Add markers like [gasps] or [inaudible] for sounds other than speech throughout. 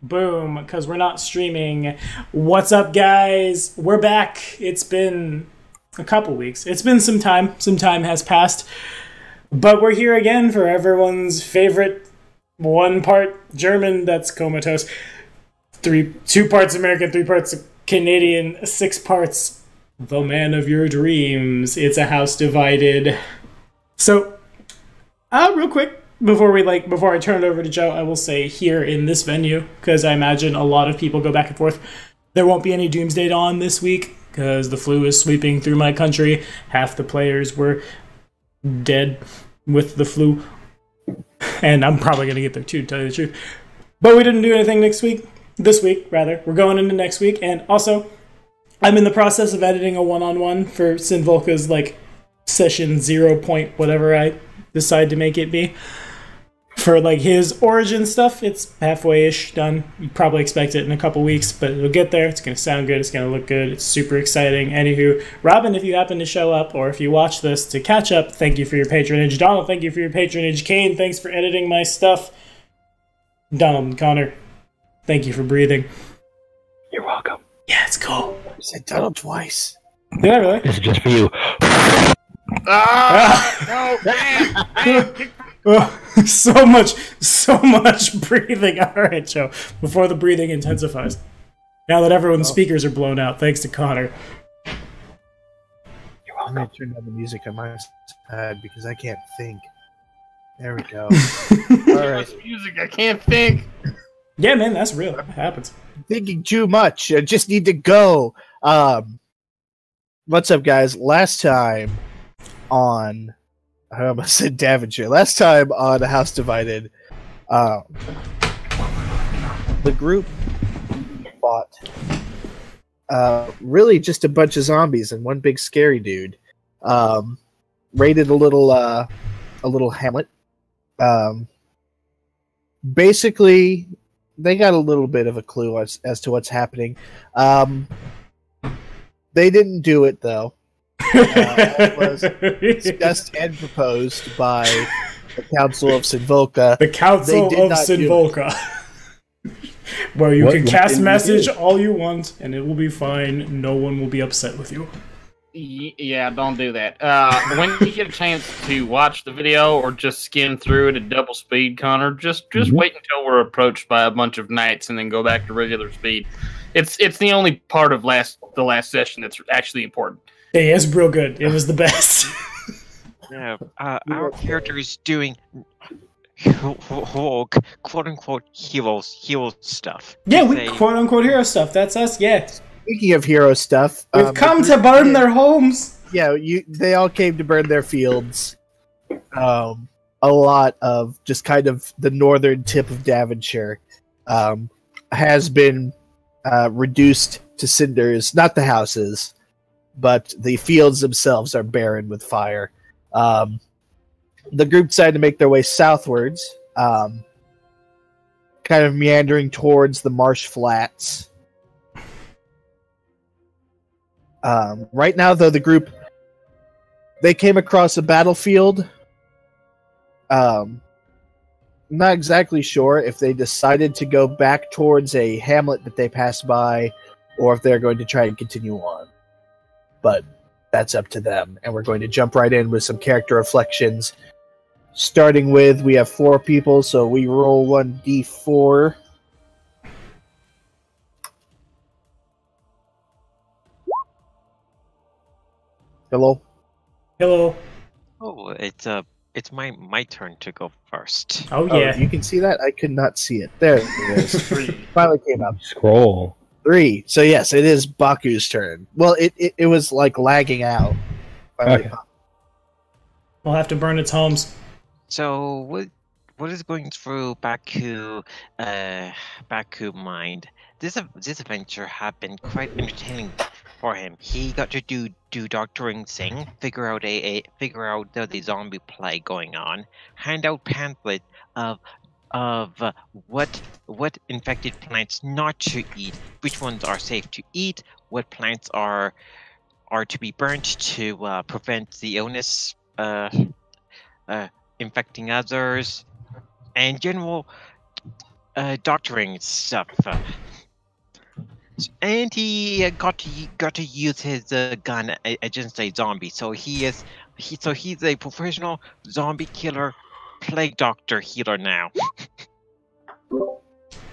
Boom, because we're not streaming. What's up, guys? We're back. It's been a couple weeks. It's been some time. Some time has passed. But we're here again for everyone's favorite one part German that's comatose. Three two parts American, three parts Canadian, six parts the man of your dreams. It's a house divided. So, uh, real quick, before we like before I turn it over to Joe, I will say here in this venue because I imagine a lot of people go back and forth. There won't be any Doomsday Dawn this week because the flu is sweeping through my country. Half the players were dead with the flu, and I'm probably gonna get there too. To tell you the truth, but we didn't do anything next week. This week, rather, we're going into next week, and also I'm in the process of editing a one-on-one for Sinvolka's like session zero point whatever I decide to make it be. For like his origin stuff, it's halfway-ish done. You probably expect it in a couple weeks, but it'll get there. It's gonna sound good. It's gonna look good. It's super exciting. Anywho, Robin, if you happen to show up or if you watch this to catch up, thank you for your patronage. Donald, thank you for your patronage. Kane, thanks for editing my stuff. Donald and Connor, thank you for breathing. You're welcome. Yeah, it's cool. You said Donald twice. Did I really? This is just for you. Ah! No, man, man, [laughs] [laughs] so much, so much [laughs] breathing. [laughs] All right, Joe. Before the breathing intensifies. Now that everyone's speakers are blown out, thanks to Connor. You're I'm gonna turn down the music on my side because I can't think. There we go. All right, music, I can't think. Yeah, man, that's real. It happens. thinking too much. I just need to go. Um, what's up, guys? Last time on, I almost said Daventry. Last time on House Divided, um, the group fought uh, really just a bunch of zombies and one big scary dude. Um, raided a little uh, a little hamlet. Um, basically, they got a little bit of a clue as, as to what's happening. Um, they didn't do it though. It was [laughs] Discussed and proposed by the Council of Sinvolka. the Council of not do. Sinvolka. [laughs] Where you What- can cast did message all you want and it will be fine. No one will be upset with you. Yeah, don't do that. Uh, when you get a chance to watch the video or just skim through it at double speed, Connor, just just Mhm. wait until we're approached by a bunch of knights and then go back to regular speed. It's it's the only part of last the last session that's actually important. Yeah, it's real good. It was the best. [laughs] Yeah, uh, our character is doing [laughs] ho- ho- ho- quote unquote heroes hero stuff. yeah, we They- quote unquote hero stuff. That's us. Yeah, Speaking of hero stuff, we've um, come to burn did- their homes. yeah, you they all came to burn their fields. Um, a lot of just kind of the northern tip of Daventshire um, has been uh, reduced to cinders. Not the houses, but the fields themselves are barren with fire. Um, the group decided to make their way southwards, um, kind of meandering towards the marsh flats. Um, right now, though, the group they came across a battlefield. Um, not exactly sure if they decided to go back towards a hamlet that they passed by, or if they're going to try and continue on. But that's up to them, and we're going to jump right in with some character reflections. Starting with, we have four people, so we roll one d4. Hello. Hello. Oh, it's uh, it's my my turn to go first. Oh Oh, yeah. you can see that? I could not see it. There it is. [laughs] Finally came up. Scroll. Three. So yes, it is Baku's turn. Well, it it, it was like lagging out. Okay. we'll have to burn its homes. So what what is going through Baku uh Baku mind? This this adventure have been quite entertaining for him. He got to do do doctoring thing, figure out a, a figure out the, the zombie plague going on, hand out pamphlet of of uh, what what infected plants not to eat, which ones are safe to eat, what plants are are to be burnt to uh, prevent the illness uh, uh, infecting others, and general uh, doctoring stuff. And he got to got to use his gun against a zombie. So he is he so he's a professional zombie killer, plague doctor healer now.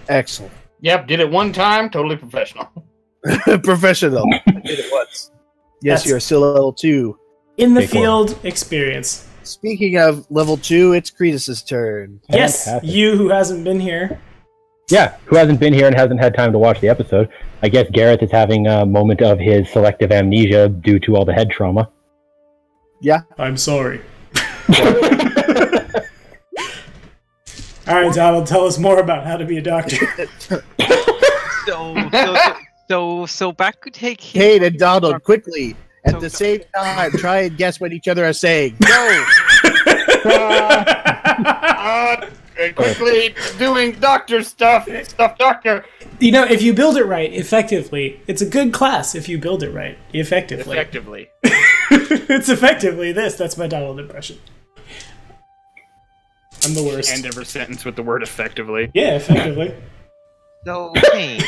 Excellent. Yep, did it one time, totally professional. [laughs] [laughs] Professional. [laughs] I did it once. Yes, That's- you're still level two. In the Big one. field experience. Speaking of level two, it's Cretus's turn. Yes, Fantastic. you who hasn't been here. Yeah, who hasn't been here and hasn't had time to watch the episode? I guess Gareth is having a moment of his selective amnesia due to all the head trauma. Yeah. I'm sorry. All right, Donald, tell us more about how to be a doctor. [laughs] So so so, so, so back could take him. Kate and Donald, quickly, at So- the same time, try and guess what each other are saying. [laughs] Go! Uh, quickly doing doctor stuff, stuff doctor. you know, if you build it right, effectively, it's a good class if you build it right, effectively. Effectively. [laughs] it's effectively this. That's my Donald impression. I'm the worst. End every sentence with the word effectively. yeah, effectively. So [laughs] hey,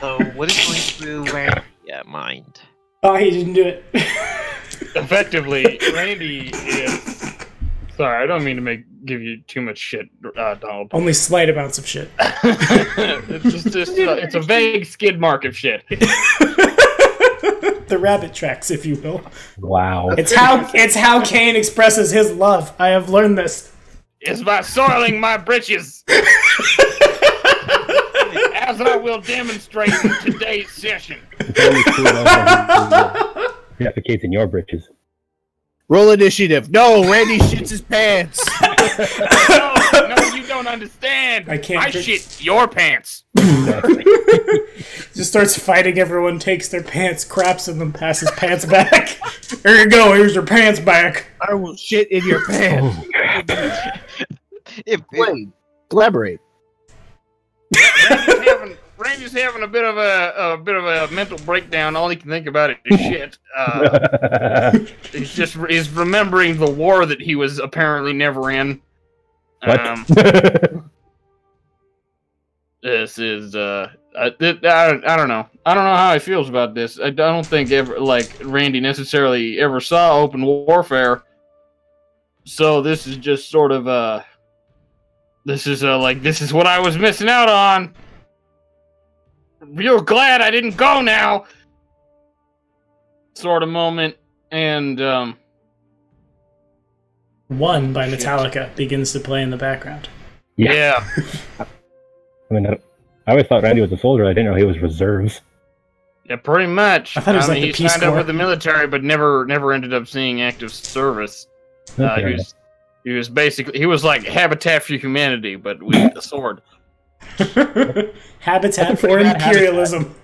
so what is going through Randy's yeah, mind? Oh, he didn't do it. [laughs] Effectively, Randy is. Sorry, I don't mean to make give you too much shit, uh, Donald. Only slight amounts of shit. [laughs] it's just, just uh, it's a vague skid mark of shit. the rabbit tracks, if you will. Wow. It's how it's how Kane expresses his love. I have learned this. It's by soiling my britches, as I will demonstrate in today's session. It's only true love when he defecates in your britches. Roll initiative. No, Randy shits his pants. [laughs] No, no, you don't understand. I can't I drink- shit your pants. Just starts fighting everyone, takes their pants, craps in them, passes pants back. [laughs] There you go, here's your pants back. I will shit in your pants. Oh, if, if, Wait, elaborate. Randy's having, Randy's having a bit of a, a bit of a mental breakdown. All he can think about is shit. Uh, he's just he's remembering the war that he was apparently never in. what? Um, this is uh, I, I, I don't know. I don't know how he feels about this. I don't think ever like Randy necessarily ever saw open warfare. So this is just sort of uh, this is uh, like this is what I was missing out on. Real glad I didn't go now. Sort of moment, and um, One by Metallica begins to play in the background. Yeah. yeah. [laughs] I mean, I, I always thought Randy was a soldier. I didn't know he was reserves. Yeah, pretty much. I thought it was like mean, the he Peace signed up Corps. with the military, but never, never ended up seeing active service. Uh, Okay. he was, he was basically, he was like Habitat for Humanity, but with a [laughs] sword. [laughs] Habitat for imperialism.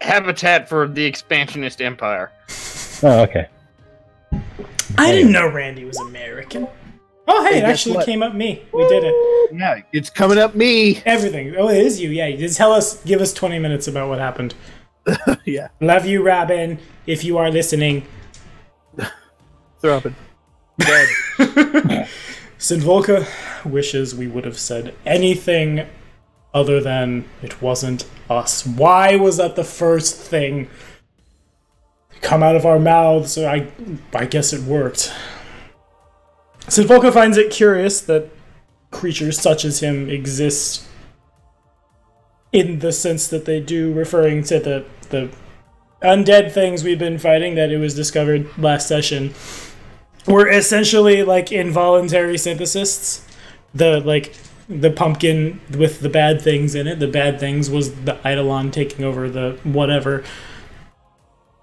Habitat for the expansionist empire. [laughs] Oh, okay. I didn't know Randy was American. Oh, hey, Hey, it actually what? came up me. We did it. Yeah, it's coming up me. Everything. Oh, it is you. Yeah, you just tell us, give us 20 minutes about what happened. yeah, Love you, Robin, if you are listening. Throbbing. Dead. [laughs] Sinvolka wishes we would have said anything other than it wasn't us. Why was that the first thing to come out of our mouths? I, I guess it worked. Sinvolka finds it curious that creatures such as him exist in the sense that they do, referring to the, the undead things we've been fighting that it was discovered last session were essentially like involuntary synthesists. The like the pumpkin with the bad things in it. The bad things was the Eidolon taking over the whatever.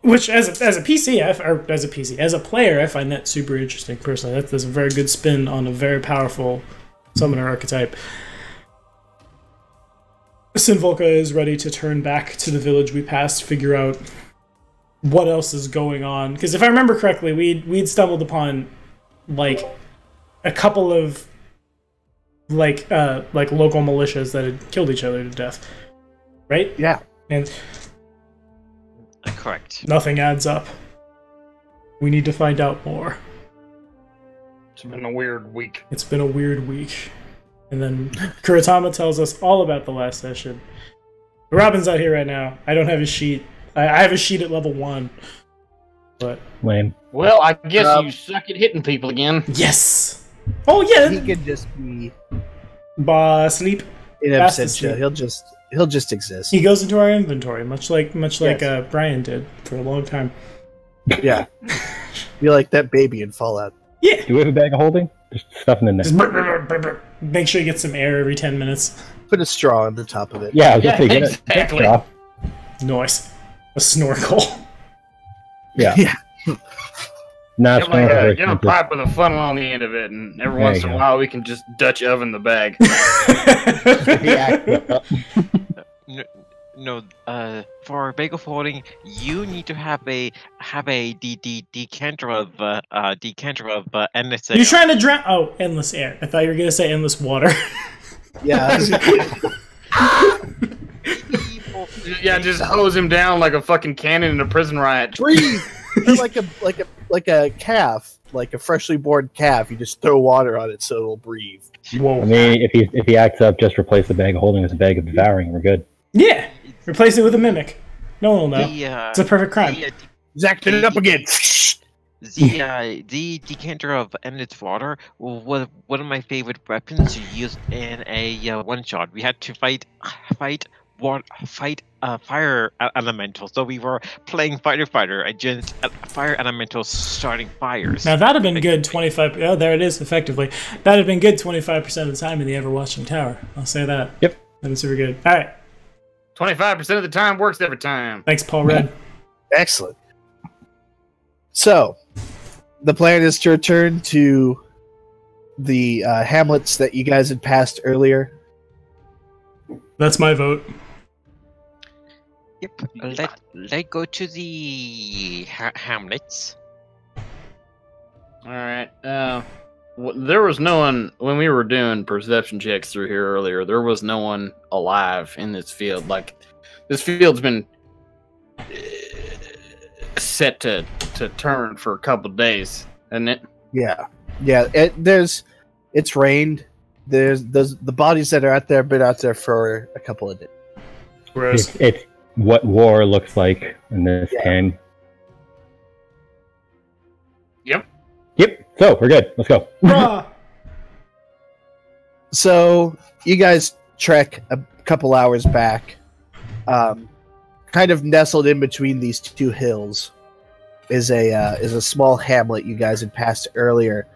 Which as a, as a PC, or as a PC, as a player, I find that super interesting personally. That's, that's a very good spin on a very powerful summoner archetype. Sinvolka is ready to turn back to the village we passed, figure out what else is going on. Because if I remember correctly, we'd we'd stumbled upon like a couple of like uh like local militias that had killed each other to death, right? Yeah. And correct. nothing adds up. We need to find out more. It's been a weird week. It's been a weird week. And then [laughs] Kuratama tells us all about the last session. Robin's out here right now. I don't have his sheet. I, I have a sheet at level one. But Lame. Well, I guess Um, you suck at hitting people again. yes. Oh yeah. He could just be Bah, sleep. in Fast absentia. asleep. He'll just he'll just exist. He goes into our inventory, much like much like Yes. uh, Brian did for a long time. Yeah, [laughs] be like that baby in Fallout. Yeah. Do we have a bag of holding? Just stuffing in there. Brr. make sure you get some air every ten minutes. Put a straw on the top of it. Yeah, I was just Yeah, thinking. it- exactly. Yeah. Noise. A snorkel. Yeah. [laughs] Yeah. Nah, Get, like a, very get a pipe with a funnel on the end of it, and every There once in a while we can just Dutch oven the bag. [laughs] No, [laughs] no. Uh, for bag of holding, you need to have a have a de- de- decanter of uh, uh decanter of uh, endless You're ale. trying to drown. Oh, endless air. I thought you were gonna say endless water. Yeah, People- yeah, just hose him down like a fucking cannon in a prison riot. breathe. [laughs] Like a like a like a calf, like a freshly born calf. You just throw water on it so it'll breathe. Whoa. I mean, if he if he acts up, just replace the bag of holding with a bag of devouring. We're good. yeah. Replace it with a mimic. No one will know. The, uh, It's a perfect crime. the, uh, He's acting it up again. The uh, the decanter of endless water was one of my favorite weapons to use in a uh, one shot. We had to fight fight what fight uh, fire elemental. So we were playing fighter fighter against fire elementals starting fires. Now that'd have been good 25. Oh, there it is, effectively. That'd have been good 25% of the time in the Everwatching Tower. I'll say that. Yep. That was super good. All right. Twenty-five percent of the time works every time. Thanks, Paul Rudd. [laughs] Excellent. So, the plan is to return to the uh, hamlets that you guys had passed earlier. That's my vote. Yep. Let let go to the ha- hamlets. All right. Uh, w- there was no one when we were doing perception checks through here earlier. There was no one alive in this field. Like this field's been uh, set to to turn for a couple days, hasn't it? Yeah, yeah. It, there's, it's rained. There's, there's the bodies that are out there been out there for a couple of days. Gross. It's, it's what war looks like in this Yeah. game. Yep. Yep. So we're good. Let's go. [laughs] So you guys trek a couple hours back, um, kind of nestled in between these two hills, is a uh, is a small hamlet you guys had passed earlier.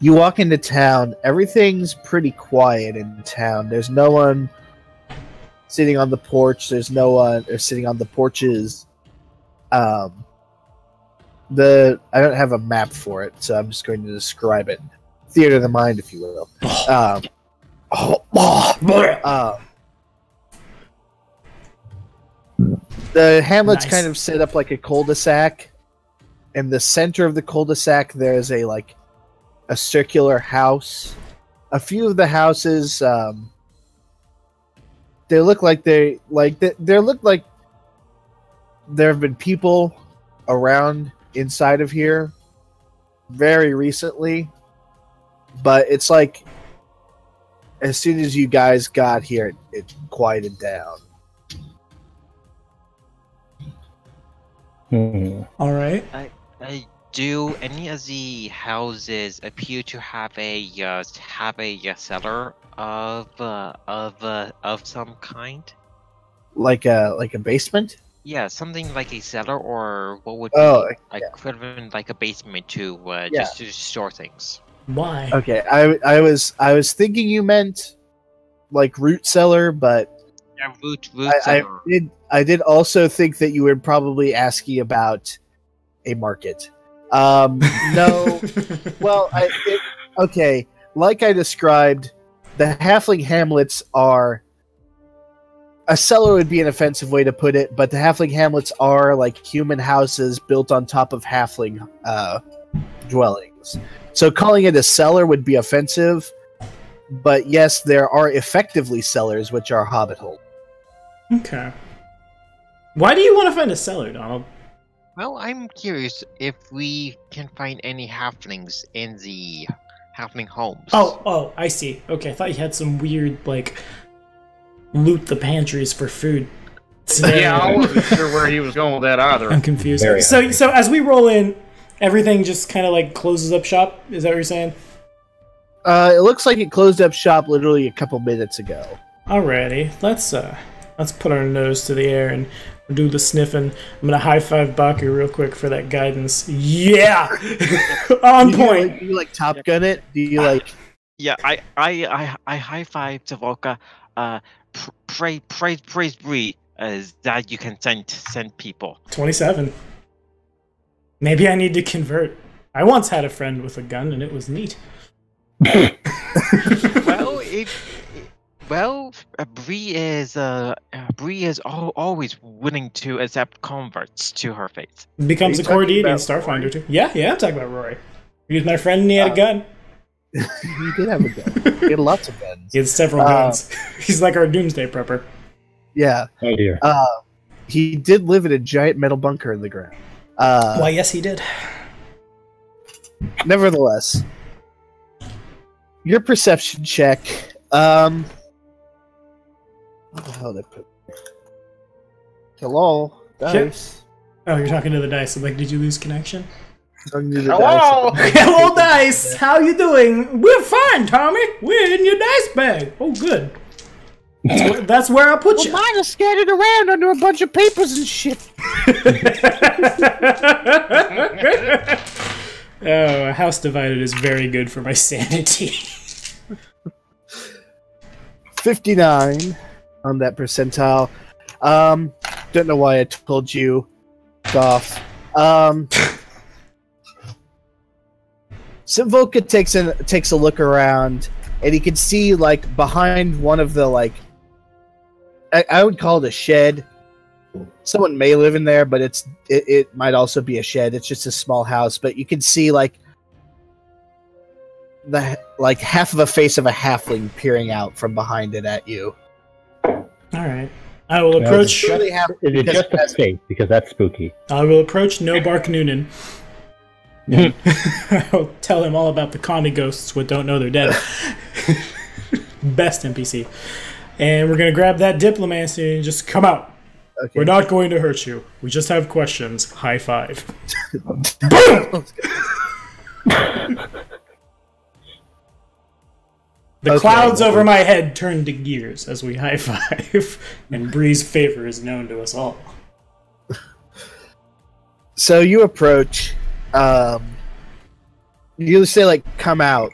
You walk into town. Everything's pretty quiet in town. There's no one sitting on the porch. There's no one or sitting on the porches. Um, the I don't have a map for it, so I'm just going to describe it theater of the mind, if you will. [sighs] Um, oh, [sighs] uh, the hamlet's Nice. kind of set up like a cul-de-sac. In the center of the cul-de-sac, there's a like a circular house. A few of the houses, um, they look like they like they, they look like there have been people around inside of here very recently but it's like as soon as you guys got here it, it quieted down Hmm. All right. Uh, do any of the houses appear to have a uh, have a uh, cellar of uh, of uh, of some kind? like a like a basement Yeah, something like a cellar, or what would Oh, be equivalent like a basement to uh, Yeah. just to store things. Why? okay i i was i was thinking you meant like root cellar but Yeah, root root I, I did i did also think that you were probably asking about a market um no [laughs] well I, it, okay like i described the halfling hamlets are a cellar would be an offensive way to put it but the halfling hamlets are like human houses built on top of halfling uh, dwellings so calling it a cellar would be offensive but yes there are effectively cellars which are hobbit holes okay. Why do you want to find a cellar, Donald? Well, I'm curious if we can find any halflings in the halfling homes. Oh, oh, I see. Okay, I thought you had some weird like loot the pantries for food. [laughs] Yeah, I wasn't sure where he was going with that either. I'm confused. Very So, so as we roll in, everything just kind of like closes up shop. Is that what you're saying? Uh, it looks like it closed up shop literally a couple minutes ago. Alrighty, let's uh, let's put our nose to the air and do the sniffing. I'm gonna high five Baku real quick for that guidance. Yeah, [laughs] on Do you, point. like, do you like Top Gun it? Do you like? Yeah, I I I, I high five to Volka. Uh, pr- pray praise praise Bree as that you can send send people. 27. Maybe I need to convert. I once had a friend with a gun and it was neat. [laughs] well, it, it- well, uh, Bree is uh, uh Bree is al- always willing to accept converts to her faith. Becomes a you core deity in Starfinder Rory? too. Yeah, yeah, I'm talking about Rory. He was my friend and he had a Uh, gun. [laughs] he did have a gun. He had lots of guns. He had several uh, guns. [laughs] He's like our doomsday prepper. Yeah. Oh dear. Uh, he did live in a giant metal bunker in the ground. Uh, Why, yes, he did. nevertheless, your perception check. Um, what the hell did I put? Hello, dice. Oh, you're talking to the dice. I'm like, did you lose connection? Talking Hello? dice. [laughs] [laughs] Hello, dice. How you doing? We're fine, Tommy. We're in your dice bag. Oh, good. That's where, that's where I put Well, you. mine are scattered around under a bunch of papers and shit. [laughs] oh, a house divided is very good for my sanity. 59 on that percentile. Um, don't know why I told you, Goff. Um, [laughs] Sinvolka takes a takes a look around, and he can see like behind one of the like, I, I would call it a shed. Someone may live in there, but it's it, it might also be a shed. It's just a small house, but you can see like the like half of a face of a halfling peering out from behind it at you. All right. I will Yeah, approach. Really half- Is it just a as- face? Because that's spooky. I will approach No Bark Noonan. Hmm. [laughs] I'll tell him all about the commie ghosts what don't know they're dead. [laughs] Best NPC. And we're gonna grab that diplomacy and just come out. Okay. We're not going to hurt you. We just have questions. High five. [laughs] The Okay. clouds over my head turn to gears as we high five, [laughs] and Bree's favor is known to us all. So you approach. Um, you say like, "Come out."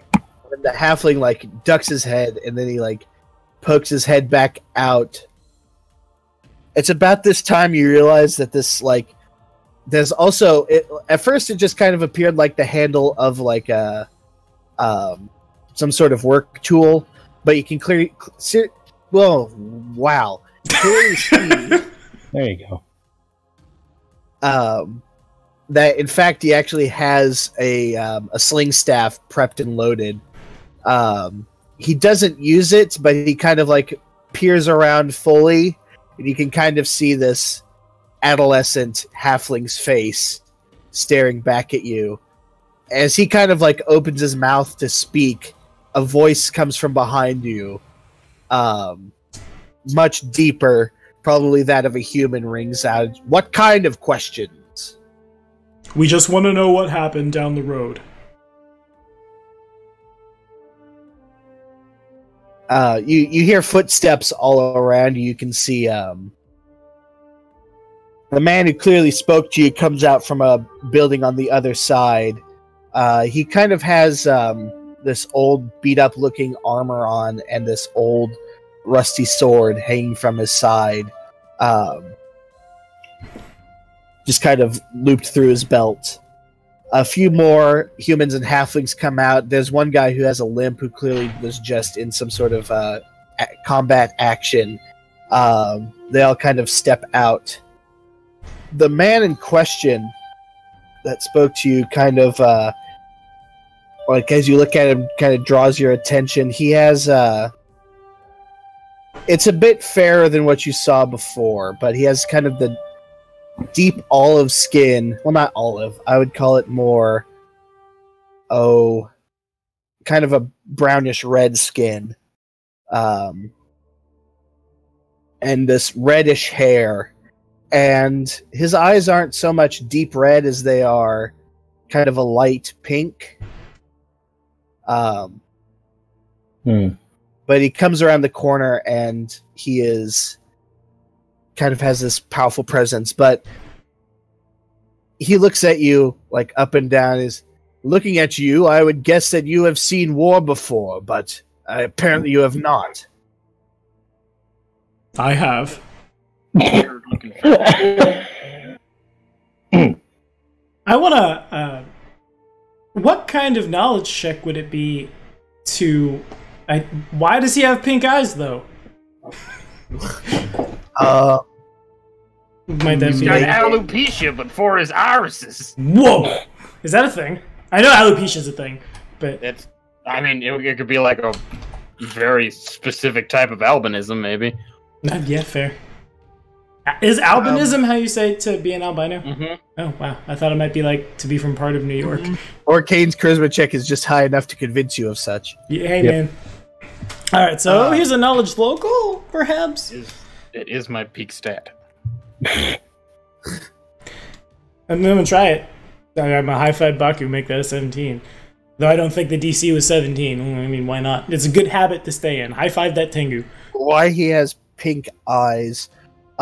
And the halfling like ducks his head, and then he like pokes his head back out. It's about this time you realize that this like there's also it, at first it just kind of appeared like the handle of like a um some sort of work tool, but you can clearly ser- well wow [laughs] There you go. um, that in fact he actually has a um, a sling staff prepped and loaded. Um, he doesn't use it, but he kind of like peers around fully, and you can kind of see this adolescent halfling's face staring back at you. As he kind of like opens his mouth to speak, a voice comes from behind you, um, much deeper probably that of a human rings out. What kind of questions? We just want to know what happened down the road. Uh, you you hear footsteps all around you. You can see um, the man who clearly spoke to you comes out from a building on the other side. Uh, he kind of has um, this old beat up looking armor on and this old rusty sword hanging from his side. Um, just kind of looped through his belt. A few more humans and halflings come out. There's one guy who has a limp who clearly was just in some sort of uh, combat action. Um, they all kind of step out. The man in question that spoke to you kind of uh, like as you look at him kind of draws your attention. He has uh it's a bit fairer than what you saw before, but he has kind of the deep olive skin. Well, not olive. I would call it more. Oh, kind of a brownish red skin, um, and this reddish hair. And his eyes aren't so much deep red as they are kind of a light pink. Um, Hmm. but he comes around the corner and he is kind of has this powerful presence but he looks at you like up and down is looking at you i would guess that you have seen war before but uh, apparently you have not I have. Weird looking fella. I want to. Uh, what kind of knowledge check would it be to? I, why does he have pink eyes though? uh Might that be? got Like, alopecia, but for his irises. whoa! Is that a thing? I know alopecia's a thing, but It's. I mean, it, it could be like a very specific type of albinism, maybe. uh, yeah, fair. Is albinism how you say to be an albino? Mm-hmm. Oh wow, I thought it might be like to be from part of New York. or kane's charisma check is just high enough to convince you of such Yeah, hey Yep. man. All right, so Uh, here's a knowledge local, perhaps. Is it is my peak stat? [laughs] I'm gonna try it. I'm a high five Baku, make that a 17. Though I don't think the DC was 17. I mean, why not? It's a good habit to stay in. High five that Tengu. why he has pink eyes.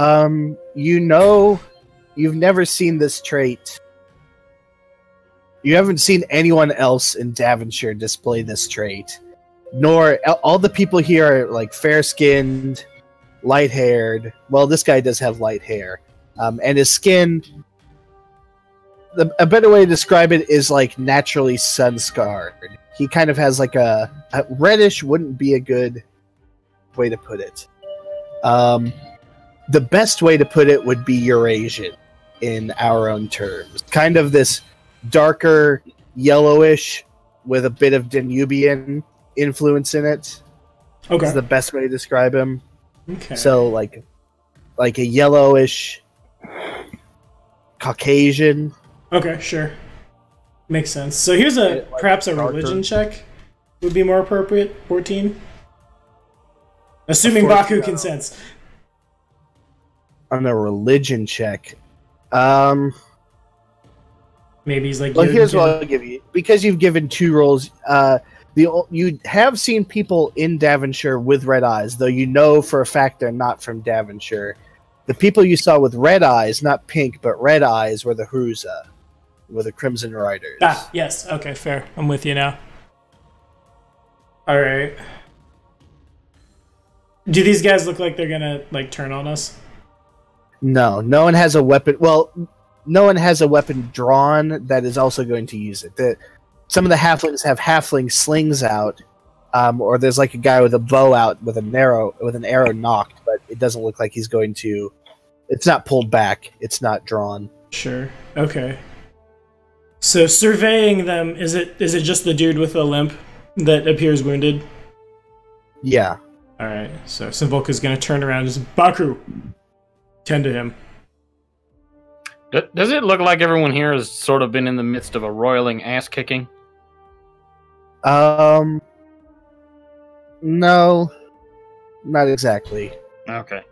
Um, you know, you've never seen this trait. You haven't seen anyone else in Davonshire display this trait. Nor all the people here are like fair skinned, light haired. Well, this guy does have light hair. Um, and his skin, the, a better way to describe it is like naturally sun scarred. He kind of has like a, a reddish, wouldn't be a good way to put it. Um, the best way to put it would be Eurasian in our own terms. Kind of this darker yellowish with a bit of Danubian influence in it. Okay. Is the best way to describe him. okay. So like like a yellowish Caucasian. okay, sure. Makes sense. So here's a Like perhaps a darker. religion check would be more appropriate. 14. Assuming A Baku 14, consents. On a religion check. Um Maybe he's like. Well, here's what I'll give you because you've given two roles. Uh, the you have seen people in Davonshire with red eyes, though you know for a fact they're not from Davonshire. The people you saw with red eyes, not pink, but red eyes, were the Hruza, were the Crimson Riders. Ah, yes. Okay, fair. I'm with you now. All right. Do these guys look like they're gonna like turn on us? No, no one has a weapon. Well, no one has a weapon drawn that is also going to use it. That some of the halflings have halfling slings out, um, or there's like a guy with a bow out with an arrow with an arrow knocked, but it doesn't look like he's going to. It's not pulled back. It's not drawn. Sure. Okay. So surveying them, is it is it just the dude with the limp that appears wounded? Yeah. All right. So Sinvolka's gonna turn around and just Baku, tend to him. D- does it look like everyone here has sort of been in the midst of a roiling ass kicking? Um. No, not exactly. Okay.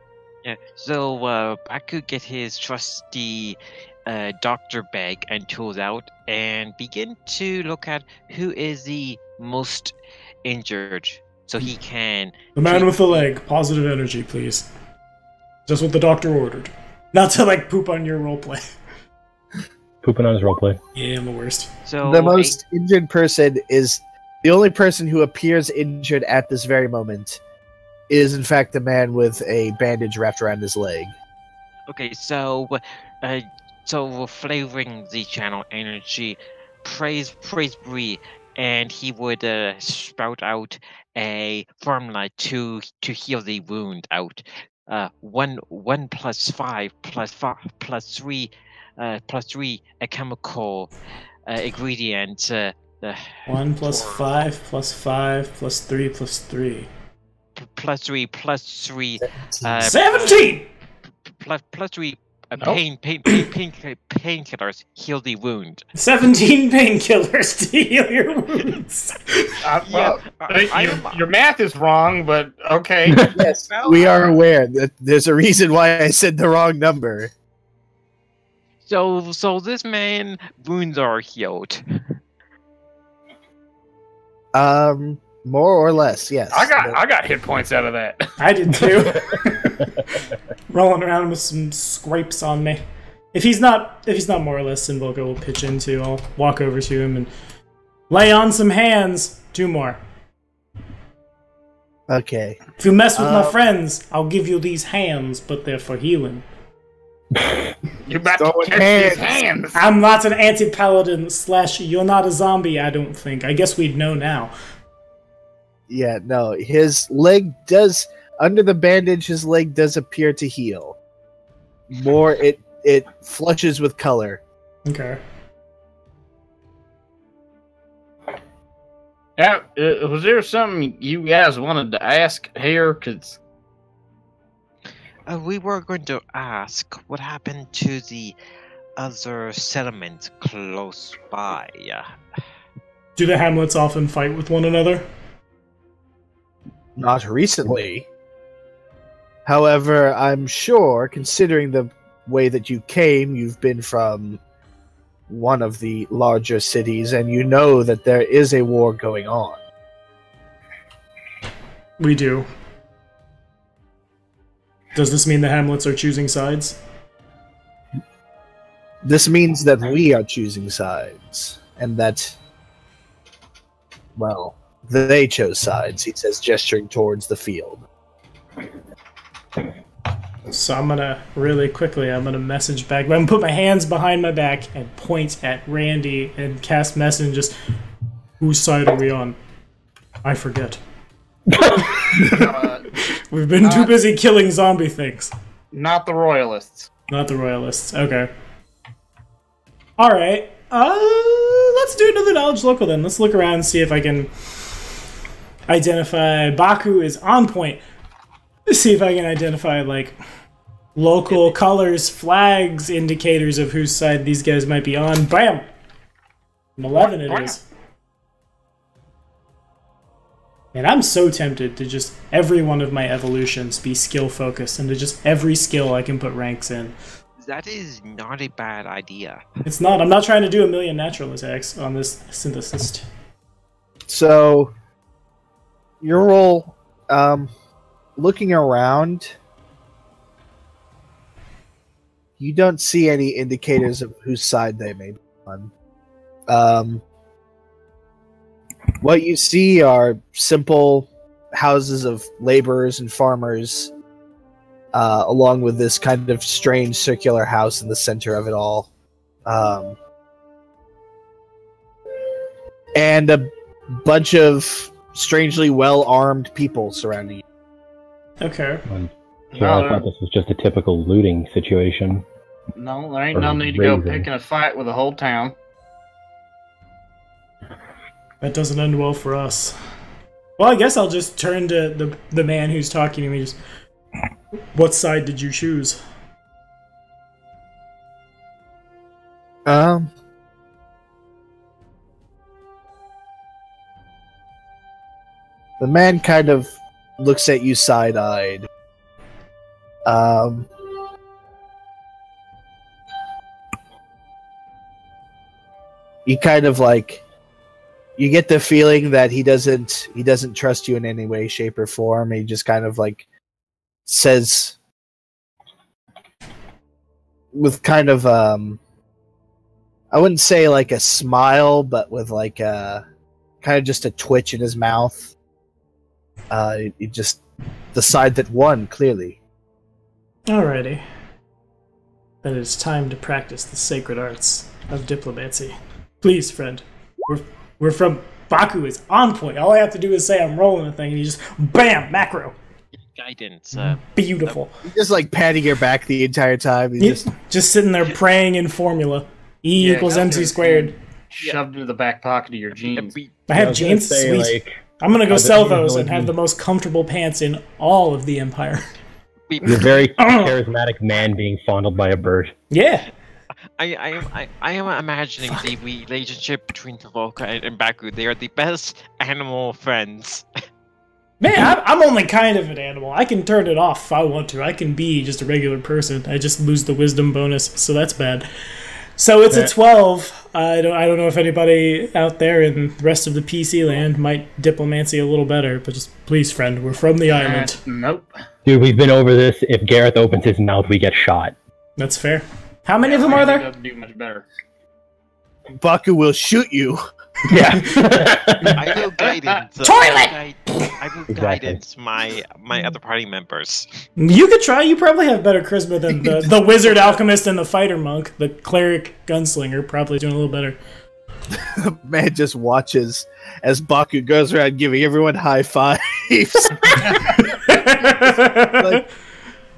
Yeah. So uh, Baku get his trusty uh, doctor bag and tools out and begin to look at who is the most injured, so he can. The man with the leg, positive energy, please. Just what the doctor ordered. Not to like poop on your roleplay. Pooping on his roleplay. Yeah, I'm the worst. So the a- most injured person is the only person who appears injured at this very moment is in fact the man with a bandage wrapped around his leg Okay, so uh, so flavoring the channel energy, praise praise Bree, and he would uh, spout out a formula to to heal the wound out. Uh, one one plus five plus five plus three, uh, plus three a chemical uh, ingredient. Uh, uh, One plus for- five plus five plus three plus three. p- plus three plus three uh, Seventeen. plus plus three Uh, Nope. pain, pain, pain, pain, painkillers heal the wound. 17 painkillers to heal your wounds. Uh, [laughs] Yeah, well, I- uh, I your, am- your math is wrong, but okay. [laughs] Yes, we are aware that there's a reason why I said the wrong number. So, so this man wounds are healed. Um, more or less, yes. I got But- I got hit points out of that. I did too. [laughs] Rolling around with some scrapes on me. If he's not, if he's not more or less, Sinvolka will pitch into. I'll walk over to him and lay on some hands. Two more. okay. If you mess with my Uh, friends, I'll give you these hands, but they're for healing. [laughs] You're about to Throwing catch hands. these hands. I'm not an anti-paladin slash. You're not a zombie. I don't think. I guess we'd know now. Yeah, no, his leg does under the bandage. His leg does appear to heal. More, it it flushes with color. Okay. Yeah, uh, was there something you guys wanted to ask here? Cause Uh, we were going to ask what happened to the other settlement close by. Yeah. Do the Hamlets often fight with one another? Not recently. However, I'm sure, considering the way that you came, you've been from one of the larger cities, and you know that there is a war going on. We do. Does this mean the Hamlets are choosing sides? This means that we are choosing sides, and that, well, they chose sides, he says, gesturing towards the field. So I'm gonna really quickly. I'm gonna message back. I'm gonna put my hands behind my back and point at Randy and cast message. Just whose side are we on? I forget. uh, [laughs] We've been too Uh, busy killing zombie things, not the royalists. not the royalists. Okay. All right. Uh, let's do another knowledge local then. Let's look around and see if I can identify. Baku is on point. Let's see if I can identify like local colors, flags, indicators of whose side these guys might be on. Bam! An 11 it is. And I'm so tempted to just every one of my evolutions be skill focused and to just every skill I can put ranks in. That is not a bad idea. It's not, I'm not trying to do a million natural attacks on this synthesis. So, your role, um, looking around, you don't see any indicators of whose side they may be on. Um, what you see are simple houses of laborers and farmers, uh, along with this kind of strange circular house in the center of it all. Um, and a bunch of strangely well armed people surrounding you. Okay. So I thought this was just a typical looting situation. No, there ain't no need to go picking a fight with the whole town. That doesn't end well for us. Well, I guess I'll just turn to the the man who's talking to me. Just, what side did you choose? Um. The man kind of looks at you side eyed. Um. You kind of like you get the feeling that he doesn't he doesn't trust you in any way shape or form he just kind of like says with kind of um I wouldn't say like a smile, but with like a kind of just a twitch in his mouth. Uh, it, it just the side that won clearly. Alrighty. Then it's time to practice the sacred arts of diplomacy. Please, friend. We're, we're from Baku is on point. All I have to do is say I'm rolling a thing, and you just BAM! Macro. Guidance. Uh, Beautiful. He's just like patting your back the entire time. He's You- just just sitting there praying in formula. E Yeah, equals that's MC squared. Shoved into the back pocket of your jeans. I have I jeans. say, Sweet. like, I'm gonna go uh, sell those and have the most comfortable pants in all of the Empire. You're a very [laughs] charismatic man being fondled by a bird. Yeah. I, I am I, I am imagining the relationship between Tavoka and, and Baku. They are the best animal friends. [laughs] Man, I'm, I'm only kind of an animal. I can turn it off if I want to. I can be just a regular person. I just lose the wisdom bonus, so that's bad. So it's a 12. I don't, I don't know if anybody out there in the rest of the PC land might diplomacy a little better, but just please, friend, we're from the island. Uh, nope. Dude, we've been over this. If Gareth opens his mouth, we get shot. That's fair. How many of them are there? Do much better. Baku will shoot you. Yeah. [laughs] I will guidance. uh, Toilet! I, I will Exactly. guidance my my other party members. You could try. You probably have better charisma than the, [laughs] the wizard alchemist and the fighter monk. The cleric gunslinger probably doing a little better. [laughs] Man just watches as Baku goes around giving everyone high fives. [laughs] like,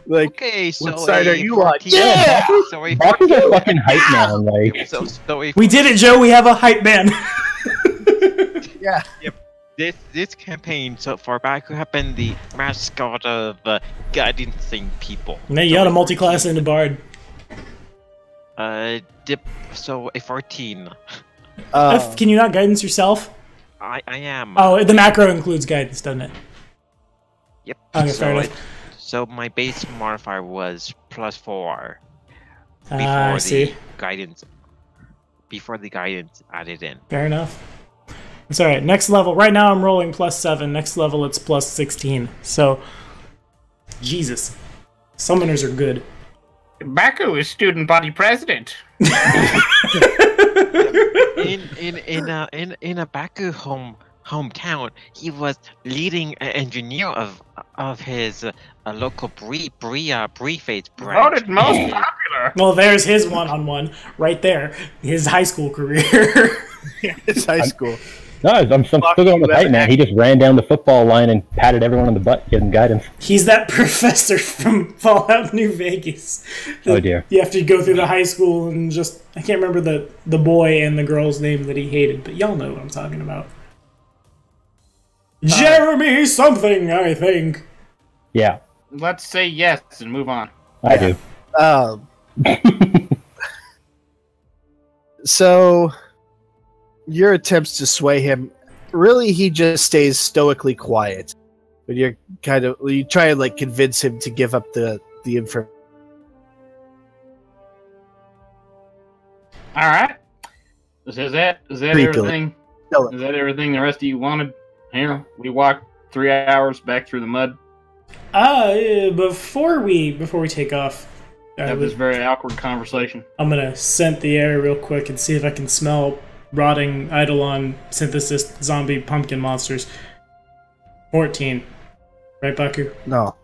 like Okay, so what side a are you on? Yeah! So a Baku's a fucking hype man. Like, So, so we did it, Joe. We have a hype man. yeah. This this campaign so far Baku have been the mascot of uh, guidancing people. Man, you So got a a multi-class into bard. Uh, dip. So a fourteen. Uh, F, can you not guidance yourself? I I am. Oh, the macro includes guidance, doesn't it? Yep. Okay, so fair it- enough. so my base modifier was plus four before Ah, I the see. guidance. Before the guidance added in. Fair enough. It's all right. Next level. Right now, I'm rolling plus seven. Next level, it's plus sixteen. So, Jesus, summoners are good. Baku is student body president. [laughs] in in in a in in a Baku home hometown, he was leading a engineer of of his uh, a local Bree Bree uh, Bree Faith branch. Voted most [laughs] popular. Well, there's his one-on-one right there. His high school career. [laughs] it's high school. No, I'm, I'm still going with hype man. He just ran down the football line and patted everyone on the butt, giving guidance. He's that [laughs] professor from Fallout New Vegas. Oh dear. You have to go through the high school and just I can't remember the the boy and the girl's name that he hated, but y'all know what I'm talking about. Jeremy something, I think. Yeah, Let's say yes and move on. I do. Um, [laughs] so your attempts to sway him, really, he just stays stoically quiet. But you're kind of you try and like convince him to give up the the information. All right. Is that is that Creepily. everything? Tell. Is that everything the rest of you wanted? Here, we walked three hours back through the mud. Uh, before we before we take off, uh, Have this very awkward conversation. I'm gonna scent the air real quick and see if I can smell rotting Eidolon synthesis zombie pumpkin monsters. Fourteen, right, Baku? No,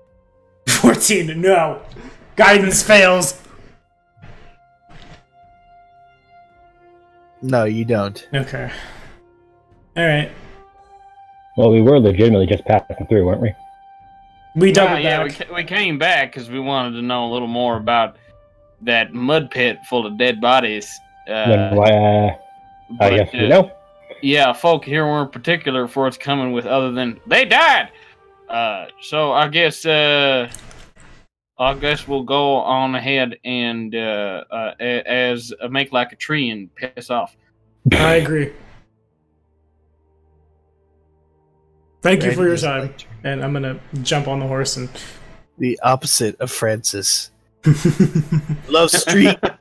[laughs] Fourteen. No, guidance fails. no, you don't. Okay. All right. Well, we were legitimately just passing through, weren't we? We doubled yeah, we, back. ca- we came back because we wanted to know a little more about that mud pit full of dead bodies. Then Uh, why? Uh, I but, guess we uh, know. Yeah, folk here weren't particular for what's coming with other than they died. Uh, so I guess uh, I guess we'll go on ahead and uh, uh, as uh, make like a tree and piss off. I agree. Thank you for your time, like and I'm gonna jump on the horse and. The opposite of Francis. [laughs] Love Street. [laughs]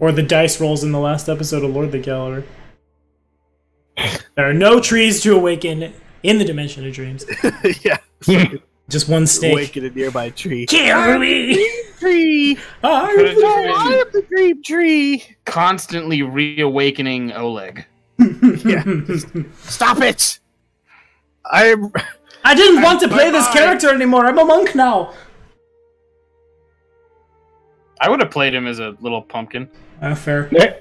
or the dice rolls in the last episode of Lord of the Gallery. There are no trees to awaken in the dimension of dreams. [laughs] yeah. [laughs] Just one stake. Awake in a nearby tree. Kill me! Tree. I Could've just I been am the dream tree. constantly reawakening Oleg. [laughs] Yeah. Stop it. I am. I didn't want to play this character anymore. I'm a monk now. I would have played him as a little pumpkin. Ah, fair. Eh,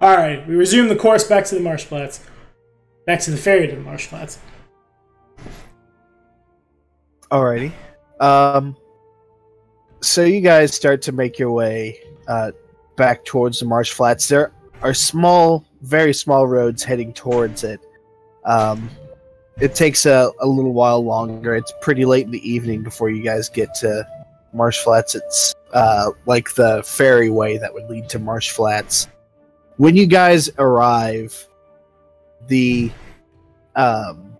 All right, we resume the course back to the marsh flats. Back to the ferry to the marsh flats. Alrighty. Um. So you guys start to make your way uh, back towards the marsh flats. There are small, very small roads heading towards it. Um, it takes a, a little while longer. It's pretty late in the evening before you guys get to Marsh Flats. It's uh, like the ferryway that would lead to Marsh Flats. When you guys arrive, the um,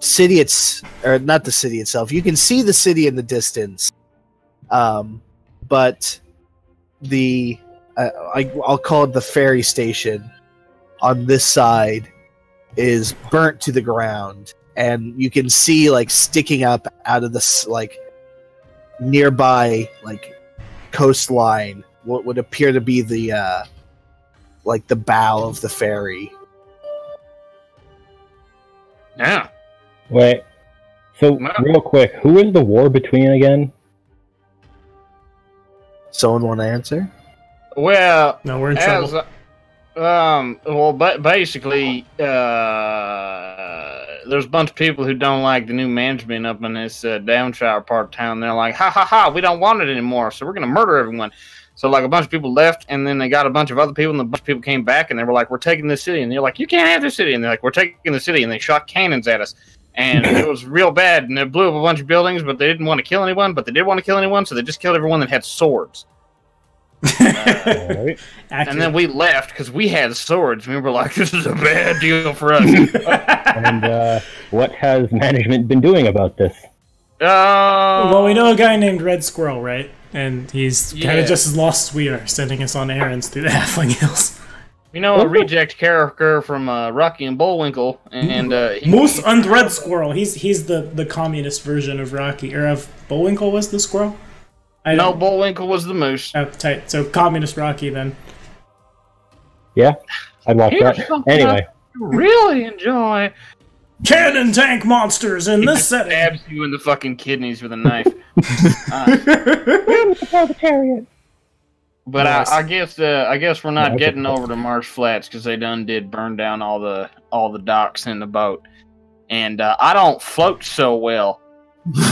city it's or not the city itself. You can see the city in the distance, um, but the uh, I, I'll call it the ferry station on this side is burnt to the ground and you can see like sticking up out of this like nearby like coastline what would appear to be the uh like the bow of the ferry Yeah. Wait. So No. real quick, who is the war between again? someone want to answer Well, No, we're in as trouble. um, well, ba- basically, uh, there's a bunch of people who don't like the new management up in this uh, Downshire part of town. They're like, ha ha ha, we don't want it anymore, so we're gonna murder everyone. So like a bunch of people left, and then they got a bunch of other people, and a bunch of people came back, and they were like, "We're taking this city," and they're like, "You can't have this city," and they're like, "We're taking the city," and they shot cannons at us, and [laughs] it was real bad, and it blew up a bunch of buildings, but they didn't want to kill anyone, but they did want to kill anyone, so they just killed everyone that had swords. Alright. [laughs] And then we left because we had swords. We were like, "This is a bad deal for us." [laughs] and uh, what has management been doing about this? Uh, well, we know a guy named Red Squirrel, right? And he's kind of just as lost as we are, sending us on errands through the [laughs] Halfling Hills. you know, a reject character from uh, Rocky and Bullwinkle, and uh, he- Moose and Red Squirrel. He's he's the the communist version of Rocky or of Bullwinkle was the squirrel. I no, don't- Bullwinkle was the moose. Oh, tight. So communist Rocky then. Yeah, I'd watch Here's that. Anyway, You really enjoy. Cannon tank monsters in this setting. Stabs you in the fucking kidneys with a knife. [laughs] Uh, but Nice. I, I guess uh, I guess we're not Yeah, getting over to Marsh Flats because they done did burn down all the all the docks in the boat, and uh, I don't float so well.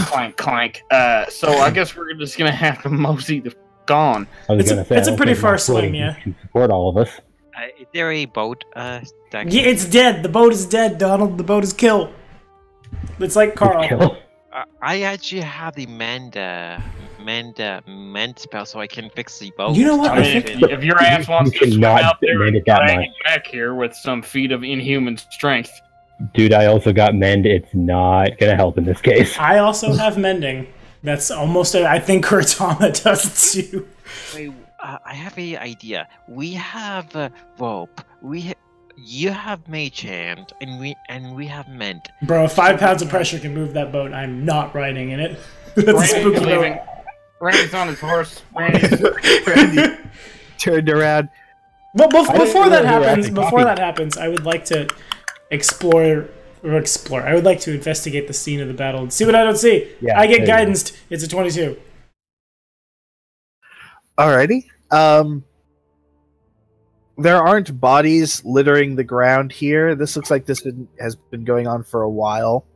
Clank clank. Uh, so I guess we're just gonna have to mosey the gone. I was It's a- say it's I a don't pretty far my floating swing, yeah. support all of us. Uh, is there a boat? Uh, that Yeah, it's dead. The boat is dead, Donald. The boat is killed. It's like Carl. Kill. Uh, I actually have the Manda, uh, mend, uh, mend spell, so I can fix the boat. You know what? I I mean, if, if your ass wants You to swim cannot out there mend and it that much. back here with some feat of inhuman strength, Dude, I also got mend. It's not gonna help in this case. I also have mending. That's almost. A, I think Kurtama [laughs] does too. Wait, uh, I have a idea. We have uh, rope. We, ha- you have mage hand, and we and we have mend. Bro, if five pounds of pressure can move that boat, I'm not riding in it. [laughs] That's a Randy's spooky leaving. boat. Randy's on his horse. [laughs] Randy's Randy turned around But bef- before that realize you were happens, before that happens, I would like to explore or explore. I would like to investigate the scene of the battle and see what I don't see. Yeah, I get there you go. guidance. It's a 22. Alrighty. Um, there aren't bodies littering the ground here. This looks like this has been going on for a while.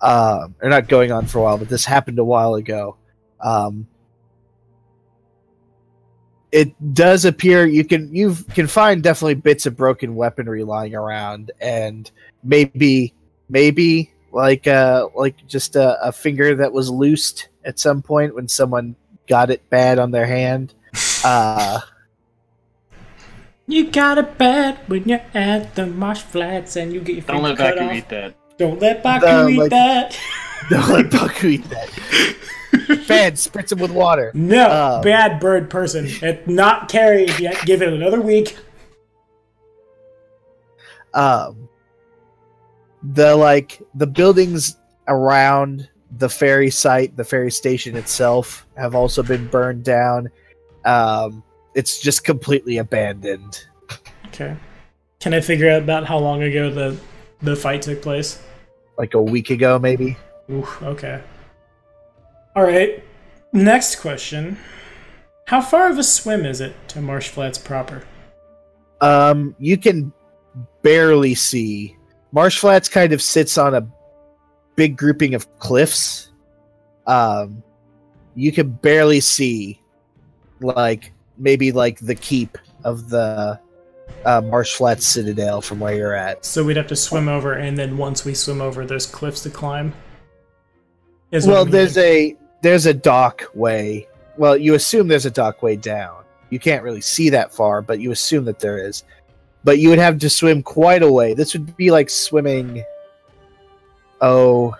Um, or not going on for a while, but this happened a while ago. Um, it does appear you can you can find definitely bits of broken weaponry lying around, and maybe maybe like uh like just a, a finger that was loosed at some point when someone got it bad on their hand. [laughs] Uh, You got it bad when you're at the marsh flats and you get your don't finger let cut Baku off. eat that. Don't let Baku The, eat like- that. [laughs] don't let Baku eat that. [laughs] Fan, spritz him with water. No, Um, bad bird person. It not carried yet. Give it another week. Um, the like the buildings around the ferry site, the ferry station itself, have also been burned down. Um, it's just completely abandoned. Okay. Can I figure out about how long ago the the fight took place? Like a week ago, maybe. Oof, okay. All right. Next question. How far of a swim is it to Marsh Flats proper? Um, you can barely see. Marsh Flats kind of sits on a big grouping of cliffs. Um, you can barely see, like maybe like the keep of the uh, Marsh Flats Citadel from where you're at. So we'd have to swim over, and then once we swim over, there's cliffs to climb. Is Well, there's a there's a dock way. Well, you assume there's a dock way down. You can't really see that far, but you assume that there is. But you would have to swim quite a way. This would be like swimming. Oh,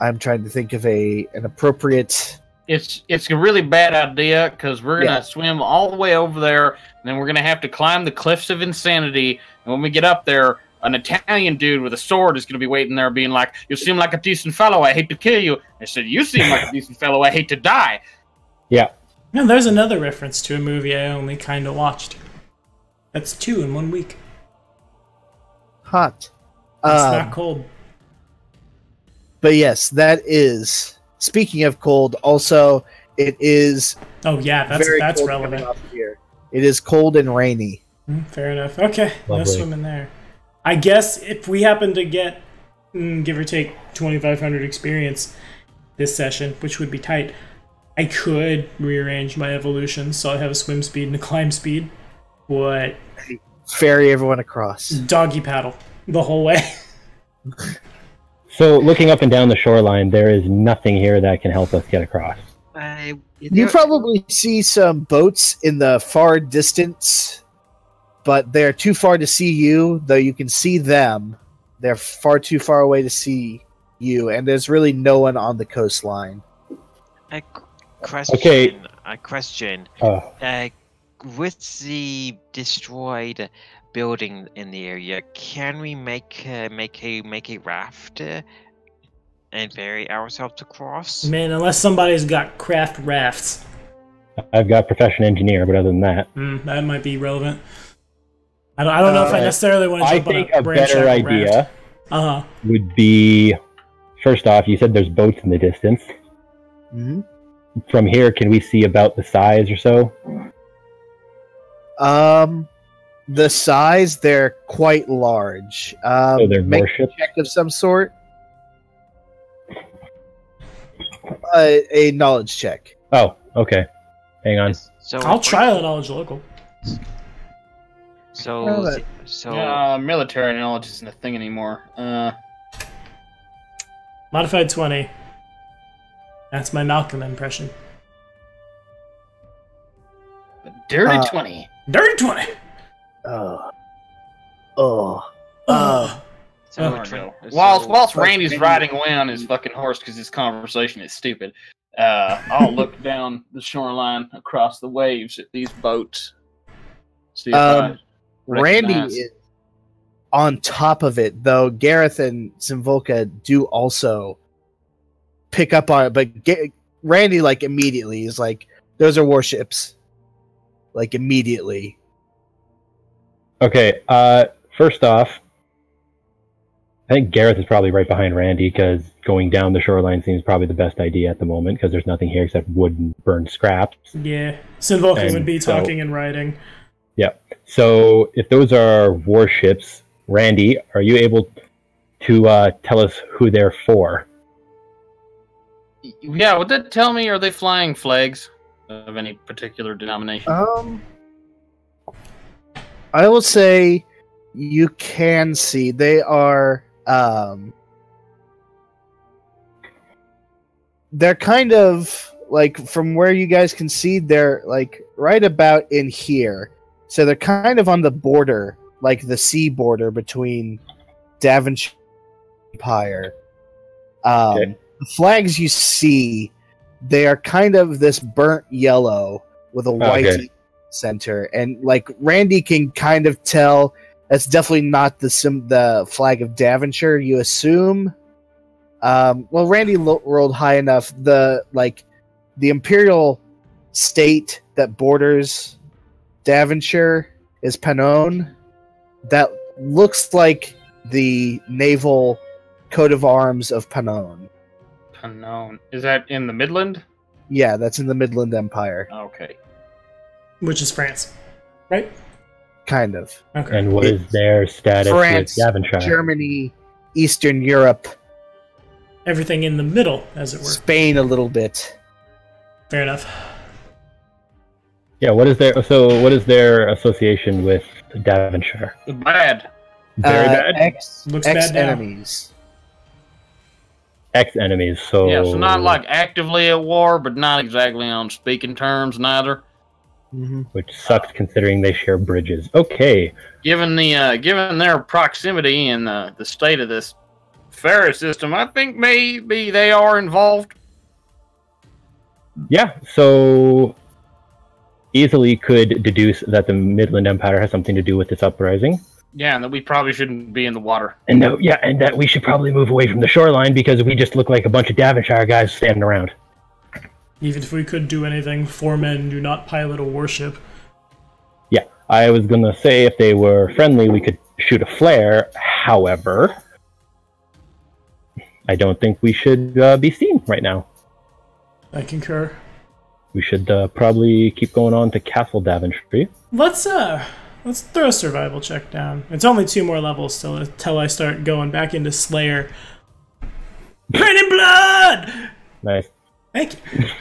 I'm trying to think of a an appropriate. It's it's a really bad idea because we're gonna Yeah. swim all the way over there, and then we're gonna have to climb the cliffs of insanity. And when we get up there, an Italian dude with a sword is gonna be waiting there, being like, "You seem like a decent fellow. I hate to kill you." I said, "You seem like a decent fellow. I hate to die." Yeah. No, there's another reference to a movie I only kind of watched. That's two in one week. Hot. It's Um, not cold. but yes, that is. Speaking of cold, also it is Oh yeah, that's that's relevant. off here. It is cold and rainy. Mm, Fair enough. Okay, no swimming there. I guess if we happen to get, mm, give or take, 2,500 experience this session, which would be tight, I could rearrange my evolution so I have a swim speed and a [laughs] climb speed. What? Ferry everyone across. Doggy paddle the whole way. [laughs] So looking up and down the shoreline, there is nothing here that can help us get across. Uh, You probably see some boats in the far distance, but they're too far to see you, though you can see them. They're far too far away to see you, and there's really no one on the coastline. a question. Okay. A question. Uh, Uh, with the destroyed building in the area, can we make uh, make a make a raft uh, and ferry ourselves across? Man, unless somebody's got craft rafts, I've got profession engineer, but other than that, mm, that might be relevant. I don't, I don't know if I Uh, necessarily want to I jump on think a a branch better idea. Uh huh. would be first off, you said there's boats in the distance. hmm From here, can we see about the size or so? Um, the size they're quite large. Um, So they're make warships. a check of some sort. Uh, a knowledge check. Oh, okay. Hang on. So I'll try a knowledge local. So Well, so Uh, military knowledge isn't a thing anymore. Uh, Modified 20. That's my Malcolm impression. dirty Uh, twenty. Dirty 20! Oh, oh. Ugh. so, There we twen- so- Whilst whilst like Randy's Randy- riding away on his fucking horse because his conversation is stupid, uh, I'll look [laughs] down the shoreline across the waves at these boats. See if Um, I Randy is on top of it, though. Gareth and Sinvolka do also pick up on it, but Ga- Randy, like immediately, is like, "Those are warships." Like immediately. Okay. Uh, first off, I think Gareth is probably right behind Randy because going down the shoreline seems probably the best idea at the moment because there's nothing here except wood and burned scraps. Yeah. Sinvolkin would be so- talking and writing. So if those are warships, Randy, are you able to uh, tell us who they're for? Yeah, would that tell me? Are they flying flags of any particular denomination? Um, I will say you can see they are. Um, they're kind of like from where you guys can see. They're like right about in here, so they're kind of on the border, like the sea border between Daventry Empire. Um, Okay. The flags you see, they are kind of this burnt yellow with a white Okay. center, and like Randy can kind of tell that's definitely not the sim- the flag of Daventshire. You assume. Um, well, Randy lo- rolled high enough. The like the imperial state that borders Daventshire is Panone. That looks like the naval coat of arms of Panone. Unknown. Is that in the Midland? Yeah, that's in the Midland Empire, Okay. Which is France. Right? kind of. Okay. And what is their status France, with Daventshire? Germany, Eastern Europe, Everything in the middle, as it were. Spain a little bit. Fair enough. Yeah, what is their so what is their association with Daventshire? Bad. Very Uh, bad. Ex, Looks ex bad enemies. Ex enemies. So Yeah, so not like actively at war, but not exactly on speaking terms neither. hmm which sucks considering they share bridges. Okay. Given the uh, given their proximity and the the state of this ferry system, I think maybe they are involved. Yeah, so easily could deduce that the Midland Empire has something to do with this uprising. Yeah, and that we probably shouldn't be in the water. And that, yeah, and that we should probably move away from the shoreline because we just look like a bunch of Daventshire guys standing around. Even if we could do anything, four men do not pilot a warship. Yeah, I was gonna say if they were friendly, we could shoot a flare. However, I don't think we should uh, be seen right now. I concur. We should uh, probably keep going on to Castle Daventry. Let's uh let's throw a survival check down. It's only two more levels till till I start going back into Slayer. Raining blood! Nice. Thank you. [laughs]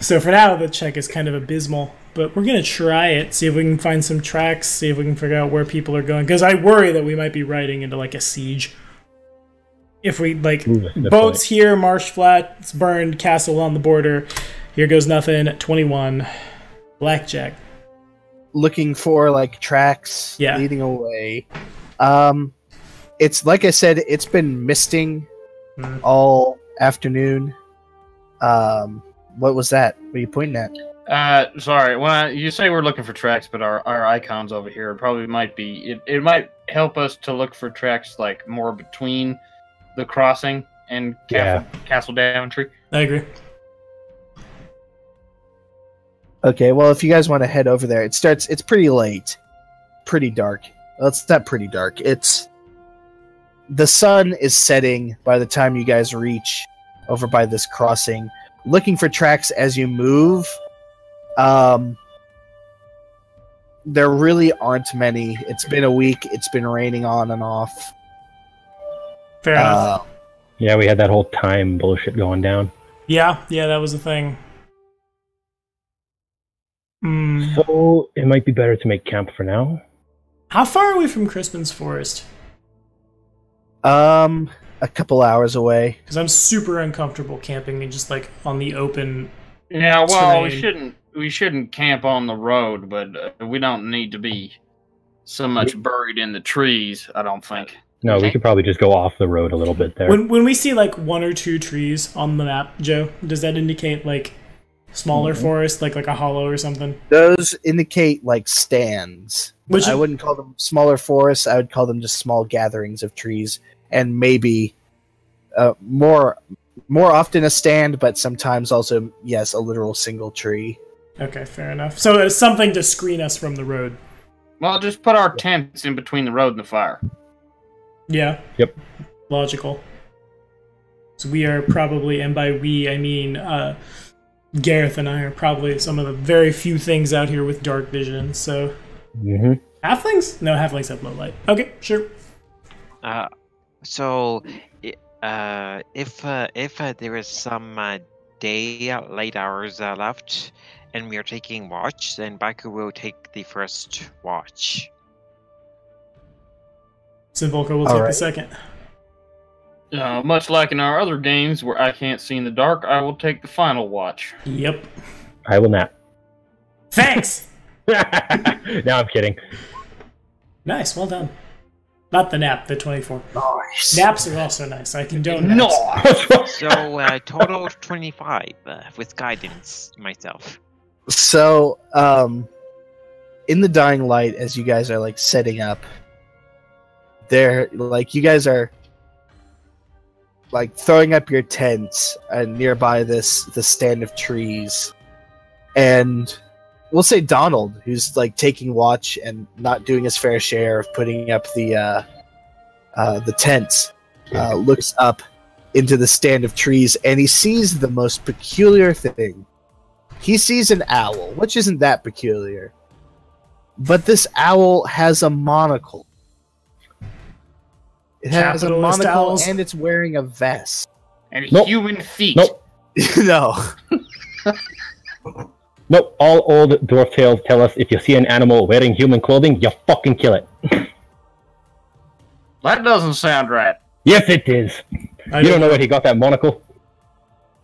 So for now the check is kind of abysmal, but we're gonna try it, see if we can find some tracks, see if we can figure out where people are going. Because I worry that we might be riding into like a siege. If we like Ooh, boats here, marsh flat, it's burned, castle on the border. Here goes nothing. Twenty-one. Blackjack. Looking for like tracks Yeah. leading away. Um, it's like I said, it's been misting Hmm. all afternoon. Um, what was that? What are you pointing at? Uh, sorry. When I, you say we're looking for tracks, but our, our icons over here probably might be. It, it might help us to look for tracks like more between the crossing and Castle, Castle Daventry. I agree. Okay, well, if you guys want to head over there, it starts. It's pretty late, pretty dark. Well, it's not pretty dark. It's the sun is setting by the time you guys reach over by this crossing. Looking for tracks as you move. Um, there really aren't many. It's been a week. It's been raining on and off. Fair enough. Uh, Yeah, we had that whole time bullshit going down. Yeah, yeah, that was the thing. Hmm. So it might be better to make camp for now. How far are we from Crispin's Forest? um, a couple hours away. Because I'm super uncomfortable camping and just like on the open. Yeah, well, we shouldn't we shouldn't camp on the road, but uh, we don't need to be so much buried in the trees. I don't think. No, we could probably just go off the road a little bit there. When when we see like one or two trees on the map, Joe, does that indicate like smaller forest, like like a hollow or something? Those indicate like stands. Which I wouldn't call them smaller forests. I would call them just small gatherings of trees, and maybe uh, more more often a stand, but sometimes also yes, a literal single tree. okay, fair enough. So it's something to screen us from the road. Well, just put our tents in between the road and the fire. Yeah. Yep. Logical. So we are probably, and by we I mean uh, Gareth and I are probably some of the very few things out here with dark vision. So hmm halflings? No, halflings have low light. Okay, sure. Uh, so, uh, if uh, if uh, there is some uh, day uh, late hours uh, left, and we are taking watch, then Baku will take the first watch. Sinvolka will take the second. Uh, much like in our other games where I can't see in the dark, I will take the final watch. Yep. I will nap. Thanks. [laughs] [laughs] no, I'm kidding. nice. Well done. Not the nap, the 24. Nice. Naps are also nice. I condone naps. No. [laughs] So, uh, total 25 uh, with guidance myself. So, um, in the dying light, as you guys are like setting up, there, like you guys are like throwing up your tents and nearby this the stand of trees, and we'll say Donald, who's like taking watch and not doing his fair share of putting up the uh, uh, the tents, uh, looks up into the stand of trees and he sees the most peculiar thing he sees an owl, which isn't that peculiar. But this owl has a monocle. It has a monocle owls. and it's wearing a vest. And Nope. human feet. Nope. [laughs] [laughs] no. Nope, all old dwarf tales tell us if you see an animal wearing human clothing, you fucking kill it. That doesn't sound right. Yes, it is. I You don't know where he got that monocle?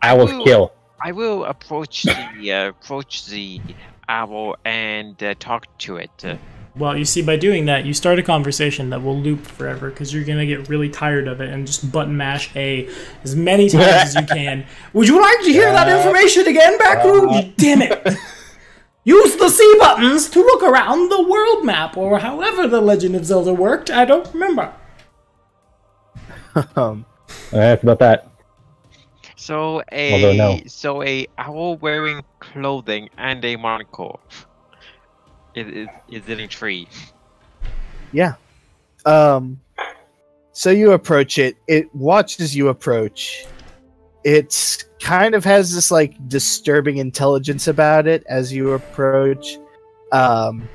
Owls Ooh. kill. I will approach the uh, approach the owl and uh, talk to it. Uh, Well, you see, by doing that, you start a conversation that will loop forever because you're gonna get really tired of it and just button mash A as many [laughs] times as you can. Would you like to hear that information again, Baku? [laughs] Damn it! [laughs] Use the C buttons to look around the world map, or however the Legend of Zelda worked. I don't remember. Um, That's about that. so a Although no. so a owl wearing clothing and a monocle. Is is, is in a tree. yeah. Um, so you approach it. It watches you approach. It kind of has this like disturbing intelligence about it as you approach. Um,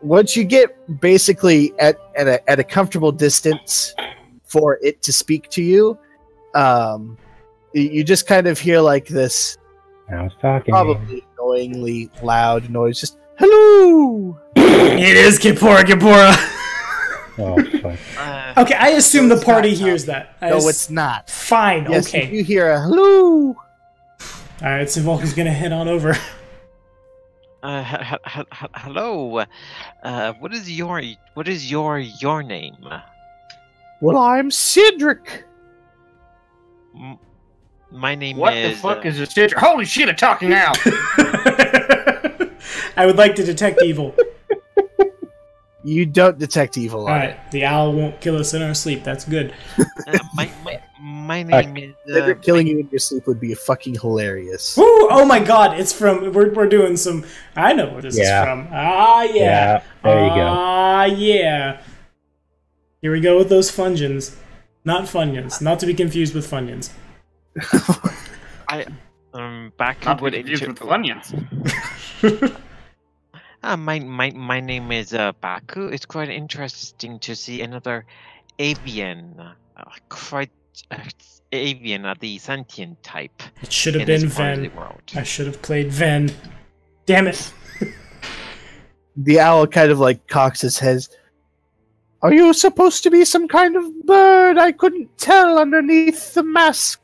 once you get basically at at a, at a comfortable distance for it to speak to you, um, you- you just kind of hear like this I was talking. probably annoyingly loud noise. Just hello. It is Kippora Kippora. [laughs] Oh, fuck. Uh, okay, I assume the party not hears that. I No, ass- it's not. fine. Yes, okay. you hear a hello. All right, so Vulcan's gonna head on over. uh, h- h- h- hello. Uh, what is your what is your your name? Well, I'm Cedric. M- my name What is. What the fuck uh, is this shit? Holy shit, a talking owl! [laughs] I would like to detect evil. [laughs] You don't detect evil. All right, the owl won't kill us in our sleep. That's good. uh, my, my my name is. Uh, Cedric killing you in your sleep would be fucking hilarious. Woo! Oh my God! It's from. We're, we're doing some. I know where this Yeah. is from. Ah yeah. Yeah, there you go. Ah yeah. Here we go with those Fungions, not Funyuns, not to be confused with Funyuns. [laughs] I um back Not would to be confused with onions. [laughs] Uh, my my my name is uh, Baku. It's quite interesting to see another avian, uh, quite uh, avian, uh, the sentient type It should have been this part of the Ven. I should have played Ven. Damn it! The owl kind of like cocks his head. Are you supposed to be some kind of bird? I couldn't tell underneath the mask.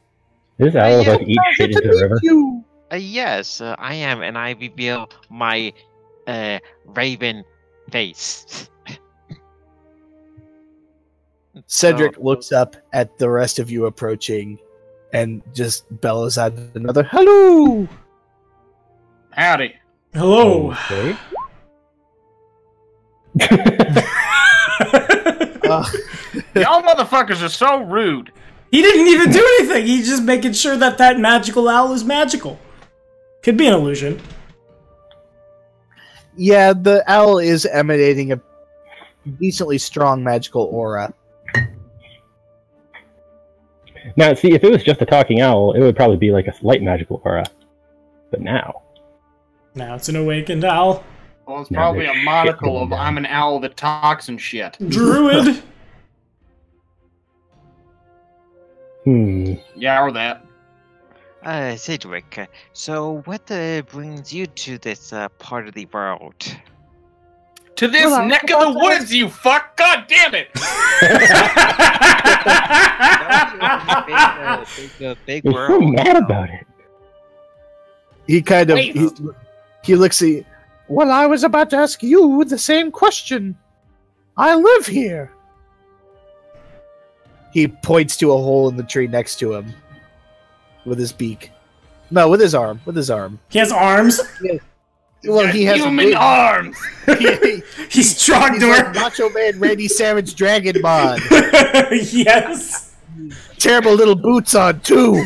This owl is Yeah, about to eat shit into the river. You. Uh, yes, uh, I am, and I reveal my uh, raven face. Cedric So- looks up at the rest of you approaching, and just bellows out another hello. Howdy. Hello. Okay. Uh, [laughs] [laughs] Y'all motherfuckers are so rude. he didn't even do anything. He's just making sure that that magical owl is magical. Could be an illusion. Yeah, the owl is emanating a decently strong magical aura. Now, see, if it was just a talking owl, it would probably be like a slight magical aura. But now, Now it's an awakened owl. Well, it's Now probably a shit monocle of down. I'm an owl that talks and shit. Druid. [laughs] hmm, Yeah, or that. Uh, Cedric, so what uh, brings you to this uh, part of the world? To this Well, neck of the forgot that- woods, you fuck! God damn it! big, uh, big, uh, big you're so mad about it. He kind of he, he looks at. Well, I was about to ask you the same question. I live here. He points to a hole in the tree next to him with his beak. No, with his arm. With his arm. he has arms. Well, he has human big- arms. [laughs] he- [laughs] He's He's like Macho Man Randy Savage Dragonbond. [laughs] yes. Terrible little boots on too.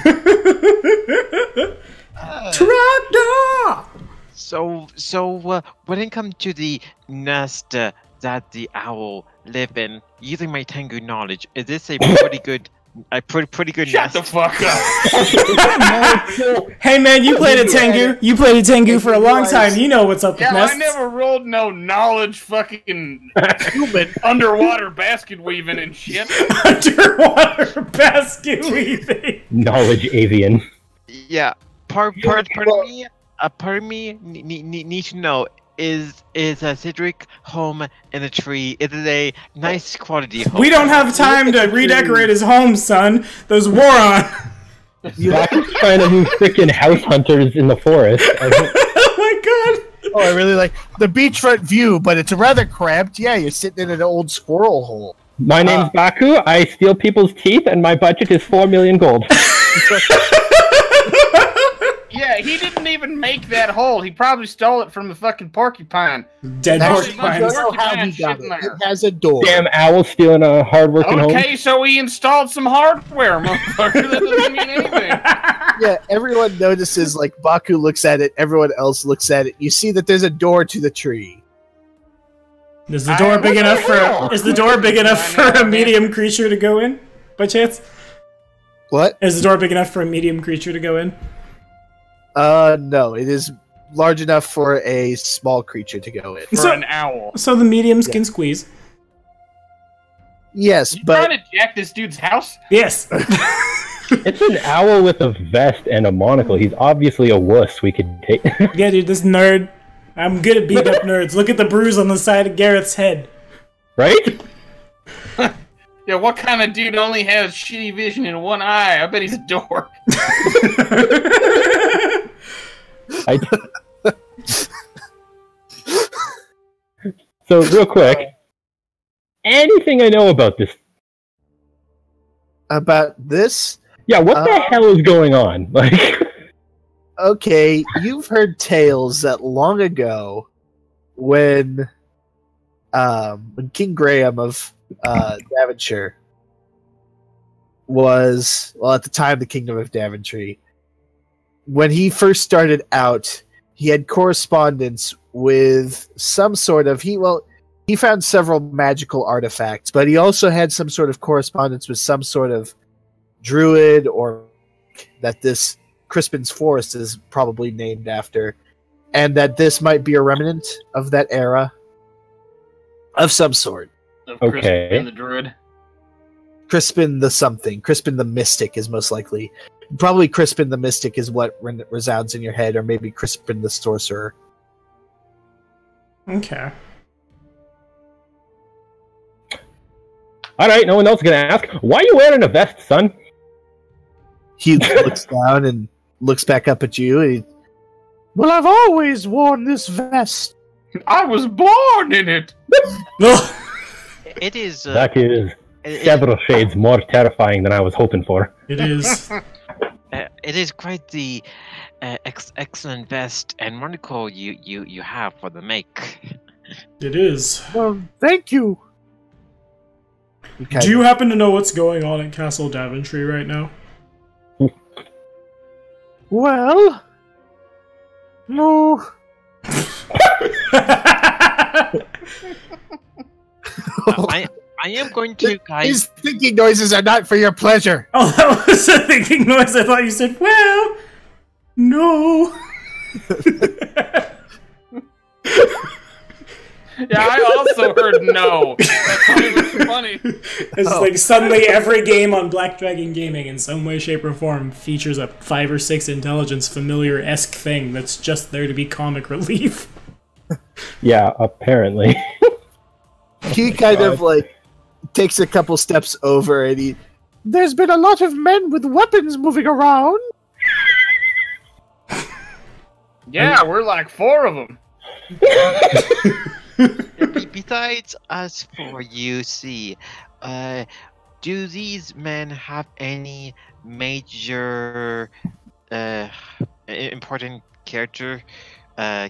Trogdor. So, so uh, when it comes to the nest uh, that the owl live in, using my Tengu knowledge, is this a pretty good, a pretty pretty good Shut nest? the fuck up. [laughs] Hey man, you played a Tengu. You played a Tengu for a long time. You know what's up with Yeah, nests. I never rolled no knowledge fucking Human. [laughs] underwater basket weaving and shit. Underwater basket weaving. Knowledge avian. Yeah, part part part of me, a part of me ne- ne- ne- need to know is is uh, Cedric home in a tree? It is a nice quality home? We don't have time to redecorate his home, son. There's war on. [laughs] Baku's trying to do freaking house hunters in the forest. [laughs] Oh my god. Oh, I really like the beachfront view, but it's rather cramped. Yeah, you're sitting in an old squirrel hole. My name's Baku. I steal people's teeth, and my budget is four million gold. [laughs] Yeah, [laughs] he didn't even make that hole. He probably stole it from the fucking porcupine. Dead Actually, porcupines. I don't know how he Porcupine got it. It has a door. Damn owl stealing a hardworking home. Okay, so he installed some hardware, motherfucker. That doesn't mean anything. [laughs] Yeah, everyone notices. Like Baku looks at it, everyone else looks at it. You see that there's a door to the tree. Is the door I- big enough the hell? for? Is the door big enough I for know, a man. medium creature to go in? By chance, What? is the door big enough for a medium creature to go in? Uh, no. It is large enough for a small creature to go in. For So- an owl. So the mediums Yeah. can squeeze. Yes, You but trying to jack this dude's house? Yes. [laughs] It's an owl with a vest and a monocle. He's obviously a wuss. We could take. [laughs] yeah, dude, this nerd. I'm good at beating up nerds. Look at the bruise on the side of Gareth's head. right? [laughs] Yeah, what kind of dude only has shitty vision in one eye? I bet he's a dork. I... [laughs] so real quick, anything I know about this? about this, Yeah, what the Uh, hell is going on? [laughs] Like, okay, you've heard tales that long ago, when, um, when King Graham of uh, Daventshire was well at the time the Kingdom of Daventry, when he first started out, he had correspondence with some sort of he well he found several magical artifacts, but he also had some sort of correspondence with some sort of druid or that this Crispin's Forest is probably named after, and that this might be a remnant of that era of some sort. Of Okay. Crispin the druid. Crispin the something, Crispin the Mystic is most likely. Probably Crispin the Mystic is what re- resounds in your head, or maybe Crispin the Sorcerer. okay. all right, no one else is gonna ask. Why are you wearing a vest, son? He [laughs] looks down and looks back up at you. And he, well, I've always worn this vest. I was born in it. Ugh. [laughs] It is. Uh, That is it- it- several shades more terrifying than I was hoping for. it is. [laughs] uh, it is quite the uh, ex- excellent vest and monocle you, you, you have for the make. It is. Well, thank you. He kind Do you happen to know what's going on at Castle Daventry right now? well, no. Uh, [laughs] I I am going to guide. These thinking noises are not for your pleasure. [laughs] oh, that was a thinking noise. I thought you said, well, no. [laughs] Yeah, I also heard no. That's why it was funny. It's Oh. like suddenly every game on Black Dragon Gaming, in some way, shape, or form, features a five or six intelligence familiar esque thing that's just there to be comic relief. [laughs] Yeah, apparently. He kind oh of like takes a couple steps over and he. There's been a lot of men with weapons moving around. [laughs] Yeah, we're like four of them. Be- besides us for UC, uh, do these men have any major, uh, important character, uh,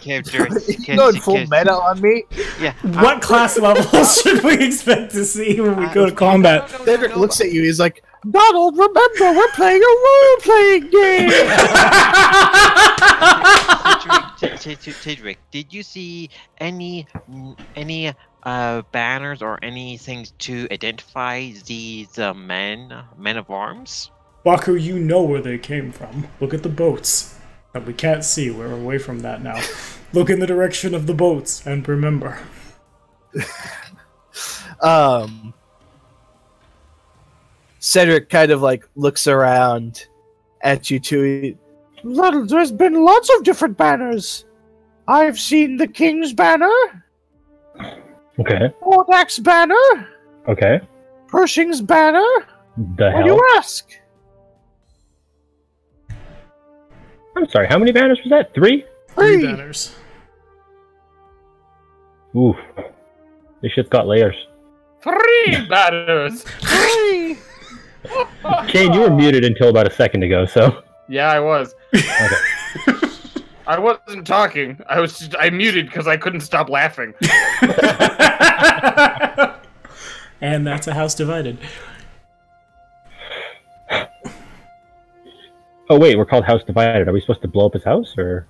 character, character, [laughs] You going full character- meta on me? Yeah. What class levels [laughs] should we expect to see when we Uh, go to combat? no, no, no, Cedric looks at you. He's like, Donald, remember we're playing a role-playing game. Cedric, Ced- Ced- Cedric, did you see any any uh banners or anything to identify these uh, men men of arms? Baku, you know where they came from. Look at the boats. That we can't see. We're away from that now. Look in the direction of the boats and remember. [laughs] um, Cedric kind of like looks around at you two. Well, there's been lots of different banners. I've seen the King's banner, Okay. Ordak's banner, Okay. Pershing's banner. The Why hell? do you ask? I'm sorry. How many banners was that? Three? Three Three. banners. Oof. This shit's got layers. Three [laughs] banners! Three. [laughs] Kane, you were muted until about a second ago, so. Yeah, I was. Okay. [laughs] I wasn't talking. I was just I muted because I couldn't stop laughing. and that's a house divided. Oh wait, we're called House Divided. Are we supposed to blow up his house or?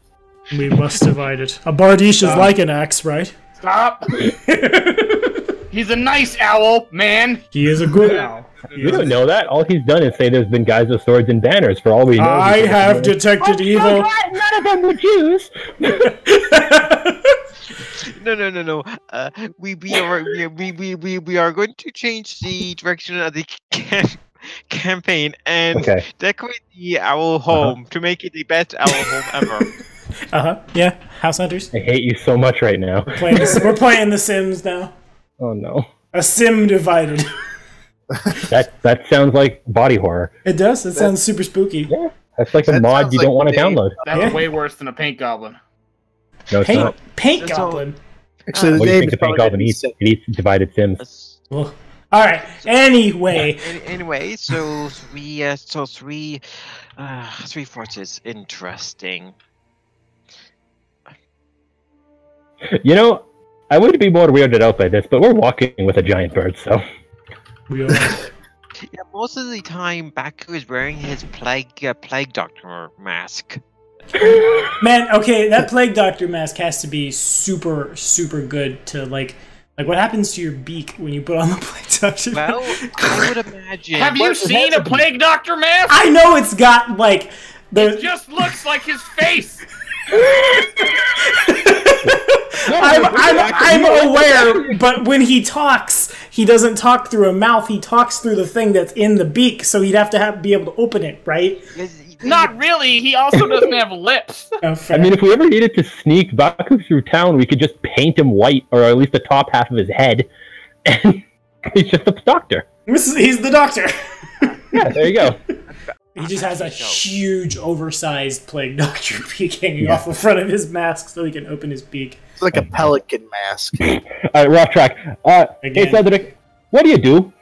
We must divide it. A Bardiche is like an axe, right? Stop. [laughs] He's a nice owl, man. He is a good owl. He We is- don't know that. All he's done is say there's been guys with swords and banners. For all we know, I have detected evil. None of them were Jews. [laughs] No, no, no, no. Uh, we we are we we, we, we, we are going to change the direction of the [laughs] cam- campaign and Okay. decorate the owl home to make it the best owl home [laughs] ever. Uh huh. Yeah. House hunters. I hate you so much right now. Playing the, we're playing The Sims now. [laughs] Oh no. A sim divided. [laughs] That that sounds like body horror. It does. It sounds super spooky. Yeah. That's like a That mod you like don't want to download. That's Yeah. way worse than a paint goblin. No, it's Paint, not. paint That's all- goblin. Actually, the What do you think is the paint probably gonna goblin eats? It eats divided sims. That's- Ugh. All right. Anyway, Any, anyway, so three, uh, so three, uh, three forces. Interesting. You know, I would be more weirded out by this, but we're walking with a giant bird, so we are. [laughs] Yeah, most of the time, Baku is wearing his plague, uh, plague doctor mask. Man, okay, that plague doctor mask has to be super, super good to like. Like, what happens to your beak when you put on the [laughs] plague doctor? Well, I would imagine. Have you seen a plague doctor mask? I know it's got like It just looks like his face. [laughs] I'm, I'm, I'm aware, but when he talks, he doesn't talk through a mouth. He talks through the thing that's in the beak, so he'd have to have, be able to open it, right? Not really. He also doesn't have [laughs] lips. Oh, I mean, if we ever needed to sneak Baku through town, we could just paint him white, or at least the top half of his head, [laughs] and he's just a doctor. Is, he's the doctor. [laughs] Yeah, there you go. He just has a huge, oversized plague doctor beak hanging Yeah. off the front of his mask so he can open his beak. It's like a pelican mask. All right, we're off track. Uh, hey, Again. Cedric, what do you do?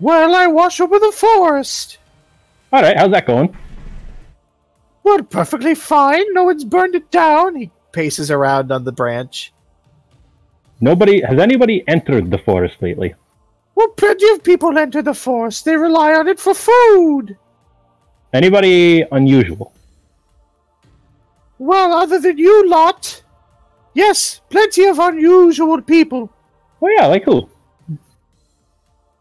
well, I wash over the forest. All right, how's that going? Well, perfectly fine. No one's burned it down. He paces around on the branch. Nobody has anybody entered the forest lately. Well, plenty of people enter the forest. They rely on it for food. Anybody unusual? Well, other than you lot. Yes, plenty of unusual people. Oh yeah, like who?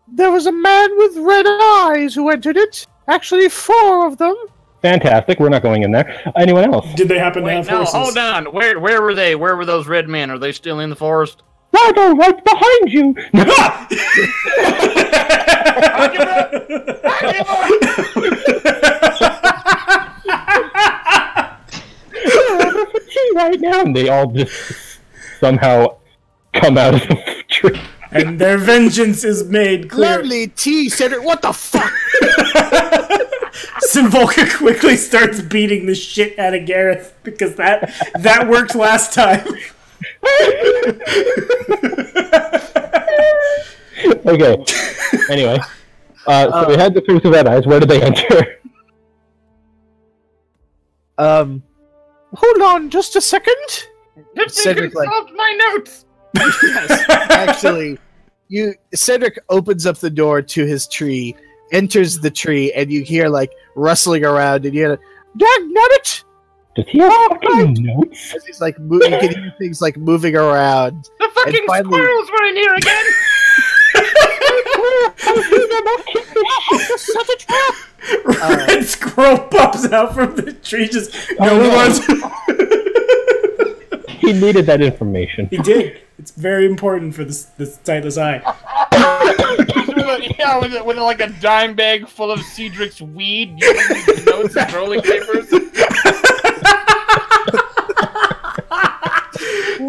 There was a man with red eyes who entered it. Actually, four of them. Fantastic. We're not going in there. Anyone else? Did they happen to have no, horses? hold on. Where where were they? Where were those red men? Are they still in the forest? Right, they're right behind you. [laughs] [laughs] tea [laughs] right now, and they all just somehow come out of the tree. And their vengeance is made clear. Lovely tea, Cedric. What the fuck? Sinvolka [laughs] quickly starts beating the shit out of Gareth because that that worked last time. Okay. Anyway, uh, so we had the proof of red eyes. Where did they enter? Um, hold on just a second. Did Cedric, like- consult my notes? Actually, you Cedric opens up the door to his tree, enters the tree, and you hear like rustling around, and you hear, "Dag nabbit!" Does he have fucking notes? As he's like, mo- you can hear things like moving around. The fucking finally- squirrels were in here again. [laughs] Red squirrel pops out from the tree. Just oh, no no. one's. [laughs] [laughs] He needed that information. he did. It's very important for this this sightless eye. [coughs] yeah, with, with like a dime bag full of Cedric's weed, using notes and rolling papers. [laughs] [laughs]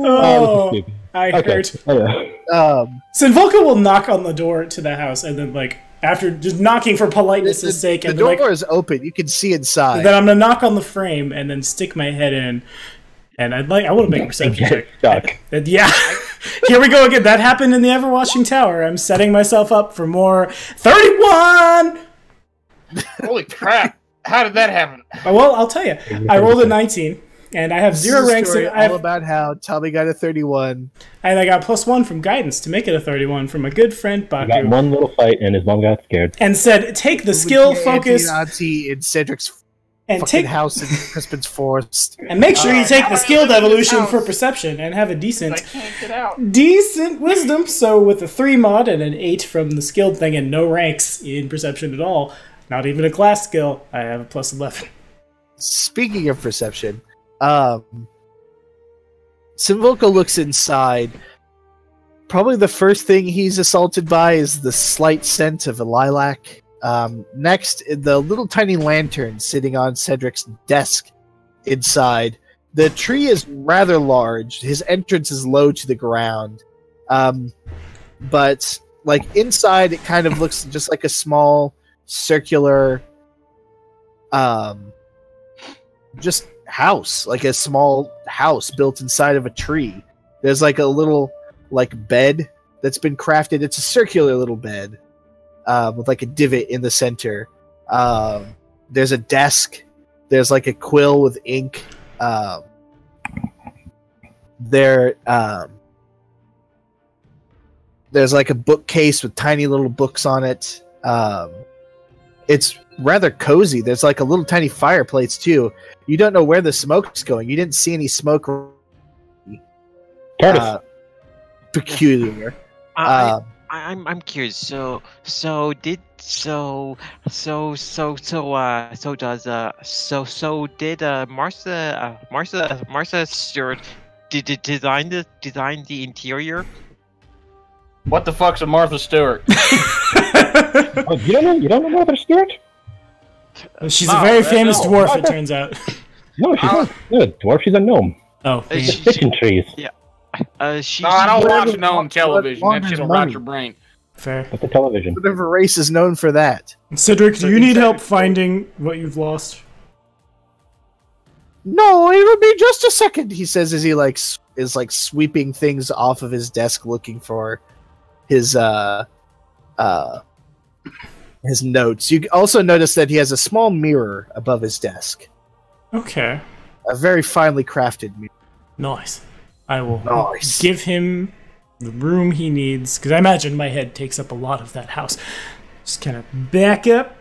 Oh, stupid. I Okay. hurt. Anyway. Um, Sinvolka will knock on the door to the house and then, like, after just knocking for politeness' the- sake, the and door like, is open. You can see inside. then I'm gonna knock on the frame and then stick my head in. And I'd like, I want to make a perception Get check. stuck. And yeah, [laughs] here we go again. That happened in the Everwatching Tower. I'm setting myself up for more 31. Holy crap! How did that happen? [laughs] Oh, Well, I'll tell you. I rolled a 19, and I have This zero is a ranks. story In, I all have, about how Tommy got a 31. and I got plus one from guidance to make it a 31 from a good friend He got one little fight and his mom got scared. and said, "Take the skill, focus, Auntie in Cedric's and fucking take house in Crispin's Forest. and make sure you Uh, take the skilled gonna live in this evolution for perception and have a decent." I can't get out. decent wisdom. So with a three mod and an eight from the skilled thing and no ranks in perception at all, not even a class skill, I have a plus eleven. Speaking of perception, um, Sinvolka looks inside. Probably the first thing he's assaulted by is the slight scent of a lilac. Um, next, the little tiny lantern sitting on Cedric's desk inside. The tree is rather large. His entrance is low to the ground. Um, but, like, inside, it kind of looks just like a small circular um, just house, like a small house built inside of a tree. There's like a little like bed that's been crafted. It's a circular little bed um, with like a divot in the center. Um, there's a desk. There's like a quill with ink. Um, there, um, there's like a bookcase with tiny little books on it. Um, it's rather cozy. There's like a little tiny fireplace too. You don't know where the smoke's going. You didn't see any smoke. TARDIS. Uh, peculiar. I, I, I'm I'm curious. So so did so so so so uh so does uh so so did uh Martha uh, Martha Martha Stewart did, did design the design the interior? What the fuck's a Martha Stewart? [laughs] oh, you don't know? You don't know Martha Stewart? She's Wow, a very famous no. dwarf, it turns out. No, she's Uh, not not a dwarf. She's a gnome. Oh, yeah. she- Bitching trees. Uh, she. No, I don't watch no wa- television. That shit'll wanders rot your brain. fair. That's the television. Whatever race is known for that. Cedric, do you need help finding what you've lost? No, it'll be just a second. He says as he like is like sweeping things off of his desk, looking for his uh uh his notes. You also notice that he has a small mirror above his desk, Okay, a very finely crafted mirror. nice. I will Nice. give him the room he needs because I imagine my head takes up a lot of that house. Just kind of back up.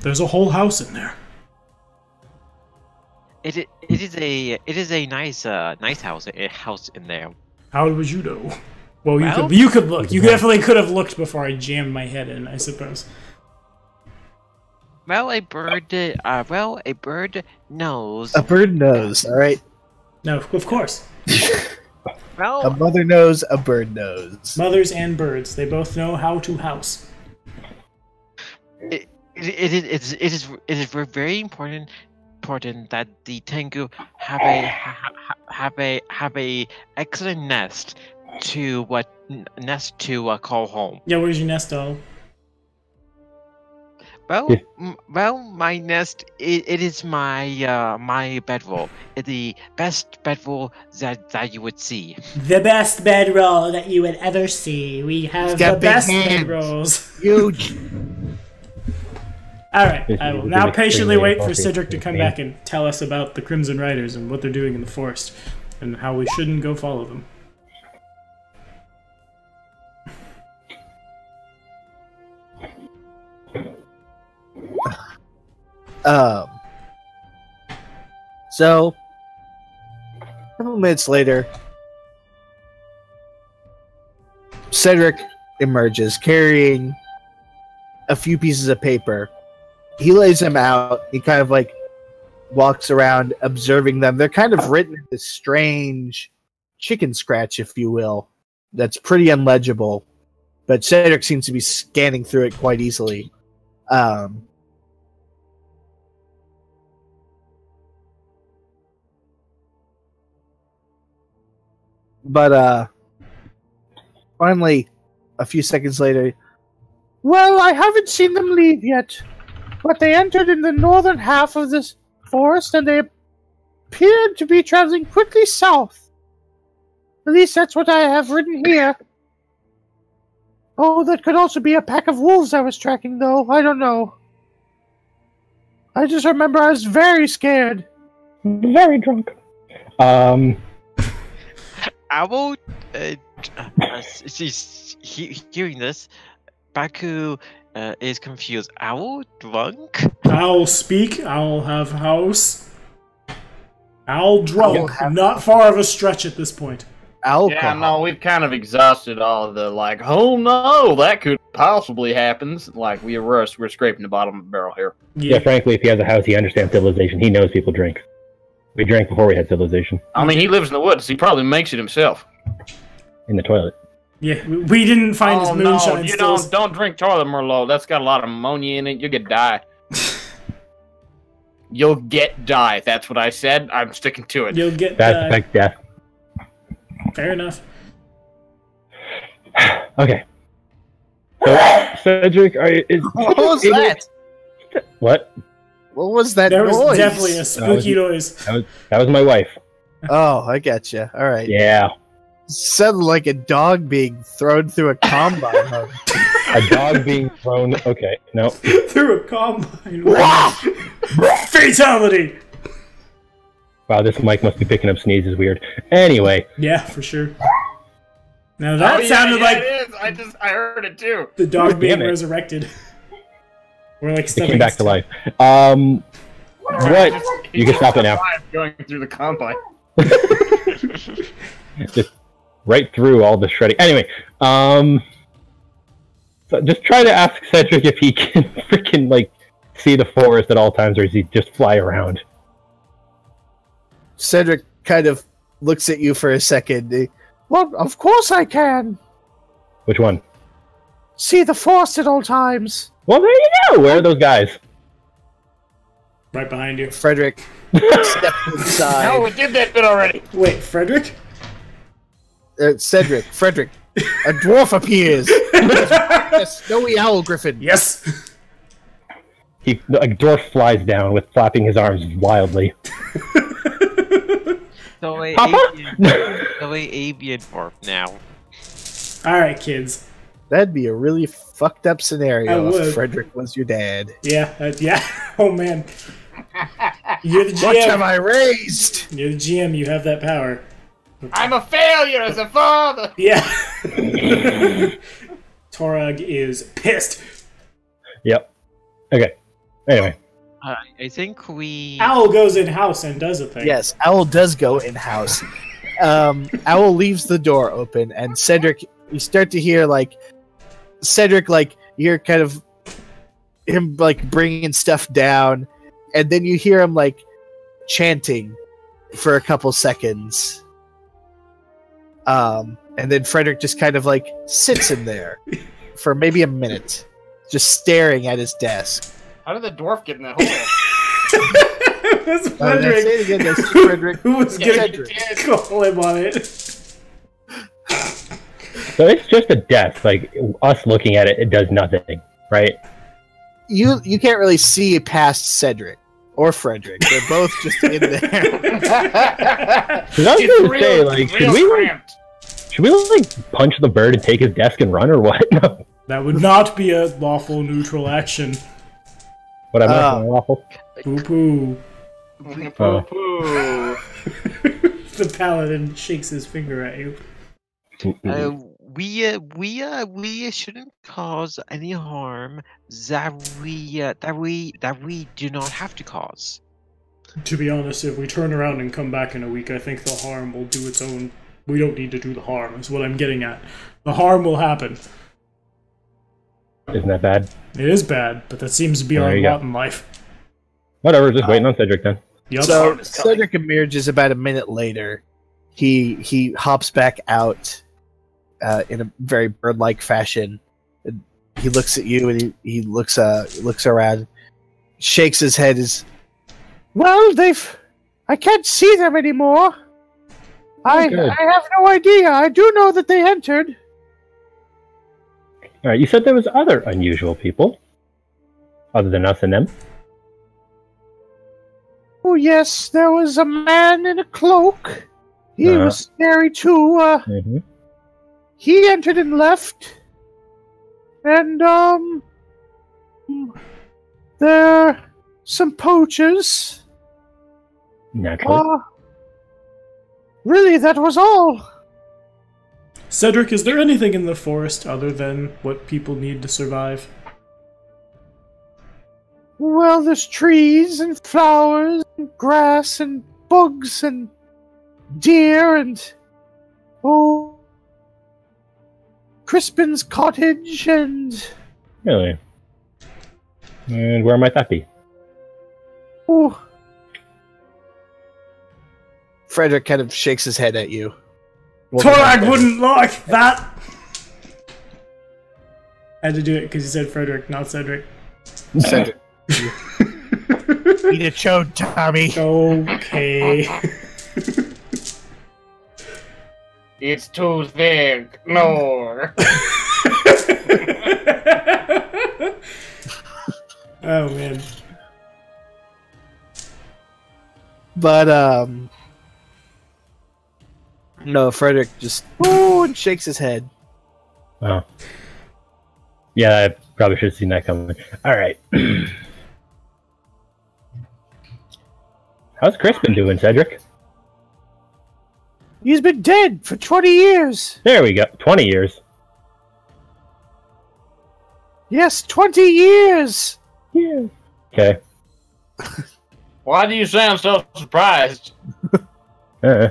There's a whole house in there. It, i- it is a it is a nice uh nice house a house in there. How would you know? Well, you Well- could you could look. You definitely could have looked before I jammed my head in. I suppose. Well, a bird uh well a bird knows. A bird knows, all right. No, of course. [laughs] A mother knows, a bird knows. Mothers and birds, they both know how to house. it, it is it is it is it is ver- very important important that the Tengu have a ha, ha- have a have a excellent nest to what nest to uh, call home. Yeah, where's your nest, doll? Well, Yeah. m- well, my nest it, it is my uh my bedroll. The best bedroll that that you would see. The best bedroll that you would ever see. We have the best hands. bedrolls. Huge. [laughs] All right, I will now patiently wait for Cedric to come back and tell us about the Crimson Riders and what they're doing in the forest and how we shouldn't go follow them. Um. So, a couple minutes later, Cedric emerges carrying a few pieces of paper. He lays them out. He kind of like walks around observing them. They're kind of written in this strange chicken scratch, if you will, that's pretty unlegible. but Cedric seems to be scanning through it quite easily. Um, but uh, finally, a few seconds later, well, I haven't seen them leave yet, but they entered in the northern half of this forest and they appeared to be traveling quickly south. At least that's what I have written here. Oh, that could also be a pack of wolves I was tracking, though. I don't know. I just remember I was very scared. Very drunk. Um, Owl, uh, uh, she's he- hearing this. Baku uh, is confused. Owl drunk? Owl speak. Owl have house. Owl drunk. Owl have- Not far of a stretch at this point. Alcohol. Yeah, no, we've kind of exhausted all the like. Oh no, that could possibly happen. Like we we're we're scraping the bottom of the barrel here. yeah, frankly, if he has a house, he understands civilization. He knows people drink. We drank before we had civilization I mean, he lives in the woods. He probably makes it himself. in the toilet. Yeah, we- we didn't find his oh moonshine no, you stills. don't don't drink toilet Merlot. That's got a lot of ammonia in it. You'll get die. [laughs] You'll get die. That's what I said. I'm sticking to it. You'll get That's uh, affects death. fair enough. [sighs] Okay. So, Cedric, are you, is, [laughs] What was that? What? What was that There was definitely a spooky noise. That was that was my wife. Oh, I get you. All right. Yeah, Sounded like a dog being thrown through a combine. [laughs] a dog being thrown. Okay, no. [laughs] Through a combine. [laughs] Fatality! Wow, this mic must be picking up sneezes. Weird. Anyway, Yeah, for sure. Now oh, that Oh, yeah, sounded yeah, like it is. I just I heard it too. the dog Damn being it. resurrected. Or like it came back to life. Um, what? You can stop it now. Going through the combine. [laughs] Just right through all the shredding. Anyway, um, so just try to ask Cedric if he can [laughs] freaking like see the forest at all times, or does he just fly around? Cedric kind of looks at you for a second. He, Well, of course I can. Which one? See the forest at all times. Well, there you go. Where are those guys? Right behind you. Frederick [laughs] steps No, we did that bit already. Wait, Frederick? Uh, Cedric, Frederick, a dwarf appears. [laughs] a snowy owl griffin. Yes. He, a dwarf flies down with flapping his arms wildly. So a Papa? avian, so a avian dwarf now. All right, kids. That'd be a really fucked up scenario if Frederick was your dad. Yeah, uh, yeah. [laughs] Oh man. You're the What have GM. I raised? You're the GM. You have that power. I'm a failure as a father. Yeah. [laughs] Torag is pissed. Yep. Okay. Anyway, Uh, I think we. Owl goes in house and does a thing. Yes, Owl does go in house. Um, Owl leaves the door open, and Cedric, you start to hear like Cedric, like you're kind of him like bringing stuff down, and then you hear him like chanting for a couple seconds. Um, and then Frederick just kind of like sits in there [laughs] for maybe a minute, just staring at his desk. How did the dwarf get in that hole? [laughs] That's Uh, say Frederick. it again, that's Frederick. Who was Yeah, gonna call him on it? So it's just a death. Like us looking at it, it does nothing, right? you you can't really see past Cedric or Frederick. They're both just in there. [laughs] Because I was gonna real- say, like, should we like, should we like punch the bird and take his desk and run, or what? [laughs] No. That would not be a lawful neutral action. But I'm Uh, not going awful. Poo poo. Oh. Poo-poo. [laughs] the paladin shakes his finger at you. Uh, we uh, we uh, we shouldn't cause any harm that we uh, that we that we do not have to cause. To be honest, if we turn around and come back in a week, I think the harm will do its own. We don't need to do the harm, is what I'm getting at. The harm will happen. Isn't that bad? It is bad, but that seems to be There our you go. lot in life. Whatever. Just waiting on Cedric then. Yup. so harm is coming. Cedric emerges about a minute later. He he hops back out, uh, in a very bird-like fashion. And he looks at you and he, he looks uh looks around, shakes his head. Is well, they've. I can't see them anymore. I good. I have no idea. I do know that they entered. All right, you said there was other unusual people, other than us and them. Oh yes, there was a man in a cloak. He Uh-huh. was scary too. Uh, Mm-hmm. He entered and left. And, um. There some poachers. Naturally. Uh, really, that was all. Cedric, is there anything in the forest other than what people need to survive? Well, there's trees and flowers and grass and bugs and deer and. Oh. Crispin's cottage and. really. And where might that be? Oh. Frederick kind of shakes his head at you. Torag wouldn't like that! I had to do it because you said Frederick, not Cedric. Cedric. [laughs] Eat a chode, Tommy. Okay. [laughs] It's too thick. No. [laughs] oh man. But um No, Frederick just ooh and shakes his head. Oh. Yeah, I probably should have seen that coming. All right. [clears throat] How's Chris been doing, Cedric? He's been dead for twenty years. There we go. 20 years. Yes, twenty years. Yeah. Okay. [laughs] Why do you sound so surprised? Uh,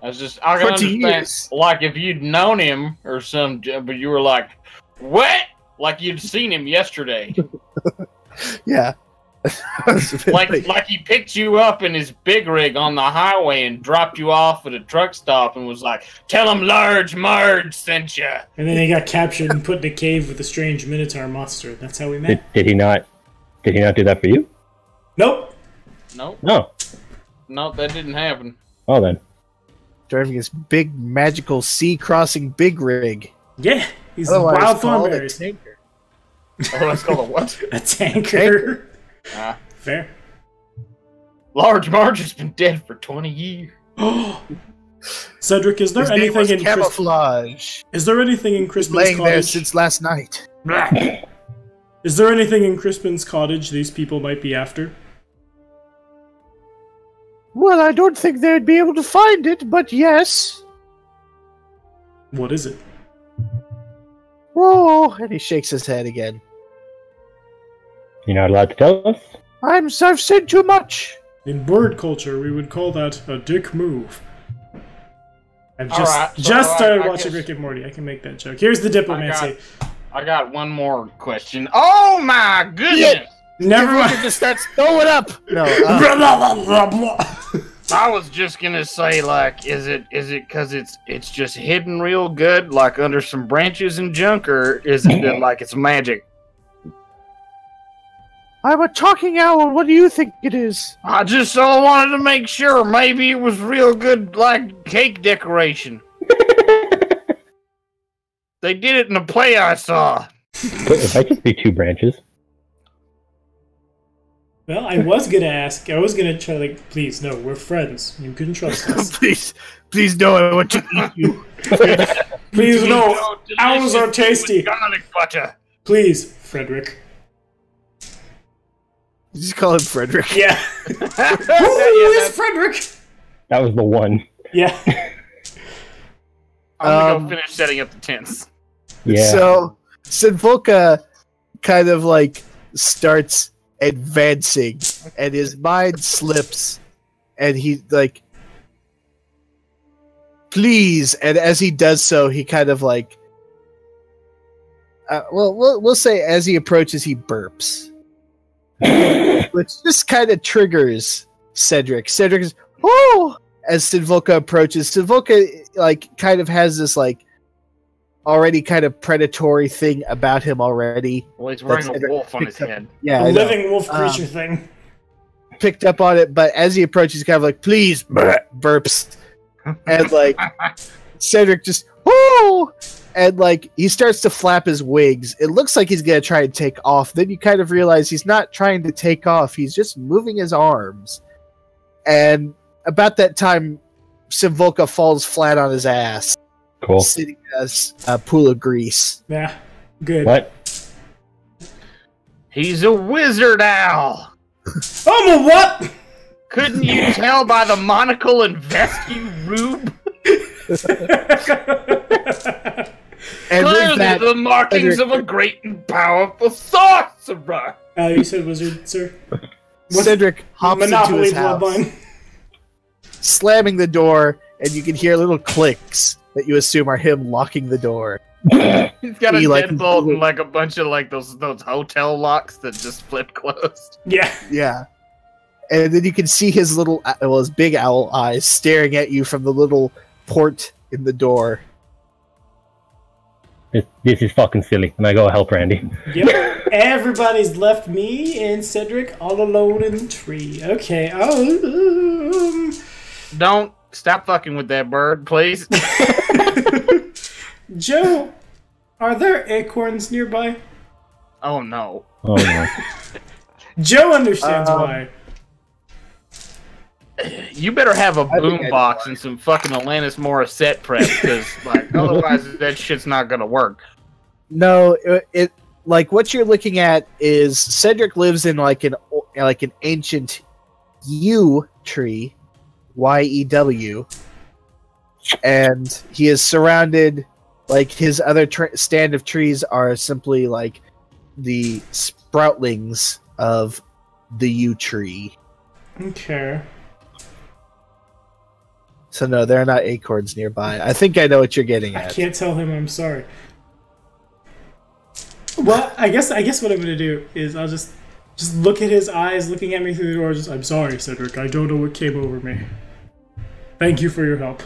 I was just, I can 20 understand, years. like if you'd known him or some, but you were like, what? Like you'd seen him yesterday. [laughs] Yeah. [laughs] like, like he picked you up in his big rig on the highway and dropped you off at a truck stop and was like, tell him Large Marge sent you. And then he got captured and put in a cave with a strange minotaur monster. That's how we met. did he not? Did he not do that for you? Nope. Nope, No. nope, that didn't happen. Oh then. driving his big magical sea crossing big rig. Yeah, he's Otherwise wild called a thornberries. tanker. Oh, that's called a what? [laughs] A tanker. Ah. Fair. Large Marge has been dead for 20 years. [gasps] Cedric, is there His name anything was in Cris- camouflage. is there anything in Crispin's Laying there cottage? since last night. Is there anything in Crispin's cottage these people might be after? Well, I don't think they'd be able to find it, but yes. What is it? Whoa! And he shakes his head again. You're not allowed to tell us? I'm I've said too much. In bird culture, we would call that a dick move. I've just right, so just I- started I watching guess- Rick and Morty. I can make that joke. Here's the diplomacy. I got one more question. Oh my goodness! Never Everyone mind. just starts throwing up. [laughs] No, uh, [laughs] Blah, blah, blah, blah, blah. I was just gonna say, like, is it is it because it's it's just hidden real good, like under some branches and junk, or is it that, like it's magic? I'm a talking owl. What do you think it is? I just so wanted to make sure. Maybe it was real good, like cake decoration. [laughs] they did it in a play I saw. But it might just be two branches. Well, I was gonna ask. I was gonna try. Like, please, no, we're friends. You can trust us. [laughs] please, please, no. I want to eat you. [laughs] Please, no. Owls are tasty. Garlic butter. Please, Frederick. Just call him Frederick. Yeah. [laughs] [laughs] Who is Frederick? That was the one. Yeah. [laughs] I'm gonna Um, go finish setting up the tents. Yeah. So Sinvolka kind of like starts advancing, and his mind slips, and he like, please. And as he does so, he kind of like, uh, well, we'll we'll say as he approaches, he burps, [coughs] which just kind of triggers Cedric. Cedric is oh. As Sinvolka approaches, Sinvolka like kind of has this like already kind of predatory thing about him already. Well, he's wearing a wolf on his picked up- head. Yeah, A I know. living wolf Um, creature thing. picked up on it, but as he approaches, he's kind of like, "Please," burps, and like [laughs] Cedric just whoo, and like he starts to flap his wigs. It looks like he's gonna try and take off. Then you kind of realize he's not trying to take off. He's just moving his arms. And about that time, Sinvolka falls flat on his ass, Cool. sitting as a pool of grease. Yeah, good. What? He's a wizard owl. [laughs] I'm a what? Couldn't you tell by the monocle and vest you rube? [laughs] And Clearly that, the markings of a great and powerful sorcerer. uh, you said wizard, sir. What's- [laughs] Cedric hops into Monopoly his house. slamming the door, and you can hear little clicks that you assume are him locking the door. [laughs] He's got a He, like, deadbolt and [laughs] like a bunch of like those those hotel locks that just flip closed. Yeah. Yeah. And then you can see his little, uh, well, his big owl eyes staring at you from the little port in the door. This, this is fucking silly. And I go help Randy. [laughs] Yep. Everybody's left me and Cedric all alone in the tree. Okay. Oh. Um, Don't stop fucking with that bird, please. [laughs] [laughs] Joe, are there acorns nearby? oh no. Oh no. Joe understands Um, why. You better have a think I boom box and some fucking Alanis Morissette prep, because like [laughs] otherwise that shit's not gonna work. No, it, it like what you're looking at is Cedric lives in like an like an ancient yew tree, Y E W, and he is surrounded. Like his other tr- stand of trees are simply like the sproutlings of the yew tree. Okay. So no, there are not acorns nearby. I think I know what you're getting at. I can't tell him I'm sorry. Well, I guess I guess what I'm gonna do is I'll just just look at his eyes looking at me through the door. Just I'm sorry, Cedric. I don't know what came over me. Thank you for your help.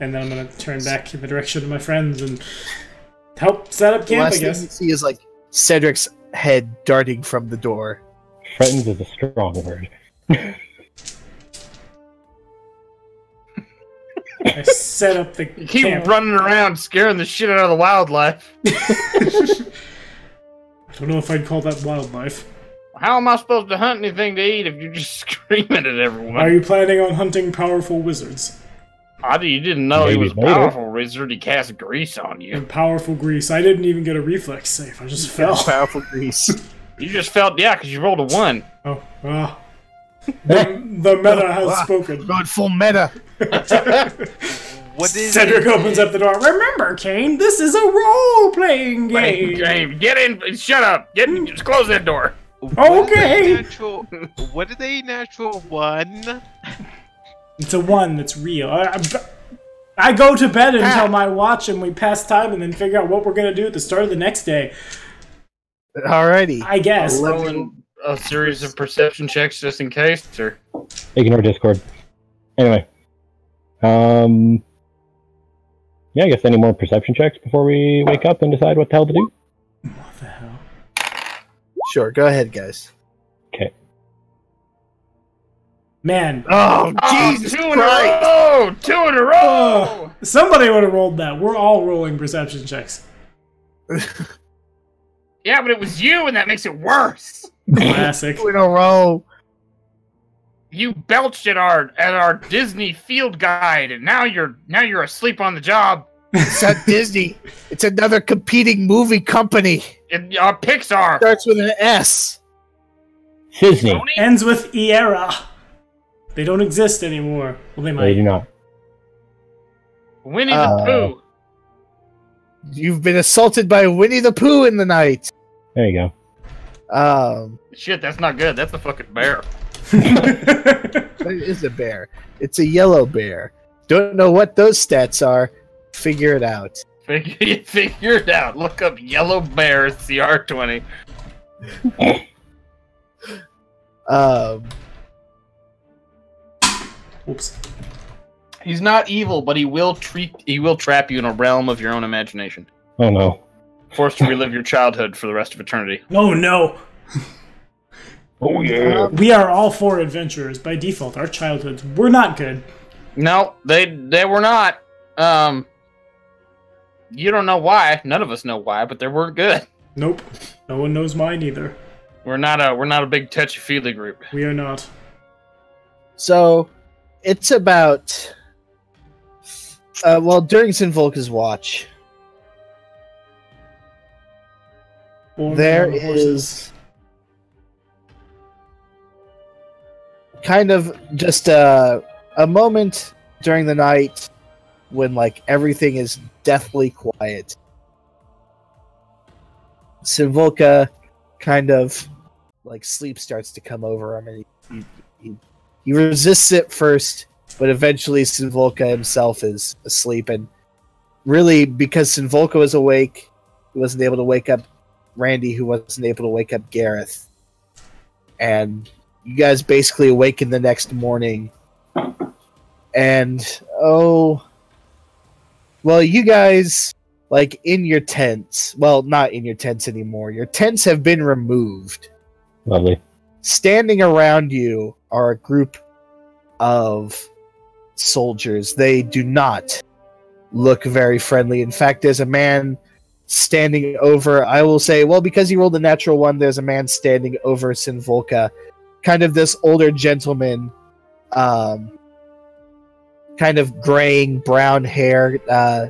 And then I'm gonna turn back in the direction of my friends and help set up The camp. I last thing you guess. see is like Cedric's head darting from the door. Friends is a strong word. [laughs] I set up the You keep camp. running around scaring the shit out of the wildlife. [laughs] I don't know if I'd call that wildlife. How am I supposed to hunt anything to eat if you're just [laughs] screaming at everyone? Are you planning on hunting powerful wizards? I, you didn't know he was later. powerful wizard. He cast grease on you. And powerful grease. I didn't even get a reflex save. I just fell. Powerful grease. You just felt yeah, because you rolled a one. Oh, ah. The, the meta has spoken. Going full meta. [laughs] What is Cedric it? opens up the door. Remember, Kane, this is a role-playing Game, game. game, get in! Shut up! Get in! Just close that door. What is a Okay. Natural, what is a natural one? It's a one that's real. I, I, I go to bed Ah. until my watch and we pass time and then figure out what we're gonna do at the start of the next day. Alrighty. I guess. Rolling a series of perception checks just in case, or Ignore Discord. Anyway. Um. Yeah, I guess any more perception checks before we wake up and decide what the hell to do? What the hell? Sure, go ahead, guys. Okay. Man, Oh, oh, Jesus two in a row! Two in a row! Oh, somebody would have rolled that. We're all rolling perception checks. [laughs] Yeah, but it was you, and that makes it worse. Classic. Two [laughs] in a row. You belched at our at our Disney field guide, and now you're now you're asleep on the job. It's not [laughs] Disney. It's another competing movie company. It, uh, Pixar. Starts with an S. Disney. Sony? Ends with Era. They don't exist anymore. Well, they No, you might. do not. Winnie Uh, the Pooh. You've been assaulted by Winnie the Pooh in the night. There you go. Um, Shit, that's not good. That's a fucking bear. [laughs] it is a bear. It's a yellow bear. Don't know what those stats are. Figure it out. Figure, [laughs] figure it out. Look up yellow bear CR twenty. Um, Oops. He's not evil, but he will treat he will trap you in a realm of your own imagination. Oh no. Forced to relive your childhood for the rest of eternity. Oh no. Oh yeah. We are all four adventurers by default. Our childhoods were not good. No, they they were not. Um you don't know why. None of us know why, but they weren't good. Nope. No one knows mine either. We're not a we're not a big touchy feely group. We are not. So it's about uh, well during Sinvolka's watch, There horses. is kind of just a a moment during the night when like everything is deathly quiet. Sinvolka kind of like sleep starts to come over him and he, he, he, he resists it first, but eventually Sinvolka himself is asleep and really because Sinvolka was awake, he wasn't able to wake up Randy who wasn't able to wake up Gareth. And you guys basically awaken the next morning. And oh well you guys like in your tents. Well, not in your tents anymore. Your tents have been removed. Lovely. Standing around you are a group of soldiers. They do not look very friendly. In fact, there's a man standing over. I will say, well, because he rolled a natural one, there's a man standing over Sinvolka. Kind of this older gentleman, um, kind of graying brown hair. Uh,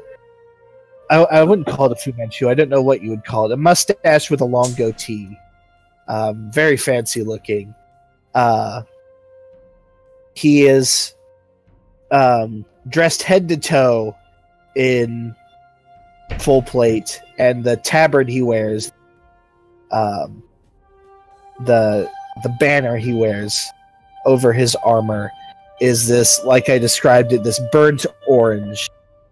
I, I wouldn't call it a Fu Manchu. I don't know what you would call it. A mustache with a long goatee. Um, very fancy looking. Uh, he is um, dressed head to toe in full plate, and the tabard he wears, um, the the banner he wears over his armor is this, like I described it, this burnt orange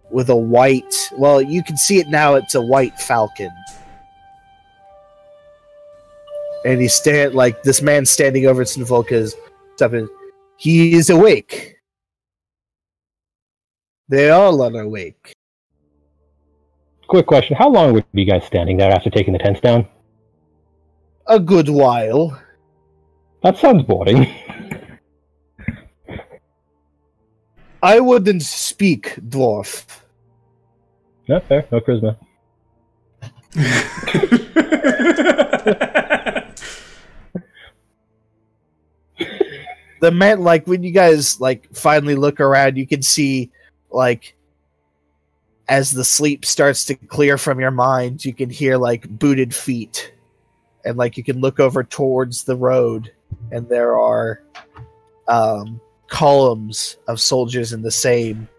with a white. Well, you can see it now. It's a white falcon, and he's stand like this man standing over Sinvolka's stuff. And he is awake. They all are awake. Quick question: How long would you guys standing there after taking the tents down? A good while. That sounds boring. I wouldn't speak dwarf. no fair. No charisma. the man like when you guys like finally look around you can see like as the sleep starts to clear from your mind you can hear like booted feet and like you can look over towards the road and there are um columns of soldiers in the same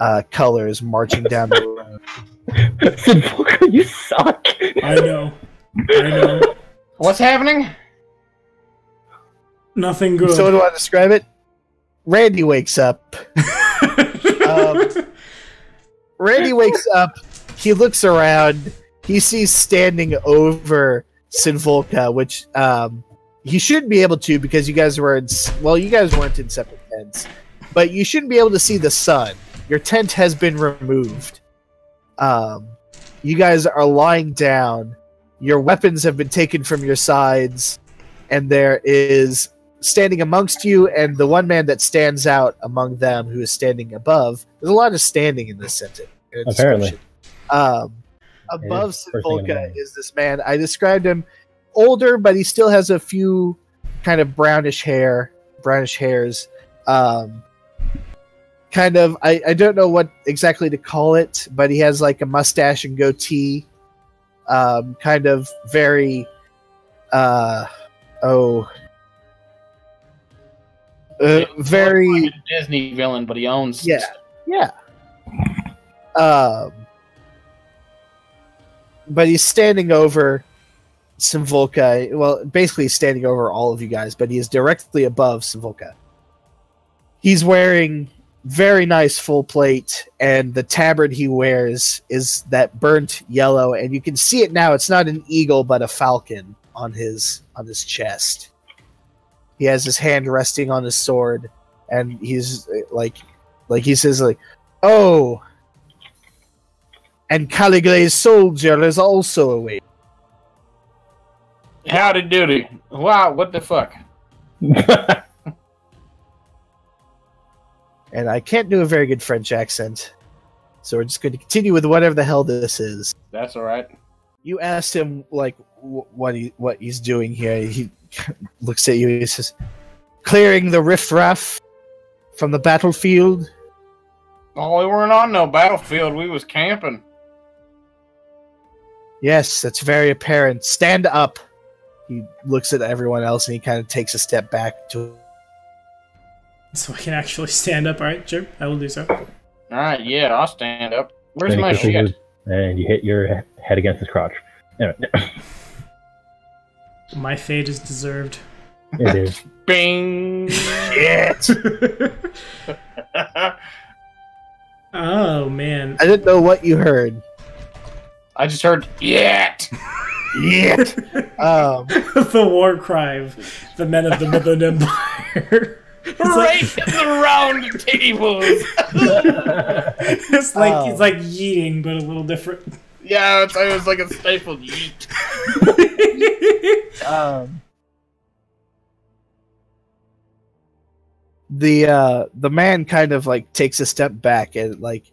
uh colors marching down the road [laughs] Sinvolka, you suck. I know. I know. What's happening? Nothing good. so do i describe it randy wakes up [laughs] Um, Randy wakes up. He looks around. He sees standing over Sinvolka, which um, he shouldn't be able to because you guys were in. Well, you guys weren't in separate tents, but you shouldn't be able to see the sun. Your tent has been removed. Um, you guys are lying down. Your weapons have been taken from your sides, and there is standing amongst you and the one man that stands out among them who is standing above. There's a lot of standing in this sentence. in Apparently. Um, above is the first thing in Sinvolka mind. is this man. I described him older, but he still has a few kind of brownish hair, brownish hairs. Um, kind of, I, I don't know what exactly to call it, but he has like a mustache and goatee. Um, kind of very, uh, oh, uh, very Disney villain, but he owns. Yeah. yeah. Um, but he's standing over Sinvolka. Well, basically he's standing over all of you guys, but he is directly above Sinvolka. He's wearing very nice full plate, and the tabard he wears is that burnt yellow, and you can see it now. It's not an eagle, but a falcon on his on his chest. He has his hand resting on his sword, and he's like like he says like, "Oh, and Caligula's soldier is also awake." Howdy doody. Wow, what the fuck? [laughs] And I can't do a very good French accent, so we're just going to continue with whatever the hell this is. That's all right. You asked him like wh- what he what he's doing here. He [laughs] looks at you. He says, "Clearing the riffraff from the battlefield." Oh, we weren't on no battlefield. We was camping. Yes, that's very apparent. Stand up. He looks at everyone else and he kind of takes a step back to. So I can actually stand up. All right, sure, I will do so. All right, yeah, I'll stand up. Where's my pushes shit? And you hit your head against his crotch. Anyway, [laughs] My fate is deserved. it is. [laughs] Bing. Shit! [laughs] oh man. I didn't know what you heard. I just heard yet. Yet. um, [laughs] the war cry of the men of the Midland Empire. It's right like, in the round tables. it's like Oh. it's like yeeting, but a little different. Yeah, it's, it was like a stifled yeet. [laughs] um, the uh, the man kind of like takes a step back and like,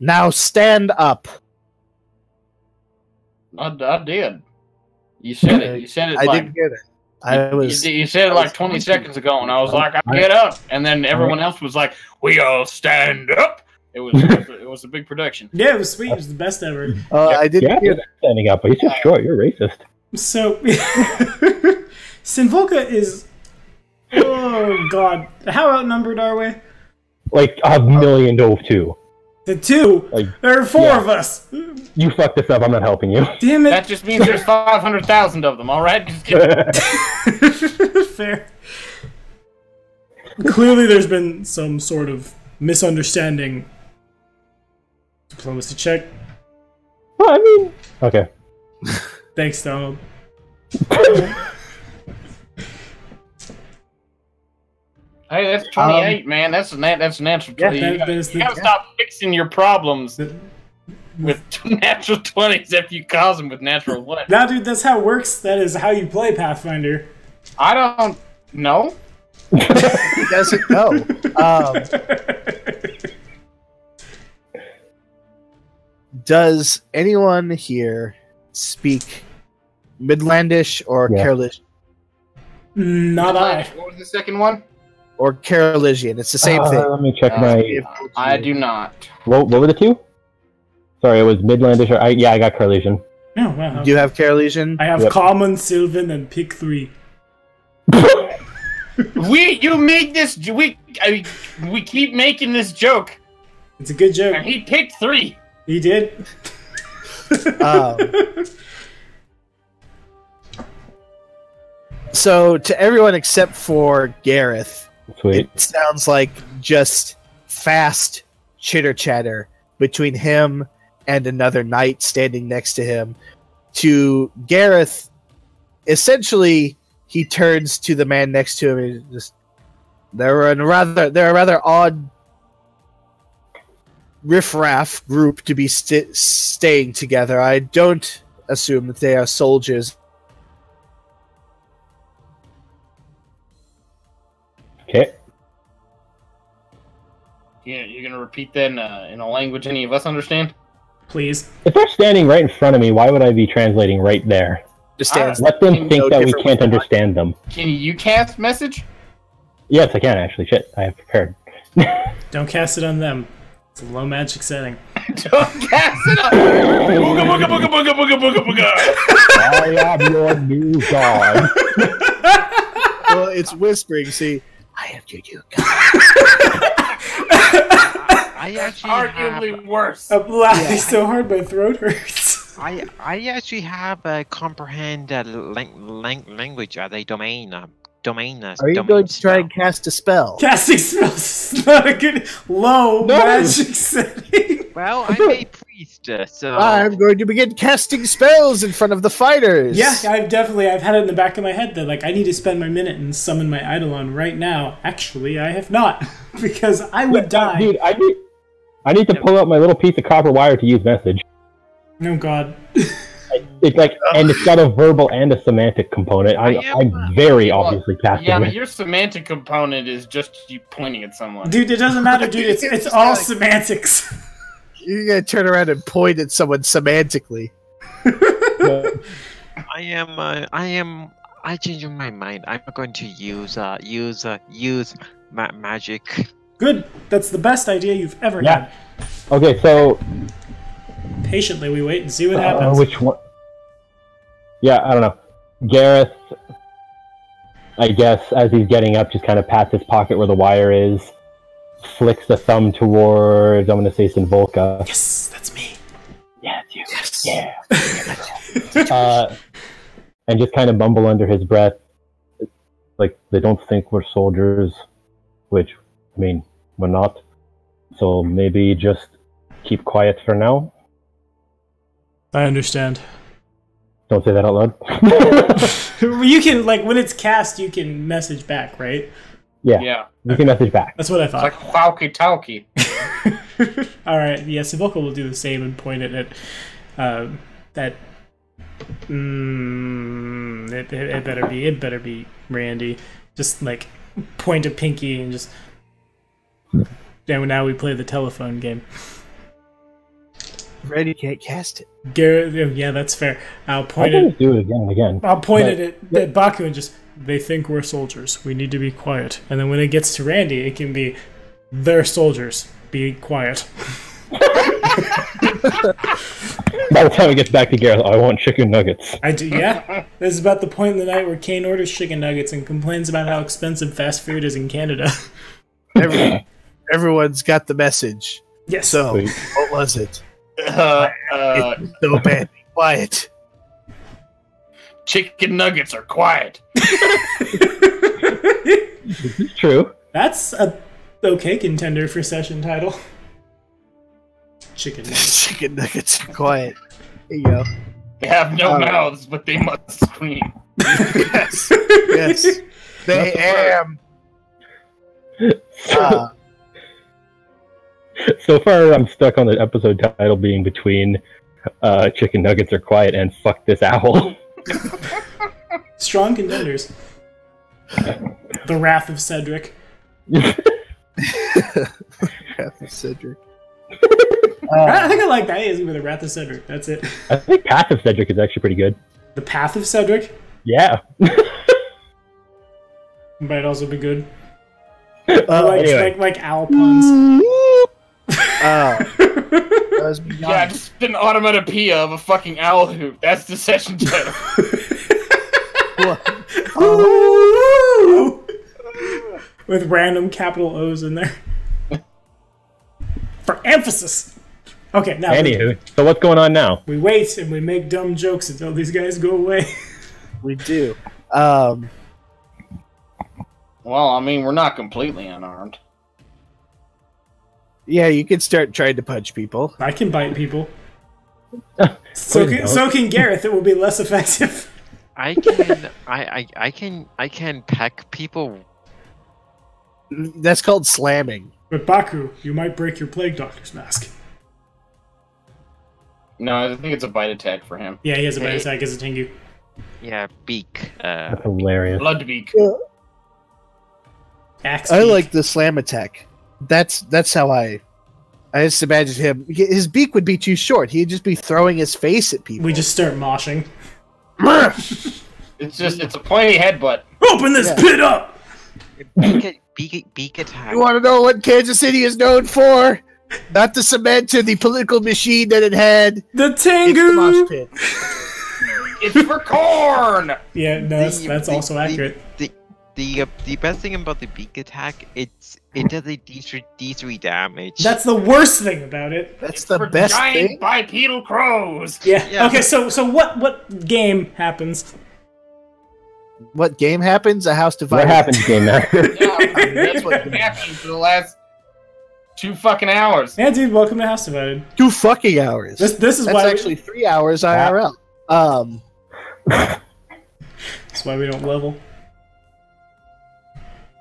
now stand up. I, I did. You said it. You said it I like didn't get it. I was. You, you said it like 20 seconds ago, and I was like, I get up. And then everyone else was like, we all stand up. It was, it was, a, it was a big production. [laughs] yeah, it was sweet. It was the best ever. Uh, I didn't Yeah, hear you're standing up, but he's just short. You're racist. So, [laughs] Sinvolka is. Oh god, how outnumbered are we? Like a million to two. The two. Like There are four Yeah. of us. you fucked this up. I'm not helping you. [laughs] Damn it! That just means there's 500,000 of them, all right? Just Fair. Clearly, there's been some sort of misunderstanding. Diplomacy check. well, I mean, okay. [laughs] Thanks, Donald. Hey, that's 28, man. That's a nat- that's a natural Yeah, 20. that- you, gotta, you gotta stop fixing your problems with [laughs] natural 20s after you cause them with natural one. Nah, dude, that's how it works. That is how you play Pathfinder. I don't know. [laughs] He doesn't know. Um, does anyone here speak Midlandish or Yeah. Carolish Not I. What was the second one? or Carolisian? It's the same Uh, thing. Let me check Uh, my. I do not. What, what were the two? Sorry, it was Midlandish. Or, I, yeah, I got Carlesian. Oh, wow. Do you have Carolisian? I have Yep. Common, Sylvan, and Pick 3. [laughs] We you made this we I, we keep making this joke It's a good joke. and he picked three. He did. Um, so, to everyone except for Gareth, Sweet. it sounds like just fast chitter chatter between him and another knight standing next to him. To Gareth, essentially, he turns to the man next to him and just they're a rather they're rather odd riffraff group to be st- staying together. I don't assume that they are soldiers. Okay. Yeah, you're gonna repeat that in a, in a language any of us understand? Please. If they're standing right in front of me, why would I be translating right there? Just stands ah, Let them No think that we can't understand them. Can you cast message? Yes, I can actually. Shit, I have prepared. [laughs] Don't cast it on them. It's a low magic setting. [laughs] Don't cast it up. Booga booga booga booga booga booga booga. I am your new god. [laughs] well, it's whispering. See, I am your new god. [laughs] I actually have, Arguably worse. I'm laughing so hard my throat hurts. I I actually have a comprehend uh, lang- lang- language as a domain uh, domain. Uh, Are you domain going to try and cast a spell? Casting spells is not a good low No. magic setting. [laughs] Well, I'm a [laughs] priest. uh, So I'm going to begin casting spells in front of the fighters. Yeah, I've definitely I've had it in the back of my head that like I need to spend my minute and summon my Eidolon right now. Actually, I have not [laughs] because I would die. Dude, I need, I need to pull out my little piece of copper wire to use message. Oh God. It's like, and it's got a verbal and a semantic component. I, I am- I'm very obviously casting Yeah, but your semantic component is just you pointing at someone. Dude, it doesn't matter, dude. It's it's [laughs] It's all like- semantics. You're gonna turn around and point at someone semantically. [laughs] I am. Uh, I am. I changed my mind. I'm going to use. Uh, use. Uh, use ma- magic. Good. That's the best idea you've ever Yeah. had. Okay, so Patiently, we wait and see what uh, happens. which one? Yeah, I don't know. Gareth, I guess, as he's getting up, just kind of pats his pocket where the wire is, flicks the thumb towards, I'm going to say Sinvolka. yes, that's me. Yeah, it's you. Yeah. [laughs] uh, and just kind of mumble under his breath, like they don't think we're soldiers, which I mean we're not. So maybe just keep quiet for now. I understand. Don't say that out loud. [laughs] you can like when it's cast, you can message back, right? yeah, Yeah, you can message back. That's what I it's thought. like walkie talkie. [laughs] All right, yeah, Sinvolka will do the same and point it at uh, that. Mm, it, it, it better be. It better be Randy. Just like point a pinky and just. And now we play the telephone game. Randy can't cast it. Gareth, yeah, that's fair. I'll I point can it. do it again and again. I'll point But- it at, at Baku and just. They think we're soldiers. We need to be quiet. And then when it gets to Randy, it can be, they're soldiers. Be quiet. [laughs] By the time it gets back to Gareth, I want chicken nuggets. I do, yeah. this is about the point in the night where Kane orders chicken nuggets and complains about how expensive fast food is in Canada. Every, everyone's got the message. yes. So, Sweet. what was it? Uh, uh, so bad. Be quiet. chicken nuggets are quiet. [laughs] It's true. That's a okay contender for session title. Chicken nuggets. [laughs] Chicken nuggets are quiet. There you go. They have no Uh, mouths, but they must scream. yes. Yes. [laughs] They am. Uh, So far, I'm stuck on the episode title being between uh, chicken nuggets are quiet and fuck this owl. [laughs] Strong contenders. The Wrath of Cedric. Wrath of Cedric. [laughs] I Uh, think I like that. Is with the Wrath of Cedric. That's it. I think Path of Cedric is actually pretty good. The Path of Cedric Yeah. [laughs] might also be good. uh, like, anyway. like like owl puns. Uh, that was Yeah, just an automatopoeia of a fucking owl hoot. That's the session [laughs] title. Ooh. With random capital O's in there. For emphasis. Okay, now we- Anywho, so what's going on now? we wait and we make dumb jokes until these guys go away. We do. Um, well, I mean, we're not completely unarmed. Yeah, you can start trying to punch people. I can bite people. [laughs] So can, so can Gareth. It will be less effective. [laughs] I can. I, I. I can. I can peck people. That's called slamming. But Baku, you might break your plague doctor's mask. No, I think it's a bite attack for him. Yeah, he has a bite Hey. attack as a Tengu. Yeah, beak. Uh, That's hilarious. Bloodbeak. Axe I beak. like the slam attack. That's that's how I. I just imagine him. His beak would be too short. He'd just be throwing his face at people. We just start moshing. [laughs] It's just, it's a pointy headbutt. Open this Yeah. pit up! beak. a- Beak. Beak attack. You want to know what Kansas City is known for? Not the cement or the political machine that it had. The It's the mosh pit. It's for corn! Yeah, no, that's, The- that's the- also the- accurate. The the uh, the best thing about the beak attack, it's it does a D three D three damage. That's the worst thing about it. That's the for best giant thing. bipedal crows! Yeah. Yeah. Okay, so so what what game happens? What game happens? A house divided. What happens, Game [laughs] Master? Yeah, that's That's what what- happened for the last Two fucking hours. Yeah, dude, welcome to House Divided. Two fucking hours. This this is That's why we- actually three hours IRL. Um, That's why we don't level.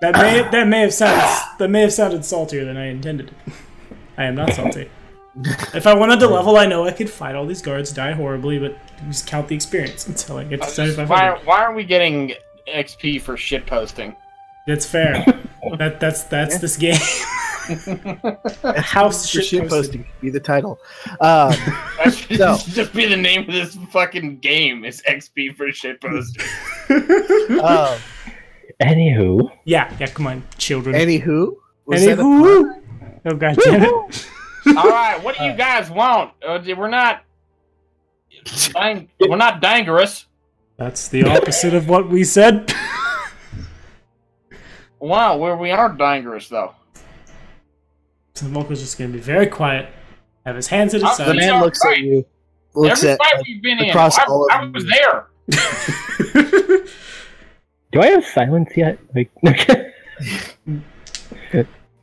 That may that may have sounded that may have sounded saltier than I intended. I am not salty. if I wanted to level, I know I could fight all these guards, die horribly, but just count the experience until I get to seventy five Why, why aren't we getting XP for shit posting? That's fair. [laughs] that that's that's this game. [laughs] House for shit, shit posting. posting be the title. Um, [laughs] That should No. just be the name of this fucking game. Is XP for shit posting? um, Anywho, Yeah, yeah. Come on, children. anywho, was that a pun? Anywho. Oh god damn it. All right, what do you guys want? Uh, we're not. Dang, we're not dangerous. That's the opposite of what we said. [laughs] Wow, where we are dangerous though. So Volko's just gonna be very quiet, have his hands at his Uh, The man- man looks at you, looks Every at fight we've been in, across I, of I was there. [laughs] [laughs] do I have silence yet? Like, [laughs]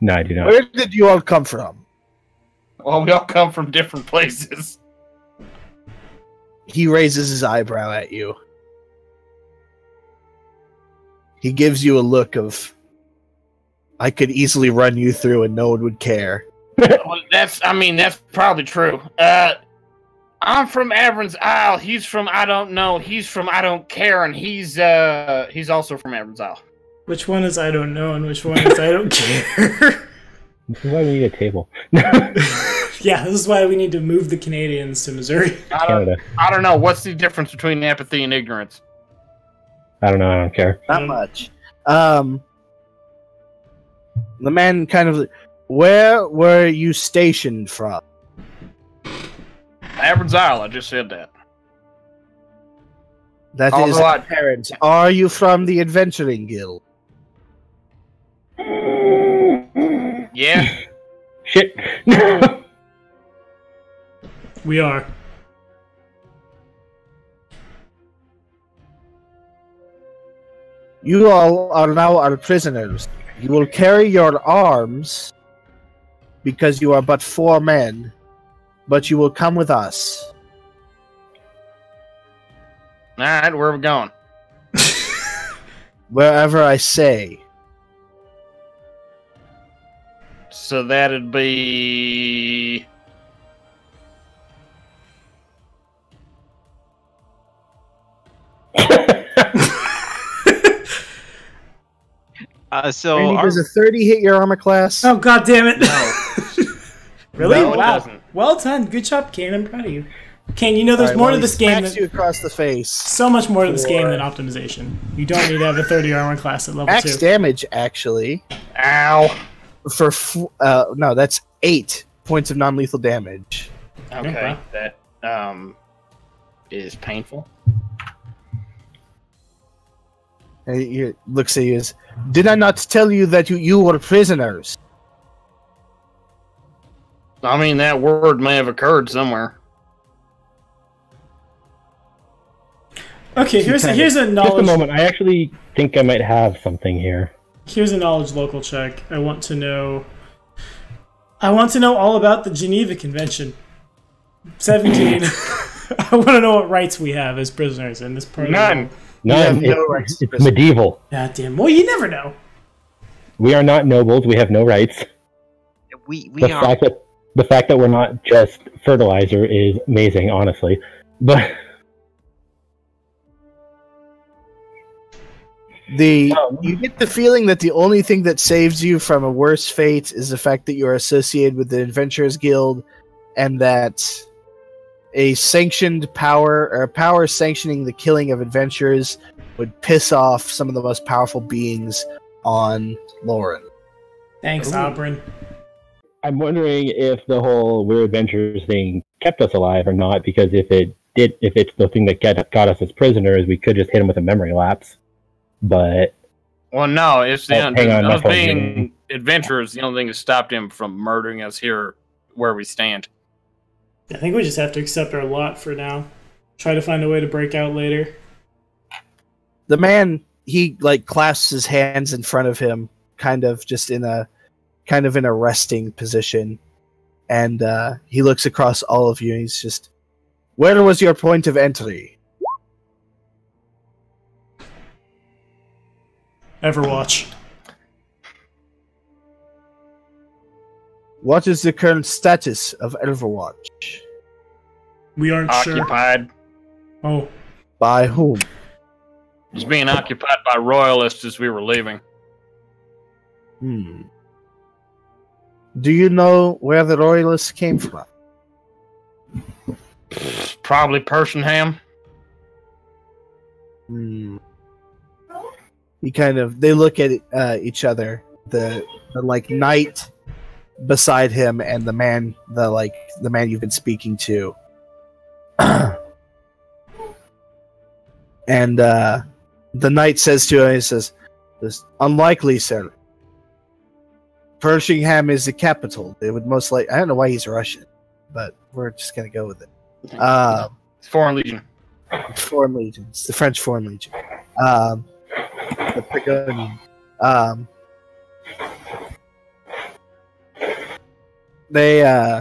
no, I do not. where did you all come from? Well, we all come from different places. He raises his eyebrow at you. He gives you a look of, I could easily run you through and no one would care. Well, that's, I mean, that's probably true. Uh, I'm from Evans Isle. He's from I don't know. He's from I don't care, and he's uh, he's also from Evans Isle. which one is I don't know and which one is I don't [laughs] care? This is why we need a table. [laughs] yeah, this is why we need to move the Canadians to Missouri. I don't, Canada. I don't know. What's the difference between apathy and ignorance? I don't know. I don't care. Not much. Um, the man kind of, where were you stationed from? Evans Isle. I just said that. That is Although I- apparent. Are you from the Adventuring Guild? Yeah. [laughs] Shit. [laughs] We are. You all are now our prisoners. You will carry your arms because you are but four men, but you will come with us. All right, where are we going? [laughs] Wherever I say. So that'd be. [laughs] Uh, so Randy, our- does a 30 hit your armor class? Oh god damn it! [laughs] really? No, it wow. doesn't. Well done. Good job, Kane. I'm proud of you. Kane, you know there's Alright, more well, to this game smacks than you across the face. so much more to this game than optimization. You don't need to have a 30 armor class at level Max two. damage, actually, Ow. for f- uh, no, that's eight points of non-lethal damage. Okay, Okay. that um is painful. And he looks at you as, did I not tell you that you, you were prisoners? I mean, that word may have occurred somewhere. Okay, here's a, kinda- here's a Just a knowledge moment. I actually think I might have something here. here's a knowledge local check. I want to know. I want to know all about the Geneva Convention. 17. [laughs] [laughs] I want to know what rights we have as prisoners in this part. None. None. have no it's, rights it's prison. medieval. God damn. Well, you never know. We are not nobles. We have no rights. we we The are fact that the fact that we're not just fertilizer is amazing, honestly. But The Um, you get the feeling that the only thing that saves you from a worse fate is the fact that you're associated with the Adventurers Guild, and that a sanctioned power or a power sanctioning the killing of adventurers would piss off some of the most powerful beings on Lauren. Thanks, Ooh. Auburn. I'm wondering if the whole weird adventures thing kept us alive or not. Because if it did, if it's the thing that get, got us as prisoners, we could just hit him with a memory lapse. But Well, no, it's the Oh, hang on, us being adventurers. The only thing that stopped him from murdering us here where we stand. I think we just have to accept our lot for now. Try to find a way to break out later. The man he like clasps his hands in front of him, kind of just in a kind of in a resting position, and uh, he looks across all of you. And he's just, "Where was your point of entry?" Everwatch. What is the current status of Everwatch? We aren't sure. Occupied. Oh, By whom? It's being occupied by royalists as we were leaving. Hmm. Do you know where the royalists came from? Probably Pershingham. Hmm. He kind of they look at uh, each other. The, the like knight beside him and the man the like the man you've been speaking to. [clears throat] and uh the knight says to him, he says, "This unlikely, sir. Pershing is the capital. They would most likely. I don't know why he's Russian, but we're just gonna go with it. Um, Foreign Legion. Foreign Legion. It's the French Foreign Legion. Um, the Pregonian. Um, they, uh,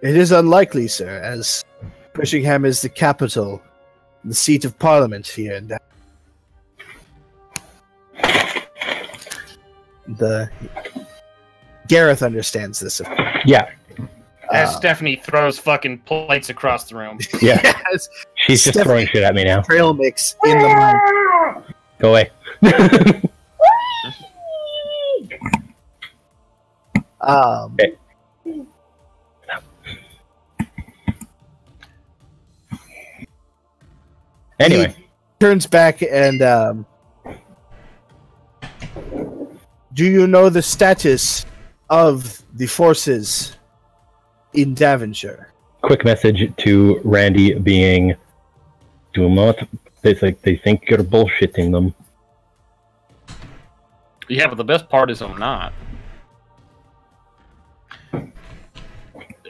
it is unlikely, sir, as Pershingham is the capital, the seat of parliament here. And the Gareth understands this. Of. Yeah, As Uh, Stephanie throws fucking plates across the room. yeah. [laughs] yes, She's just Stephanie- throwing shit at me now. trail mix in the mind. Go away. [laughs] Um, Okay. anyway, turns back and um, do you know the status of the forces in Daventshire? quick message to Randy being do not they like they think you're bullshitting them. Yeah, but the best part is I'm not.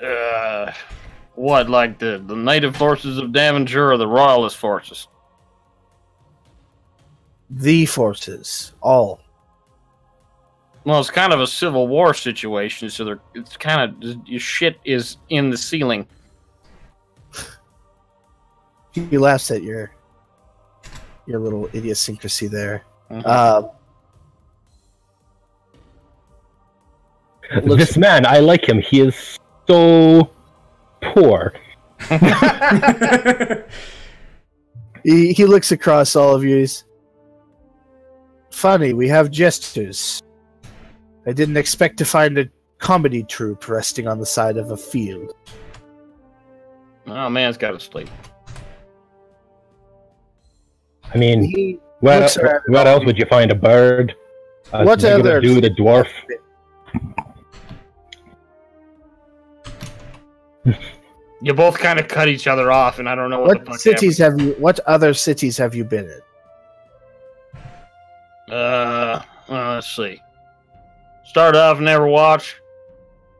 Uh, what, like the, the native forces of Daventry or the royalist forces? The forces, all. Well, it's kind of a civil war situation, so they're, it's kind of your shit is in the ceiling. He laughs at your your little idiosyncrasy there. Mhm. Uh, looks- This man, I like him. He is so poor. [laughs] he, he looks across all of you. He's funny. We have jesters. I didn't expect to find a comedy troupe resting on the side of a field. oh, man's got to sleep. I mean, He where, looks around where else would you find a bird? A What regular other- dude, a dwarf? [laughs] You both kind of cut each other off, and I don't know what, the What fuck cities have you? What other cities have you been in? Uh, well, let's see. Started off in Everwatch,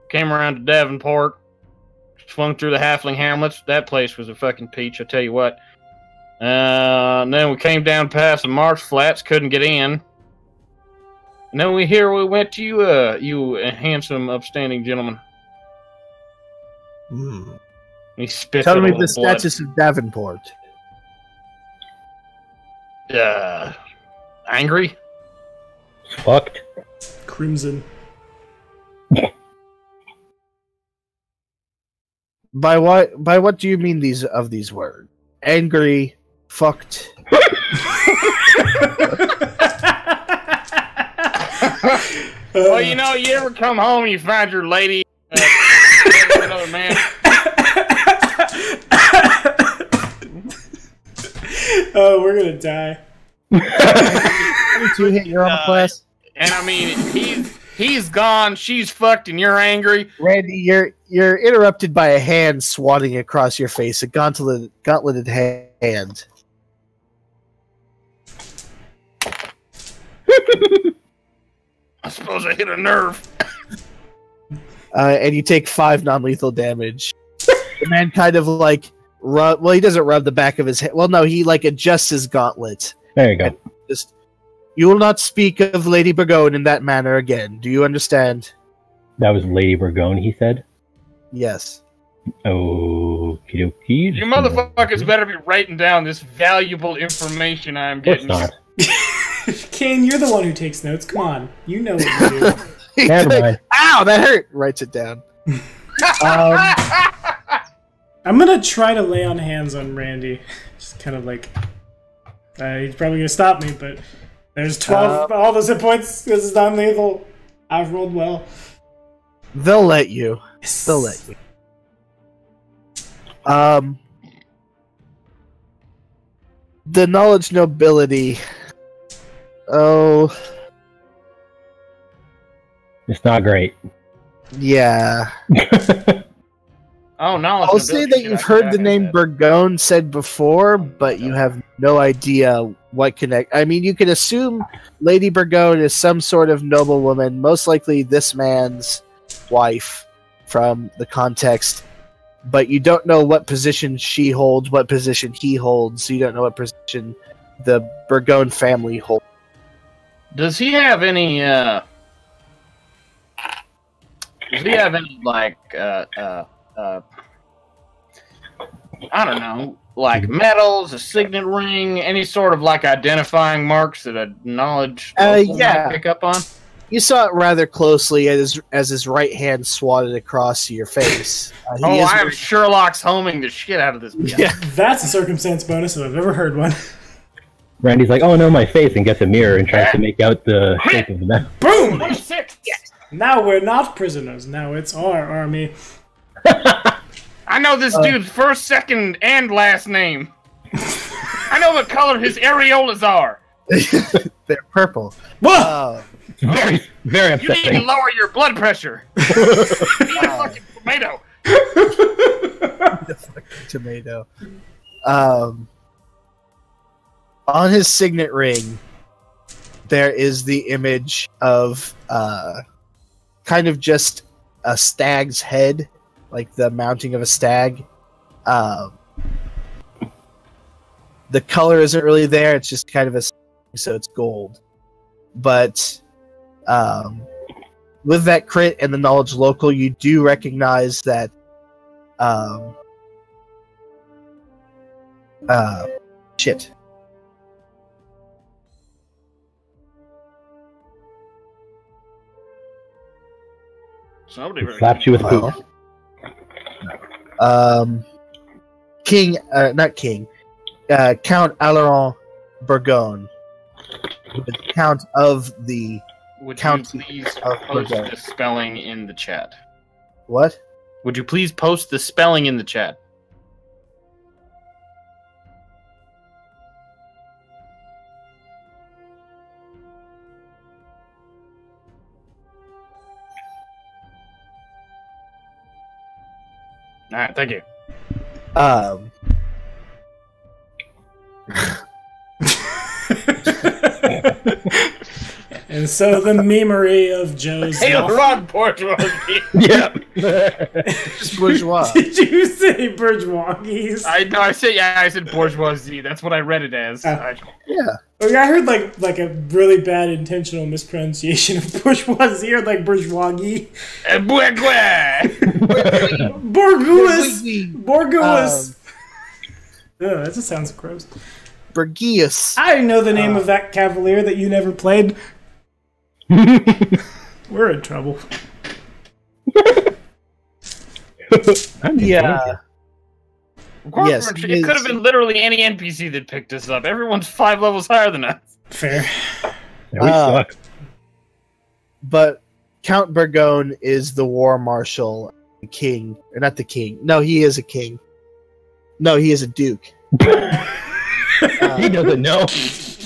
came around to Davenport, swung through the Halfling Hamlets. That place was a fucking peach, I tell you what. Uh, and then we came down past the Marsh Flats, couldn't get in. And then we here we went to you, uh, you handsome, upstanding gentleman. He spits Tell me the status of Davenport. Uh, angry. It's fucked. Crimson. By what? By what do you mean these of these words? Angry, fucked. Well, you know, you ever come home and you find your lady uh, another man. [laughs] oh, we're gonna die. Two hit your armor Uh, class. And I mean, he's he's gone, she's fucked, and you're angry. Randy, you're you're interrupted by a hand swatting across your face, a gauntlet gauntleted hand. I suppose I hit a nerve. uh, and you take five non-lethal damage. the man kind of like rub. Well, he doesn't rub the back of his head. Well, no, he like adjusts his gauntlet. There you go. Just You will not speak of Lady Burgone in that manner again. Do you understand? That was Lady Burgone, he said. Yes. Okie dokie. You motherfuckers better be writing down this valuable information I'm Of course getting. not. [laughs] Kane, you're the one who takes notes. Come on, you know what you do. [laughs] Never mind. Ow, that hurt. Writes it down. [laughs] um, I'm gonna try to lay on hands on Randy. Just kind of like uh, he's probably gonna stop me, but there's twelve. all those hit points. This is non-lethal. I've rolled well. they'll let you. They'll let you. Um, the knowledge nobility. Oh, It's not great. yeah. [laughs] Oh no! I'll say that you've heard the name Burgone said before, but you have no idea what connect. I mean, you can assume Lady Burgone is some sort of noblewoman, most likely this man's wife from the context, but you don't know what position she holds, what position he holds, so you don't know what position the Burgone family holds. Does he have any? uh Does he have any like? uh uh uh I don't know, like medals, a signet ring, any sort of like identifying marks that a knowledge Uh, local might yeah. pick up on. You saw it rather closely as as his right hand swatted across your face. Uh, Oh, is- I am Sherlock's homing the shit out of this. guy. yeah. [laughs] That's a circumstance bonus if I've ever heard one. Randy's like, oh no, my face, and gets a mirror and tries to make out the [laughs] shape of the map. Boom! Twenty-six. Now we're not prisoners. Now it's our army. [laughs] I know this dude's first, second, and last name. I know what color his areolas are. [laughs] They're purple. Whoa! Uh, Very, very You need to lower your blood pressure. [laughs] you need a fucking tomato. [laughs] tomato. Um, on his signet ring, there is the image of uh, kind of just a stag's head, like the mounting of a stag. Um, the color isn't really there; it's just kind of a so it's gold. But um, with that crit and the knowledge local, you do recognize that um, uh, shit. Somebody really Slapped you with a Well. boot. Um, King, uh, not King, uh, Count Alaron Burgone, the Count of the Would County you please of post the spelling in the chat? what? Would you please post the spelling in the chat? All right, thank you. Um, [laughs] [laughs] and so the memory of Joe's. Hail life- Rod Bourgeoisie. [laughs] Yeah. [laughs] just bourgeois. [laughs] Did you say bourgeoisies? I no, I said yeah, I said bourgeoisie. That's what I read it as. Oh. I- yeah. Oh, yeah, I heard like like a really bad intentional mispronunciation of bourgeoisie or like bourgeoisie. Eh, bourgeois. Borguis. Um, Borguis. Ugh, that just sounds gross. Bergius. I know the name Uh. of that cavalier that you never played. [laughs] We're in trouble. Yeah. Course, Yes, we're- it could have been literally any NPC that picked us up. Everyone's five levels higher than us. Fair. Yeah, we Uh, suck. But Count Burgone is the war marshal, the king, or not the king. No, he is a king. No, he is a duke. [laughs] he doesn't know. [laughs]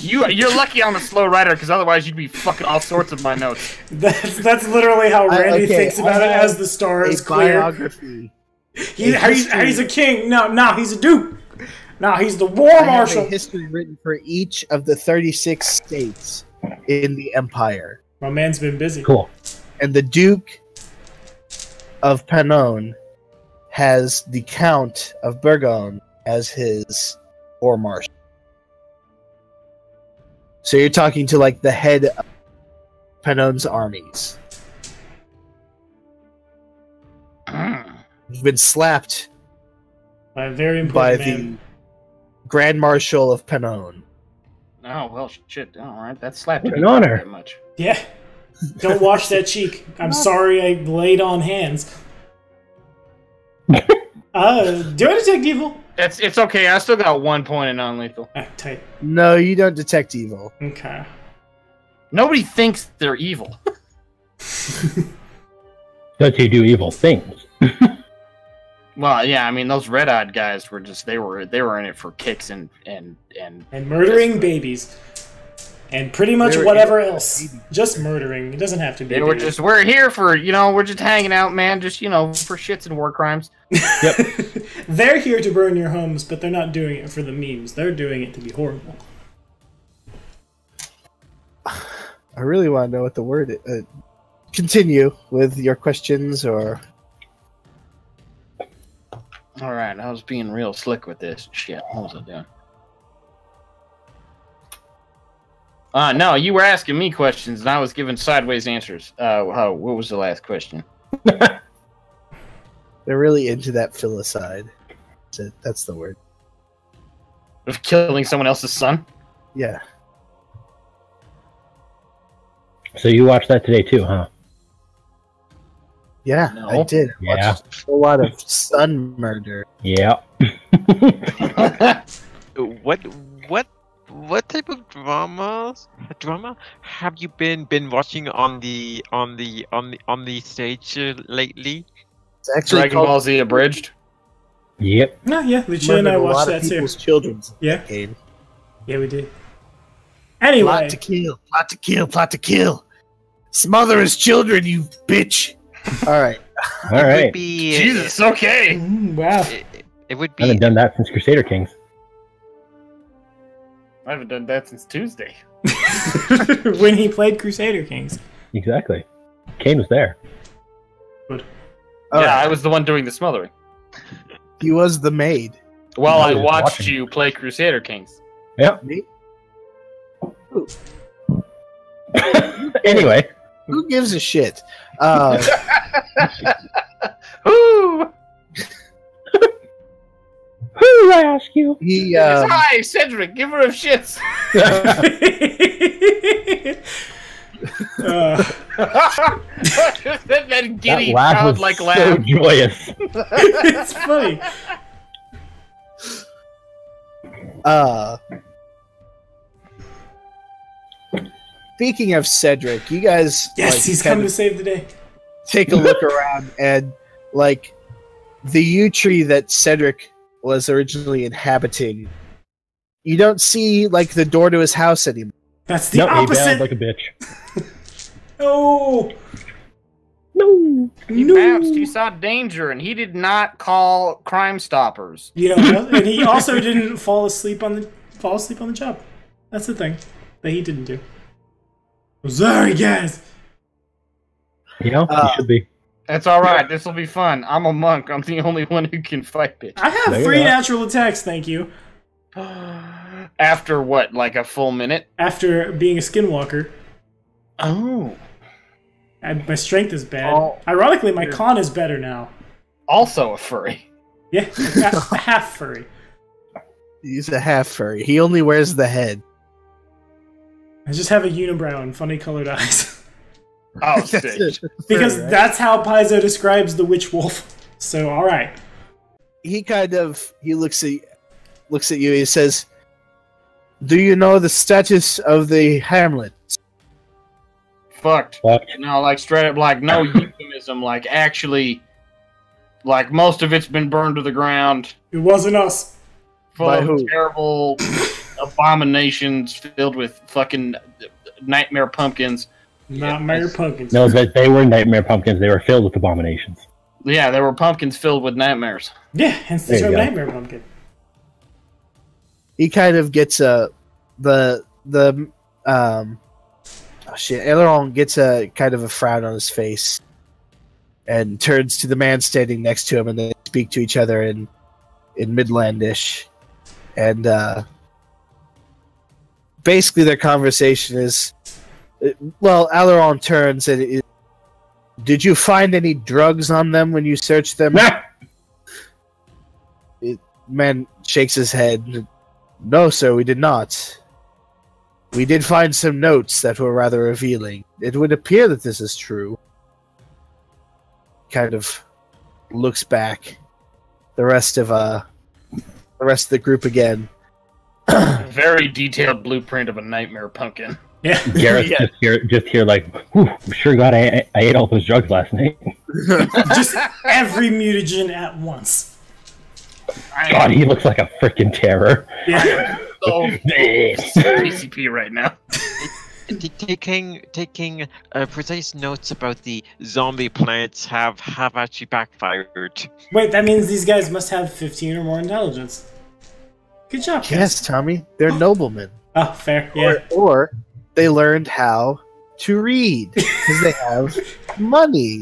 You, you're lucky I'm a slow writer, because otherwise you'd be fucking all sorts of my notes. [laughs] That's that's literally how I- Randy okay, thinks about it as the star is clear. biography. He, how he's, how he's a king. No, no, he's a duke. No, he's the war marshal. history written for each of the 36 states in the empire. My man's been busy. Cool. And the Duke of Panon has the Count of Burgone as his war marshal. So you're talking to like the head of Penone's armies. You've been slapped By a very by important man. the Grand Marshal of Penone. Oh well, shit. All right, that slapped What me an honor. That much. Yeah. Don't wash that cheek. I'm [laughs] sorry I laid on hands. [laughs] Uh, do I detect evil? It's it's okay. I still got one point in non-lethal. Ah, tight. No, you don't detect evil. Okay. Nobody thinks they're evil. [laughs] Does he do evil things? Well, yeah. I mean, those red-eyed guys were just they were they were in it for kicks and and and And murdering babies. And pretty much They were whatever else. Just murdering. It doesn't have to be. they were babies. just we're here for you know we're just hanging out, man. Just you know for shits and war crimes. [laughs] Yep. they're here to burn your homes, but they're not doing it for the memes. They're doing it to be horrible. [sighs] I really want to know what the word. i- Uh, continue with your questions, or All right, I was being real slick with this shit. What was I doing? Uh, no, you were asking me questions, and I was giving sideways answers. Uh, how, what was the last question? [laughs] they're really into that filicide. That's, it. That's the word. Of killing someone else's son? Yeah. So you watched that today too, huh? Yeah, No. I did. I Yeah. watched a lot of sun murder. Yeah. [laughs] [laughs] What what what type of dramas drama have you been been watching on the on the on the on the stage uh, lately? It's actually Dragon called Ball Z abridged? Yep. No, yeah, Lucia and murdered I a watched lot that too. children's Yeah, game. yeah, we did. Anyway, Plot to kill, plot to kill, plot to kill. Smother his children, you bitch. All right. All it right. would be Jesus, okay. Mm, wow. It, it would I haven't done that since Crusader Kings. I haven't done that since Tuesday. [laughs] [laughs] when he played Crusader Kings. Exactly. Kane was there. All yeah, right. I was the one doing the smothering. He was the maid. While I I watched watching. you play Crusader Kings. Yep. Me? [laughs] anyway, Who gives a shit? Uh, Woo! Who I ask you? he um, Hi, Cedric, giver of shits. [laughs] Uh, that, that That giddy, laugh was childlike so laugh. joyous. [laughs] it's funny. uh Speaking of Cedric, you guys Yes, like, he's kind come to save the day. take a look [laughs] around and like the yew tree that Cedric was originally inhabiting. You don't see like the door to his house anymore. That's the no, he opposite. bailed like a bitch. [laughs] oh, No. He no. bounced. He saw danger, and he did not call Crime Stoppers. Yeah, know, and he also [laughs] didn't fall asleep on the fall asleep on the job. That's the thing that he didn't do. Sorry, guys. You know, Uh, he should be. That's all right. This will be fun. I'm a monk. I'm the only one who can fight, bitch. I have There three natural attacks, thank you. After what, like a full minute? After being a skinwalker, Oh. and my strength is bad. Oh. Ironically, my con is better now. Also a furry. Yeah, [laughs] a half furry. He's a half furry. He only wears the head. I just have a unibrow and funny colored [laughs] eyes. Oh, [laughs] That's sick. because Furry, right? that's how Paizo describes the witch wolf. [laughs] So, all right. he kind of he looks at looks at you. He says, "Do you know the status of the hamlet?" Fucked. Fucked. No, like straight up, like no [coughs] euphemism. Like actually, like most of it's been burned to the ground, It wasn't us. full By of who? terrible [coughs] abominations filled with fucking nightmare pumpkins. Not Yeah, Pumpkins. No, that they were nightmare pumpkins. They were filled with abominations. Yeah, there were pumpkins filled with nightmares. Yeah, hence the There you term. Nightmare Pumpkin. He kind of gets a the the um oh shit. Alaron gets a kind of a frown on his face and turns to the man standing next to him, and they speak to each other in in Midlandish, and uh basically their conversation is, well, Alaron turns and it, did you find any drugs on them when you searched them? Man shakes his head. No, sir, we did not. We did find some notes that were rather revealing. It would appear that this is true. Kind of looks back. The rest of uh the rest of the group again. Very detailed blueprint of a nightmare pumpkin. Yeah. [laughs] Gareth Yeah. just here, just here, like, I'm sure glad I, I ate all those drugs last night. [laughs] Just every mutagen at once. God, he looks like a freaking terror. Yeah. [laughs] So This. PCP right now. Taking taking uh, precise notes about the zombie planets have have actually backfired. Wait, that means these guys must have 15 or more intelligence. Good job. Yes, Tommy, they're [gasps] noblemen. Oh, fair. Yeah. Or, or they learned how to read because they have money.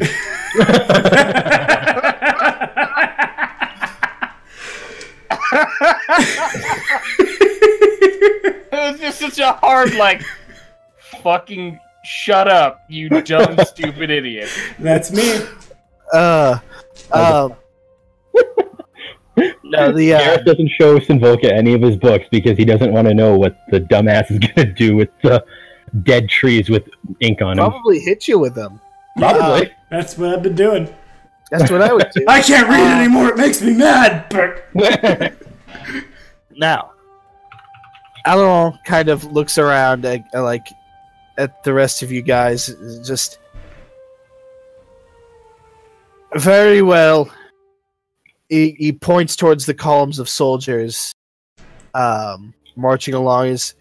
It was just such a hard, like, fucking shut up, you dumb, stupid idiot. That's me. Uh, um, no, the uh, Gareth doesn't show Sinvolka any of his books because he doesn't want to know what the dumbass is going to do with the dead trees with ink on them. probably hit you with them. Probably. That's what I've been doing. That's what I would do. [laughs] I can't read anymore. It makes me mad. But [laughs] Now, Alaron kind of looks around at, uh, like at the rest of you guys. Just very well. He, he points towards the columns of soldiers, um, marching along. Is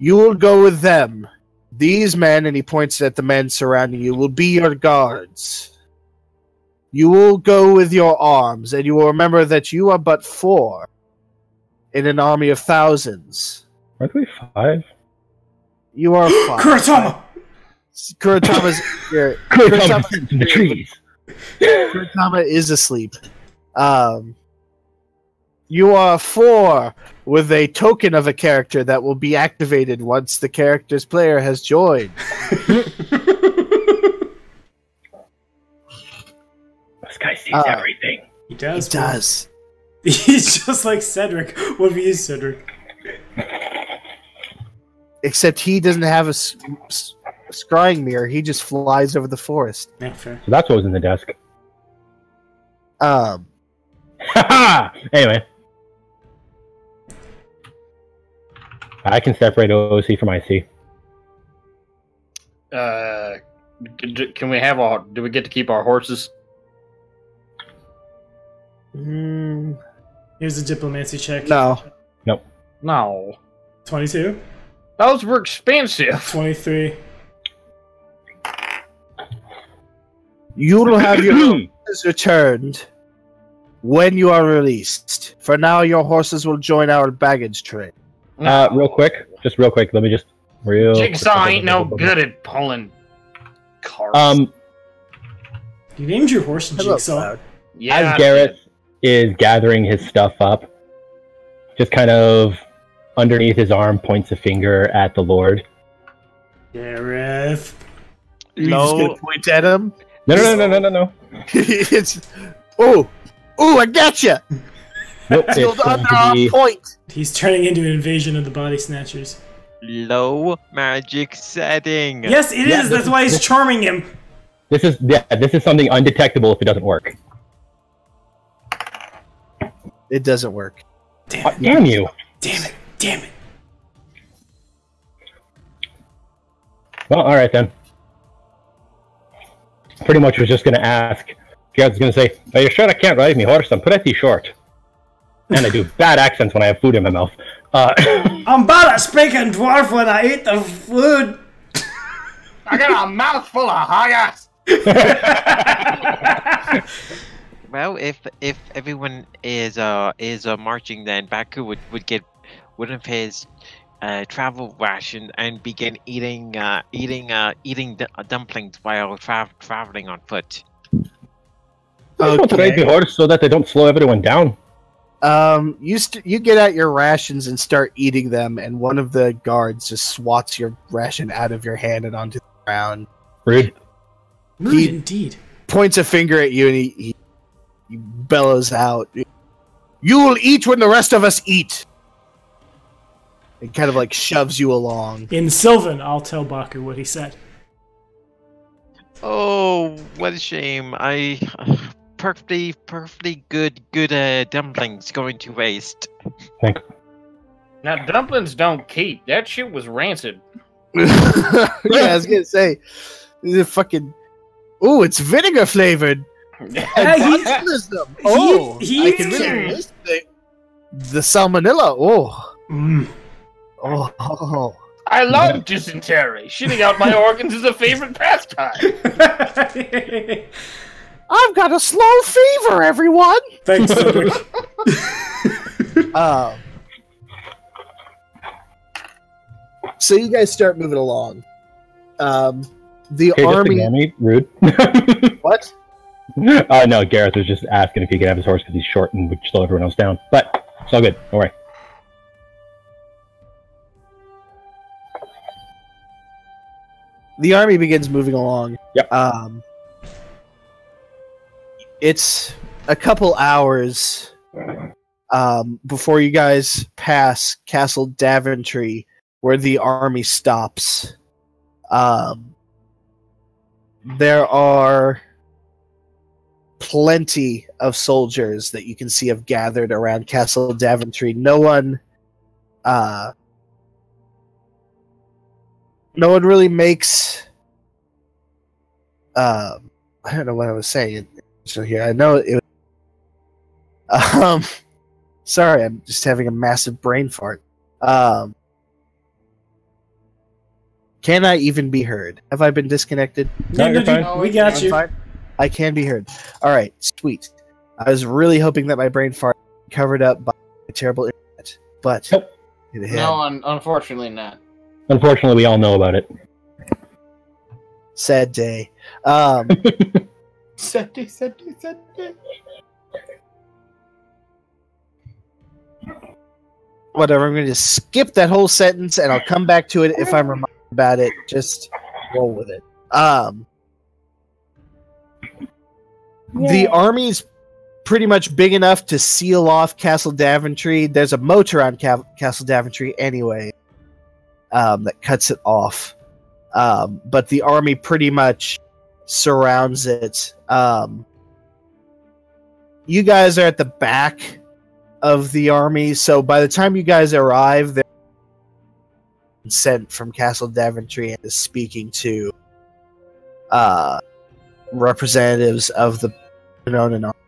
you will go with them. These men, and he points at the men surrounding you, will be your guards. You will go with your arms, and you will remember that you are but four in an army of thousands. Aren't we five? You are [gasps] five. Kuratama. Kuratama's [laughs] here. Good Kuratama- Thomas in the trees. [laughs] Kuratama is asleep. Um, you are four with a token of a character that will be activated once the character's player has joined. [laughs] This guy sees Uh, everything. He does. It does. [laughs] He's just like Cedric. What if he is Cedric? Except he doesn't have a scrying mirror. He just flies over the forest. Yeah, fair. So that's what was in the desk. Um, [laughs] anyway. I can separate OC from IC. Uh, d- d- can we have our? Do we get to keep our horses? mm, Here's a diplomacy check. no. Nope. No, 22, those were expensive. 23. You will have your [clears throat] horses returned when you are released. For now, your horses will join our baggage train. Uh, real quick, just real quick. Let me just real. Jigsaw ain't no good at pulling carts. Um, You named your horse Hello, Jigsaw. Yeah, as Gareth is gathering his stuff up, just kind of underneath his arm points a finger at the Lord. Gareth. You're just No. gonna point at him. No, no, no, no, no, no, no. [laughs] it's oh, oh, I gotcha. Nope, it's Still going to be, point. He's turning into an invasion of the body snatchers. Low magic setting. Yes, it is. Yeah, That's why he's charming him. this is yeah, this is something undetectable if it doesn't work. It doesn't work. Damn Uh, damn you! Damn it. Damn it. Well, all right then. Pretty much was just going to ask. Gareth's going to say, "Are you sure I can't ride me horse? I'm pretty short." And I do bad accents when I have food in my mouth. Uh, [laughs] I'm bad at speaking dwarf when I eat the food. I got a mouthful of haggis. [laughs] Well, if if everyone is uh is uh, marching, then Baku would would get one of his uh, travel ration and begin eating uh eating uh eating d- dumplings while tra- traveling on foot. I just want to ride Okay. the horse so that they don't slow everyone down. Um, you st- you get out your rations and start eating them, and one of the guards just swats your ration out of your hand and onto the ground. Rude. Rude He- indeed. Points a finger at you, and he, he, he bellows out, "You will eat when the rest of us eat." It kind of like shoves you along. In Sylvan, I'll tell Baku what he said. Oh, what a shame! I perfectly, perfectly good, good uh, dumplings going to waste. Now dumplings don't keep. That shit was rancid. [laughs] yeah, I was gonna say, the fucking. Ooh, it's vinegar flavored. [laughs] Yeah, he- botulism. Oh, he- I can really taste the, the salmonella. Oh, Mm. oh, oh. I love dysentery. Shitting out my [laughs] organs is a favorite pastime. I've got a slow fever, everyone. Thanks, Cedric. [laughs] Um, so you guys start moving along. Um, the Okay, just army. ignore. Rude. [laughs] What? uh, no, Gareth was just asking if he could have his horse because he's short and would slow everyone else down. But it's all good. Don't worry. the army begins moving along. Yep. Um, it's a couple hours um, before you guys pass Castle Daventry, where the army stops. Um, there are plenty of soldiers that you can see have gathered around Castle Daventry. No one, uh, no one really makes. Um, I don't know what I was saying. So here, I know it. [laughs] Um, sorry, I'm just having a massive brain fart. Um, can I even be heard? Have I been disconnected? No, Yeah, you're no. We got I'm you. fine. I can be heard. All right, sweet. I was really hoping that my brain fart covered up by a terrible internet, but Nope. it had. no, un- unfortunately not. Unfortunately, we all know about it. sad day. Um, [laughs] Sunday, Sunday, Sunday. whatever. I'm going to just skip that whole sentence, and I'll come back to it if I'm reminded about it. Just roll with it. Um, the army's pretty much big enough to seal off Castle Daventry. There's a moat around Ca- Castle Daventry anyway um, that cuts it off. Um, but the army pretty much surrounds it. Um, you guys are at the back of the army, so by the time you guys arrive, they're sent from Castle Daventry and is speaking to uh, representatives of the Venona army.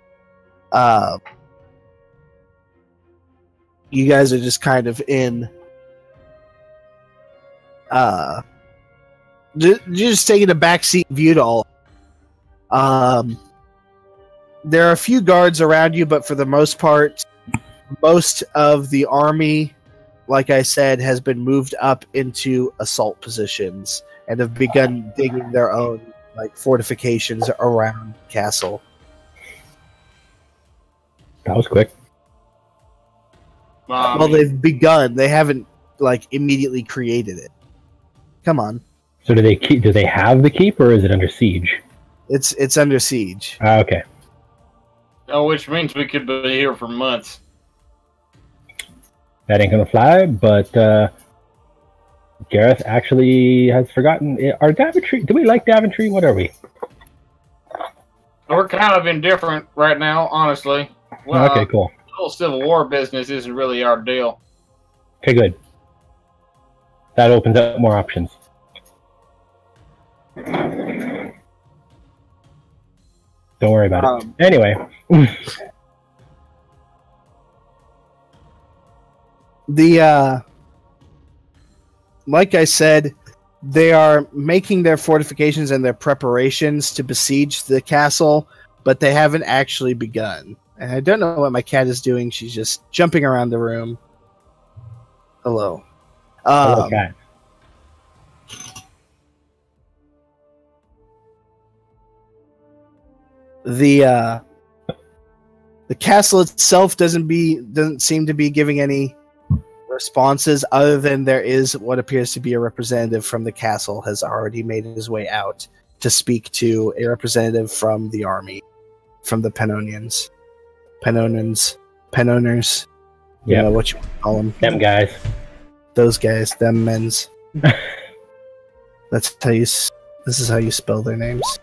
Uh, you guys are just kind of in uh you're just taking a backseat view to all um there are a few guards around you but for the most part most of the army like i said has been moved up into assault positions and have begun digging their own like fortifications around the castle That was quick. Um, well they've begun they haven't like immediately created it come on So do they keep? Do they have the keep, or is it under siege? It's it's under siege Ah, okay. oh, which means we could be here for months. That ain't gonna fly. But uh, Gareth actually has forgotten. Are Daventry? Do we like Daventry? What are we? We're kind of indifferent right now, honestly. Well, okay, cool. the whole Civil War business isn't really our deal. Okay, good. That opens up more options. Don't worry about Um, it. Anyway, the uh like i said they are making their fortifications and their preparations to besiege the castle but they haven't actually begun. And i don't know what my cat is doing. She's just jumping around the room. Hello. Hello, um, cat. The uh The castle itself doesn't be doesn't seem to be giving any responses other than there is what appears to be a representative from the castle has already made his way out to speak to a representative from the army, from the Pannonians. Pannonians, Pannoners, you Yeah. know what you call them. Them guys. Those guys, them men's. [laughs] That's how you. s- This is how you spell their names.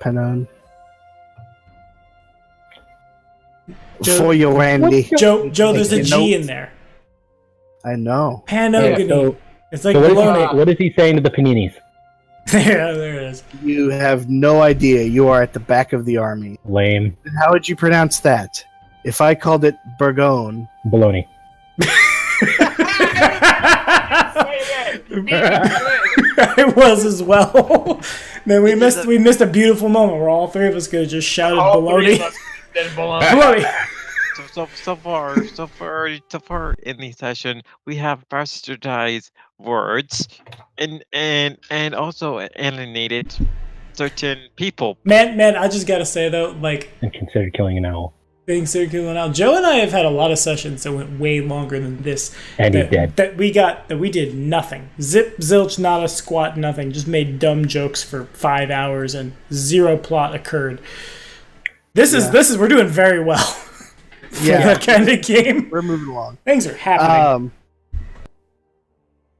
Pannon. Joe- For you, Randy. Joe, Joe, there's a Taking G notes. in there. I know. Panogony. Yeah, so- it's like So what is, he, what is he saying to the paninis? [laughs] yeah, there it is. You have no idea. You are at the back of the army. Lame. How would you pronounce that? If I called it Burgone, Baloney. [laughs] I was as well. [laughs] Man, we missed a- we missed a beautiful moment where all three of us could have just shouted All three baloney. of us said baloney. Baloney. So, so, so far, so far, so far in the session, we have bastardized words, and and and also alienated certain people. Man, man, I just gotta say though, like And considered killing an owl. being circular now, Joe and I have had a lot of sessions that went way longer than this. And that, he's dead. That we got that we did nothing. Zip zilch, not a squat, nothing. Just made dumb jokes for five hours and zero plot occurred. This is Yeah. this is we're doing very well for [laughs] Yeah. [laughs] that kind of game. we're moving along. Things are happening. Um,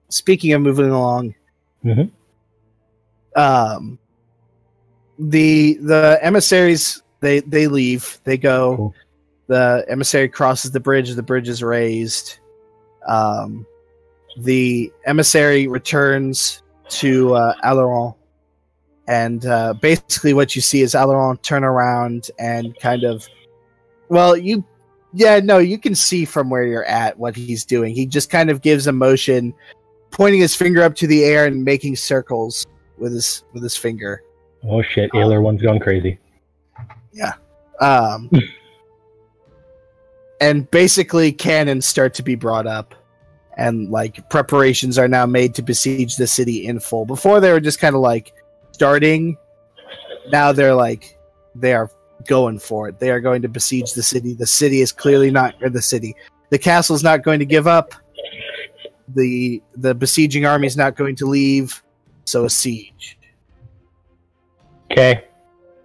speaking of moving along, Mhm. um, the the emissaries they they leave. They go. Cool. The emissary crosses the bridge. The bridge is raised. Um, the emissary returns to uh, Alaron, and uh, basically what you see is Alaron turn around and kind of, well, you yeah, no, you can see from where you're at what he's doing. He just kind of gives a motion, pointing his finger up to the air and making circles with his with his finger. Oh shit, Alaron's gone crazy. Yeah. Um, and basically, cannons start to be brought up, and like preparations are now made to besiege the city in full. Before they were just kind of like starting. Now they're like they are going for it. They are going to besiege the city. The city is clearly not or the city. The castle is not going to give up. The the besieging army is not going to leave. So a siege. Okay.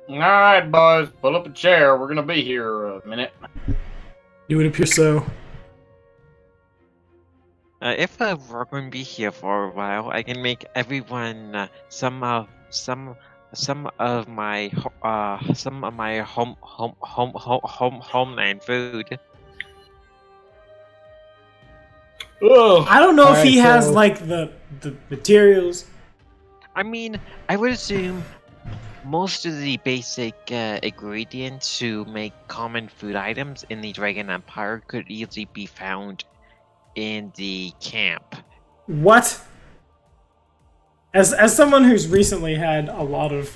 All right, boys, pull up a chair. We're gonna be here a minute. it would appear so. Uh, if uh, we're going to be here for a while, I can make everyone uh, some of some some of my uh some of my home home home home home homeland food. Ugh. I don't know if Alright, he has like the the materials. I mean, I would assume most of the basic uh, ingredients to make common food items in the Dragon Empire could easily be found in the camp. What? As as someone who's recently had a lot of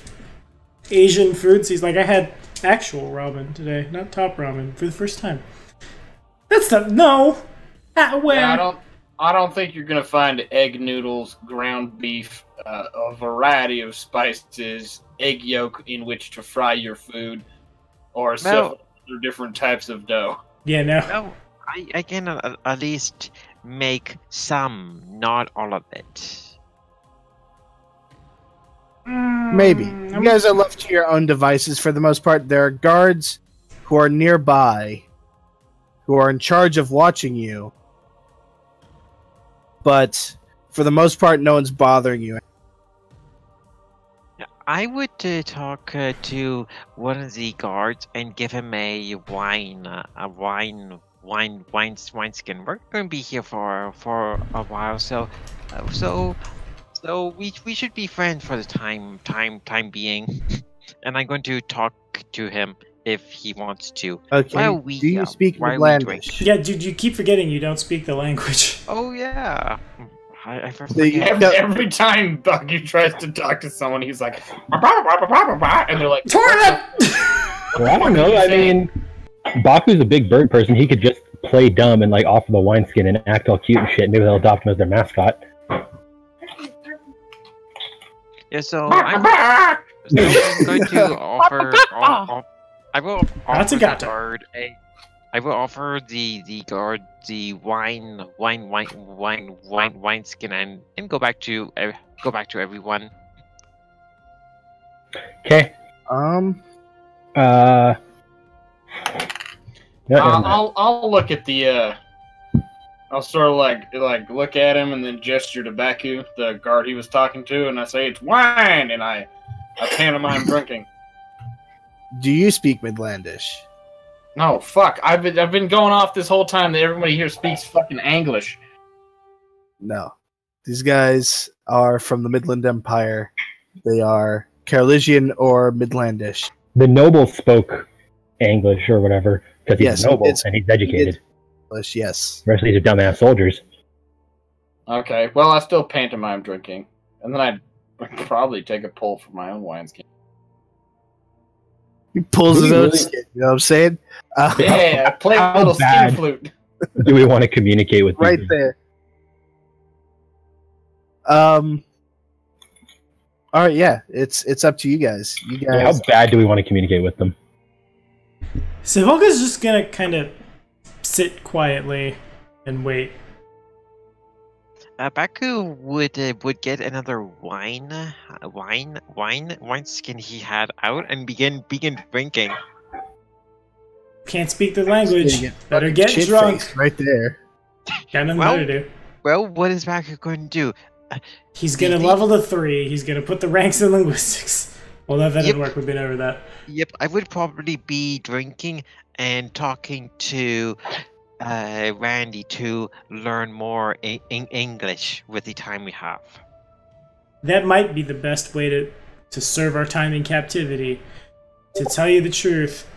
Asian foods, he's like I had actual ramen today, not top ramen for the first time. That's the no. Ah, where? Yeah, I don't. I don't think you're gonna find egg noodles, ground beef, uh, a variety of spices, egg yolk in which to fry your food, or several different types of dough. yeah, no. No, I, I can at least make some, not all of it. Maybe. Mm, You guys are left to your own devices for the most part. There are guards who are nearby who are in charge of watching you. But for the most part, no one's bothering you. I would uh, talk uh, to one of the guards and give him a wine, uh, a wine, wine, wine, wine skin. We're going to be here for for a while, so, uh, so, so we we should be friends for the time, time, time being. [laughs] and I'm going to talk to him if he wants to. Okay. While we, Do you uh, speak while we drink. Midlandish? Yeah, dude, you keep forgetting you don't speak the language. [laughs] Oh yeah, I, I The- forget. Every, every time Bucky tries to talk to someone, he's like, and they're like, Tornado! [laughs] Well, I don't know. I mean, Baku's a big bird person. He could just play dumb and like offer the wineskin and act all cute and shit. Maybe they'll adopt him as their mascot. Yeah, so I'm, so I'm going to [laughs] offer. off- off- I will That's a offer the guard a. I will offer the the guard the wine wine wine wine wine wine skin and and go back to uh, go back to everyone. Okay. Um, Uh. no, never I'll. I'll I'll look at the. uh I'll sort of like like look at him and then gesture to Baku, the guard he was talking to, and I say it's wine, and I I pantomime drinking. do you speak Midlandish? No, fuck! I've been I've been going off this whole time that everybody here speaks fucking English. No. These guys are from the Midland Empire. They are Carolingian or Midlandish. the noble spoke English or whatever because he's Yes, a noble and he's educated. English, yes. The rest of these are dumbass soldiers. Okay, well I still pantomime drinking, and then I'd [laughs] probably take a pull from my own wineskin. He pulls his own skin, you know what I'm saying? Uh, Yeah, I play a little bad? skin flute. Do we want to communicate with right these? there. Um. All right, yeah, it's it's up to you guys. You guys, How bad do we want to communicate with them? Sinvolka's just gonna kind of sit quietly and wait. Uh, Baku would uh, would get another wine uh, wine wine wine skin he had out and begin begin drinking. Can't speak the language. Getting Better get shit drunk. right there. Got nothing Well- better to do. Well, what is Baku going to do? He's gonna level to three. He's gonna put the ranks in linguistics. Well, that, that didn't work. We've been over that. Yep, I would probably be drinking and talking to uh, Randy to learn more in, in English with the time we have. That might be the best way to to serve our time in captivity. To tell you the truth,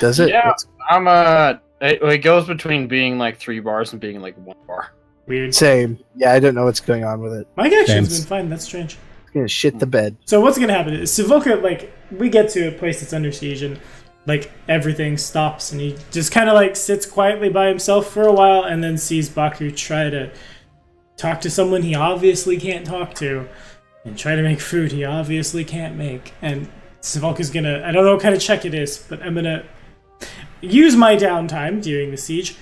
Does it? Yeah. It's I'm uh, it, it goes between being like three bars and being like one bar. weird. same. Yeah, I don't know what's going on with it. My action's Thanks. been fine. That's strange. Gonna shit the bed. So what's gonna happen is Sinvolka, like, we get to a place that's under siege and like everything stops and he just kind of like sits quietly by himself for a while and then sees Baku try to talk to someone he obviously can't talk to and try to make food he obviously can't make. And Sinvolka's gonna, I don't know what kind of check it is, but I'm gonna use my downtime during the siege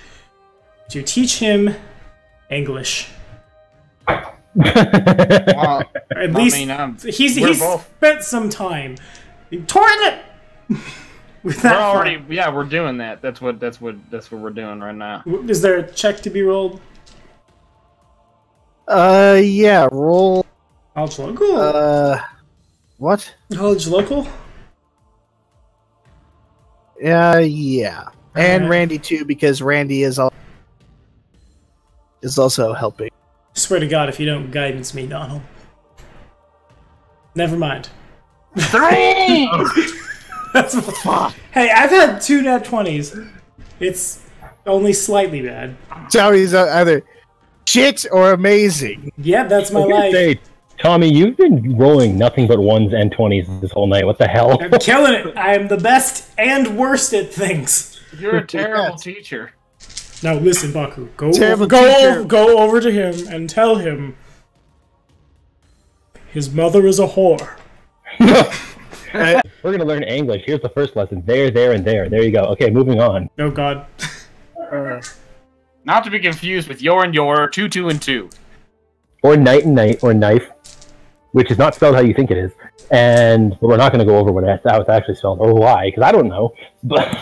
to teach him English. [laughs] Well, Or at I least mean, um, he's he's both- spent some time touring it [laughs] with we're that. already yeah, we're doing that. That's what that's what that's what we're doing right now. Is there a check to be rolled? Uh, yeah. Roll. College local. Uh, what? College local. Uh, yeah. And Alright. Randy too, because Randy is all is also helping. Swear to God, if you don't guidance me, Donald. Never mind. Three. [laughs] That's my fuck. hey, I've had two nat twenties. It's only slightly bad. So he's uh, either shit or amazing. Yeah, that's my life. say, Tommy, you've been rolling nothing but ones and twenties this whole night. What the hell? I'm killing it. I am the best and worst at things. You're a [laughs] terrible Yes. teacher. Now listen, Baku. Go Terrible go teacher. go over to him and tell him his mother is a whore. [laughs] We're gonna learn English. Here's the first lesson. There, there, and there. There you go. Okay, moving on. Oh God. Uh, not to be confused with your and your, two, two, and two. Or night and night, or knife, which is not spelled how you think it is. And we're not gonna go over what that's how it's actually spelled or why, because I don't know. [laughs] But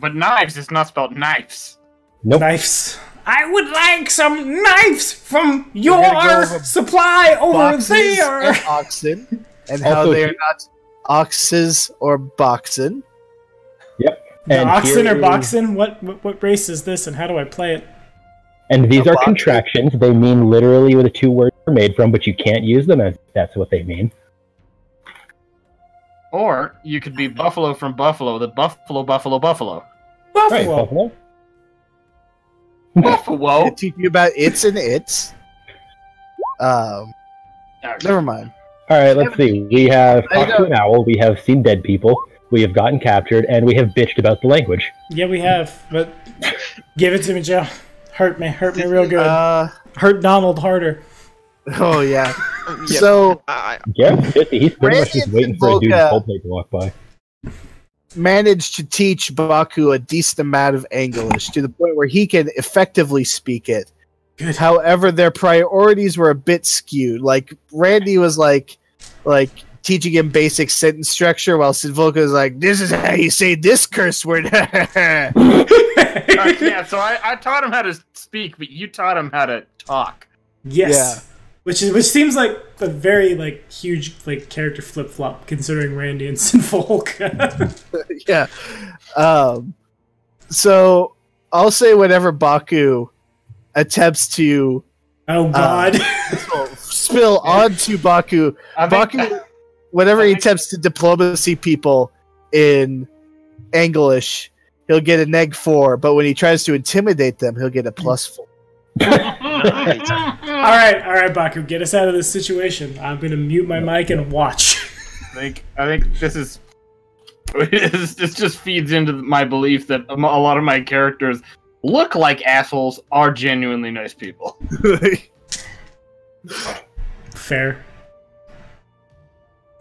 But knives is not spelled knives. Nope. Knives. I would like some knives from your go supply over Boxes there. and [laughs] oxen, and how Also, they are not oxes or boxen. Yep. The And oxen or boxen? What, what what race is this, and how do I play it? And these A are boxen. contractions. They mean literally where the two words are made from, but you can't use them as that's what they mean. Or you could be Buffalo from Buffalo, the Buffalo, Buffalo, Buffalo. Right, Buffalo. Buffalo. Buffalo. They teach you about its and its. Um, never mind. All right, let's see. We have talked to an owl. We have seen dead people. We have gotten captured, and we have bitched about the language. Yeah, we have, but give it to me, Joe. Hurt me, hurt me real good. Uh, Hurt Donald harder. oh yeah. [laughs] Yep. So I, Yeah, He's pretty much just waiting for a dude's Volca- cold plate to walk by. Managed to teach Baku a decent amount of English to the point where he can effectively speak it. Good. However, their priorities were a bit skewed. Like Randy was like, like teaching him basic sentence structure, while Sinvolka was like, "This is how you say this curse word." [laughs] Uh, yeah, so I, I taught him how to speak, but you taught him how to talk. Yes. Yeah. Which is which seems like a very like huge like character flip flop considering Randy and [laughs] Sinvolka. [laughs] yeah. Um, so I'll say whenever Baku attempts to oh God. spill [laughs] onto Baku, I think- Baku, whenever he attempts to diplomacy people in English, he'll get a neg four. But when he tries to intimidate them, he'll get a plus four. Nice. [laughs] all right, all right, Baku, get us out of this situation. I'm gonna mute my mic and watch. I think I think this is this, this just feeds into my belief that a a lot of my characters look like assholes are genuinely nice people. [laughs] Fair.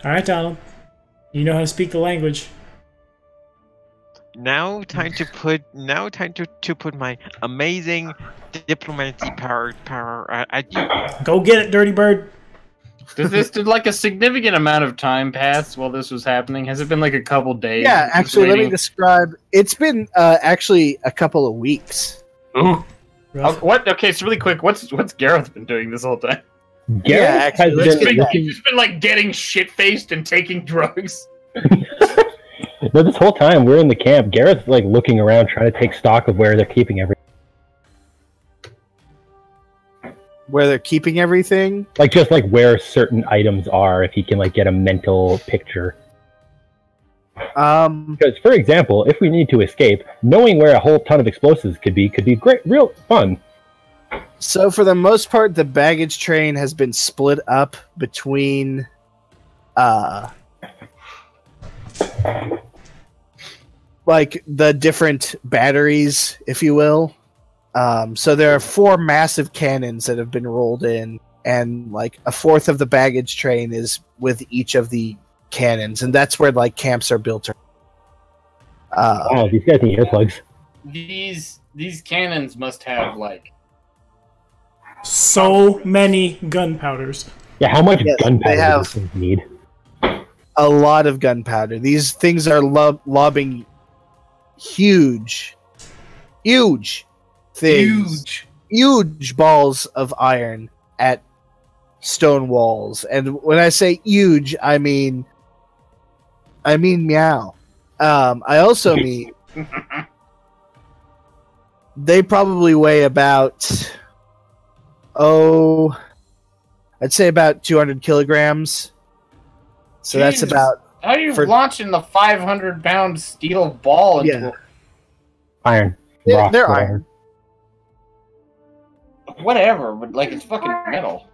All right, Donald. You know how to speak the language. Now time to put now time to, to put my amazing diplomacy power power uh, at you. Go get it, Dirty Bird. Does this did like a significant amount of time pass while this was happening? Has it been like a couple days? yeah, Just actually, let me describe. It's been uh, actually a couple of weeks. Ooh. Rough. Oh, what? Okay, so really quick, what's what's Gareth been doing this whole time? Gareth actually, has been get He's looking, just been like getting shit faced and taking drugs. [laughs] no, this whole time we're in the camp. Gareth's like looking around, trying to take stock of where they're keeping everything. Where they're keeping everything. Like just like where certain items are, if he can like get a mental picture. Um, Because, for example, if we need to escape, knowing where a whole ton of explosives could be could be great, real fun. So for the most part, the baggage train has been split up between, uh, like the different batteries, if you will. Um, so there are four massive cannons that have been rolled in, and like a fourth of the baggage train is with each of the cannons, and that's where like camps are built. Uh, Wow, these guys need earplugs. These these cannons must have like So many gunpowders. Yeah, how much Yes, gunpowder they have- do these things need? a lot of gunpowder. These things are lob- lobbing huge, huge things, huge huge balls of iron at stone walls. And when I say huge, I mean, I mean meow. Um, I also mean they probably weigh about oh, I'd say about two hundred kilograms. So that's about How are you For- launching the 500 pound steel ball into Yeah. Iron. Yeah, rock, they're whatever. iron. A- whatever, but like it's fucking metal.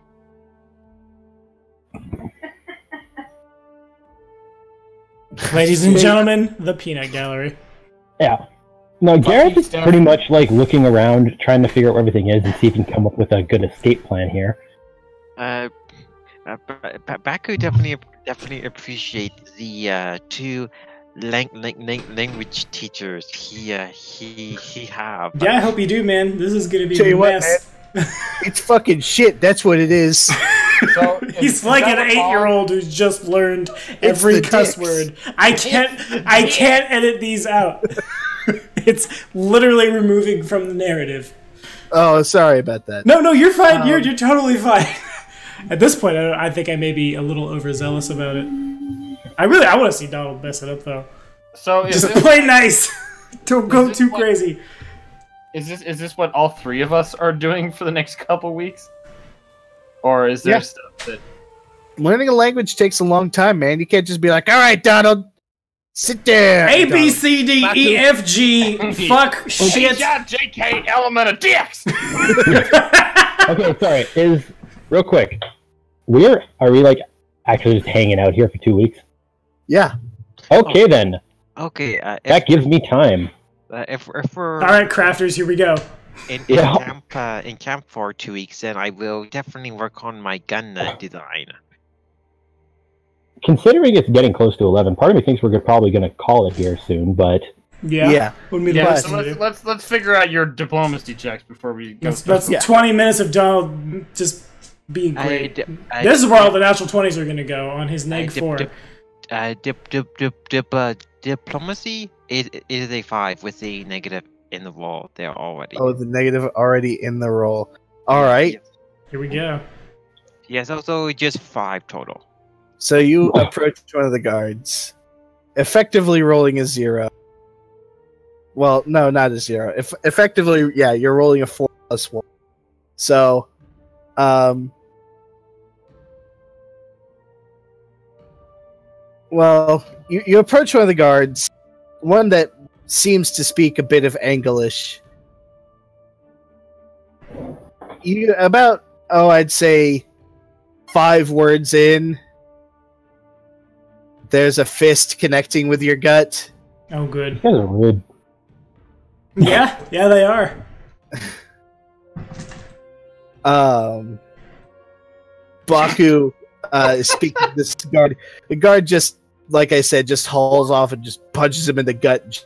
[laughs] Ladies and gentlemen, the Peanut Gallery. Yeah. No, Gareth is stuff. pretty much like looking around, trying to figure out where everything is and see if he can come up with a good escape plan here. Uh, uh, Ba- Ba- Baku definitely definitely appreciate the uh, two lang- lang- lang- language teachers he uh, he he have. Yeah, I hope you do, man. This is gonna be Tell a you what, mess. It's fucking shit. That's what it is. [laughs] So He's like an eight-year-old who's just learned every cuss dicks. word. I can't. I can't edit these out. [laughs] it's literally removing from the narrative. Oh, sorry about that. No, no, you're fine. you're Um, you're totally fine. [laughs] At this point, I, I think I may be a little overzealous about it. I really I want to see Donald mess it up though. So Just play nice. Don't go too what- crazy. Is this is this what all three of us are doing for the next couple weeks? Or is there Yeah. stuff that Learning a language takes a long time, man. You can't just be like, "All right, Donald, sit there." A B Donald." C D E [laughs] F G. Fuck shit. J JK element of dicks? [laughs] Okay, sorry. Is real quick. We're are we like actually just hanging out here for two weeks? Yeah, Okay then. Okay, uh, That gives me time. Uh, if if we're All right, crafters, here we go. in, in Yeah. camp uh, in camp for two weeks, then I will definitely work on my gun uh, design. considering it's getting close to 11, part of me thinks we're probably going to call it here soon, but Yeah. Yeah. Would be the Yeah, so let's, let's let's figure out your diplomacy checks before we go. That's, that's Yeah. 20 minutes of Donald just being great. di- I this is dip- where all the natural 20s are going to go on his I neg dip- 4. dip- uh, dip, dip, dip, dip, uh, diplomacy is is a five with the negative in the wall there already. Oh, the negative already in the roll. All right. Yes, Here we go. yes also just five total. So you approach one of the guards, effectively rolling a zero. Well, no, not a zero. If effectively, yeah, you're rolling a four plus one. So, um, well, you, you approach one of the guards, one that seems to speak a bit of English. You about oh, I'd say five words in. There's a fist connecting with your gut. Oh, good. you guys are rude. Yeah, yeah, they are. [laughs] Um, Baku uh, is speaking to this guard. The guard just, like I said, just hauls off and just punches him in the gut.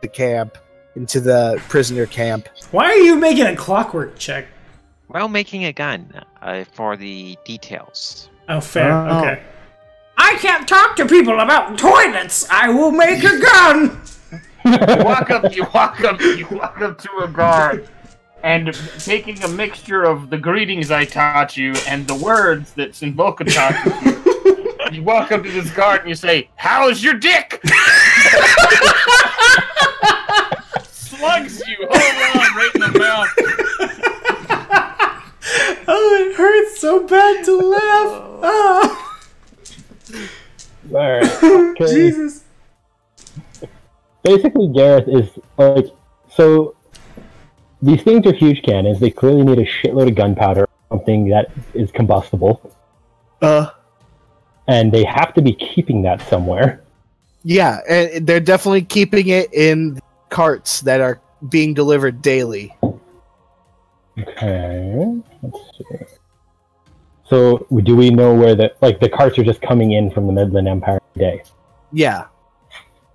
The camp into the prisoner camp. Why are you making a clockwork check? While making a gun uh, for the details. Oh, fair. Oh. Okay. I can't talk to people about toilets. I will make a gun. you walk up, you walk up, you walk up to a guard, and taking a mixture of the greetings I taught you and the words that Sinvolka taught you, [laughs] you walk up to this guard and you say, "How's your dick?" [laughs] Slugs you, hold on, right in the mouth. [laughs] Oh, it hurts so bad to laugh. Oh, Alright. Okay. Jesus. Basically, Gareth is like, so these things are huge cannons. They clearly need a shitload of gunpowder, something that is combustible, Uh, and they have to be keeping that somewhere. yeah, and they're definitely keeping it in carts that are being delivered daily. Okay. Let's see. So, do we know where the like the carts are just coming in from the Midland Empire today? Yeah,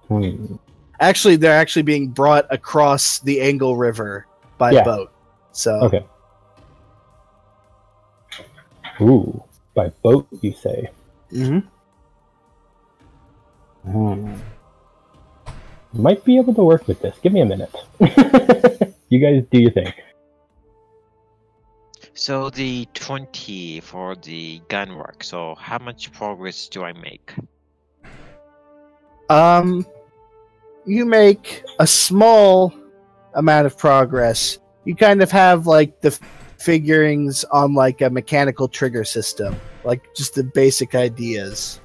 Hmm. actually, they're actually being brought across the Angle River by Yeah. boat. So, Okay. Ooh, by boat, you say? Mhm. Hmm. Might be able to work with this. Give me a minute. [laughs] you guys do your thing. So the 20 for the gun work. So how much progress do I make? Um, you make a small amount of progress. You kind of have like the figurings on like a mechanical trigger system, like just the basic ideas.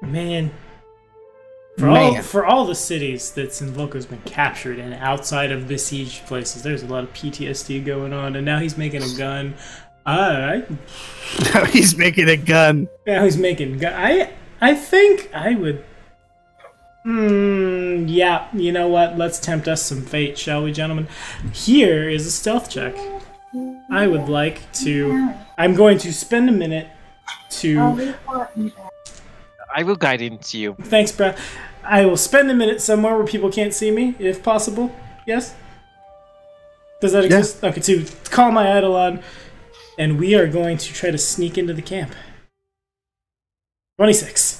Man. For all, for all the cities that Sinvolka's been captured in outside of besieged places, there's a lot of PTSD going on, and now he's making a gun. Uh, I, [laughs] He's making a gun. now he's making gun. I I think I would. Hmm. Yeah. You know what? Let's tempt us some fate, shall we, gentlemen? Here is a stealth check. I would like to. I'm going to spend a minute to. I will guide into you. Thanks, bruh. I will spend a minute somewhere where people can't see me, if possible. Yes? Does that Yeah. exist? Okay, to call my Eidolon, and we are going to try to sneak into the camp. 26.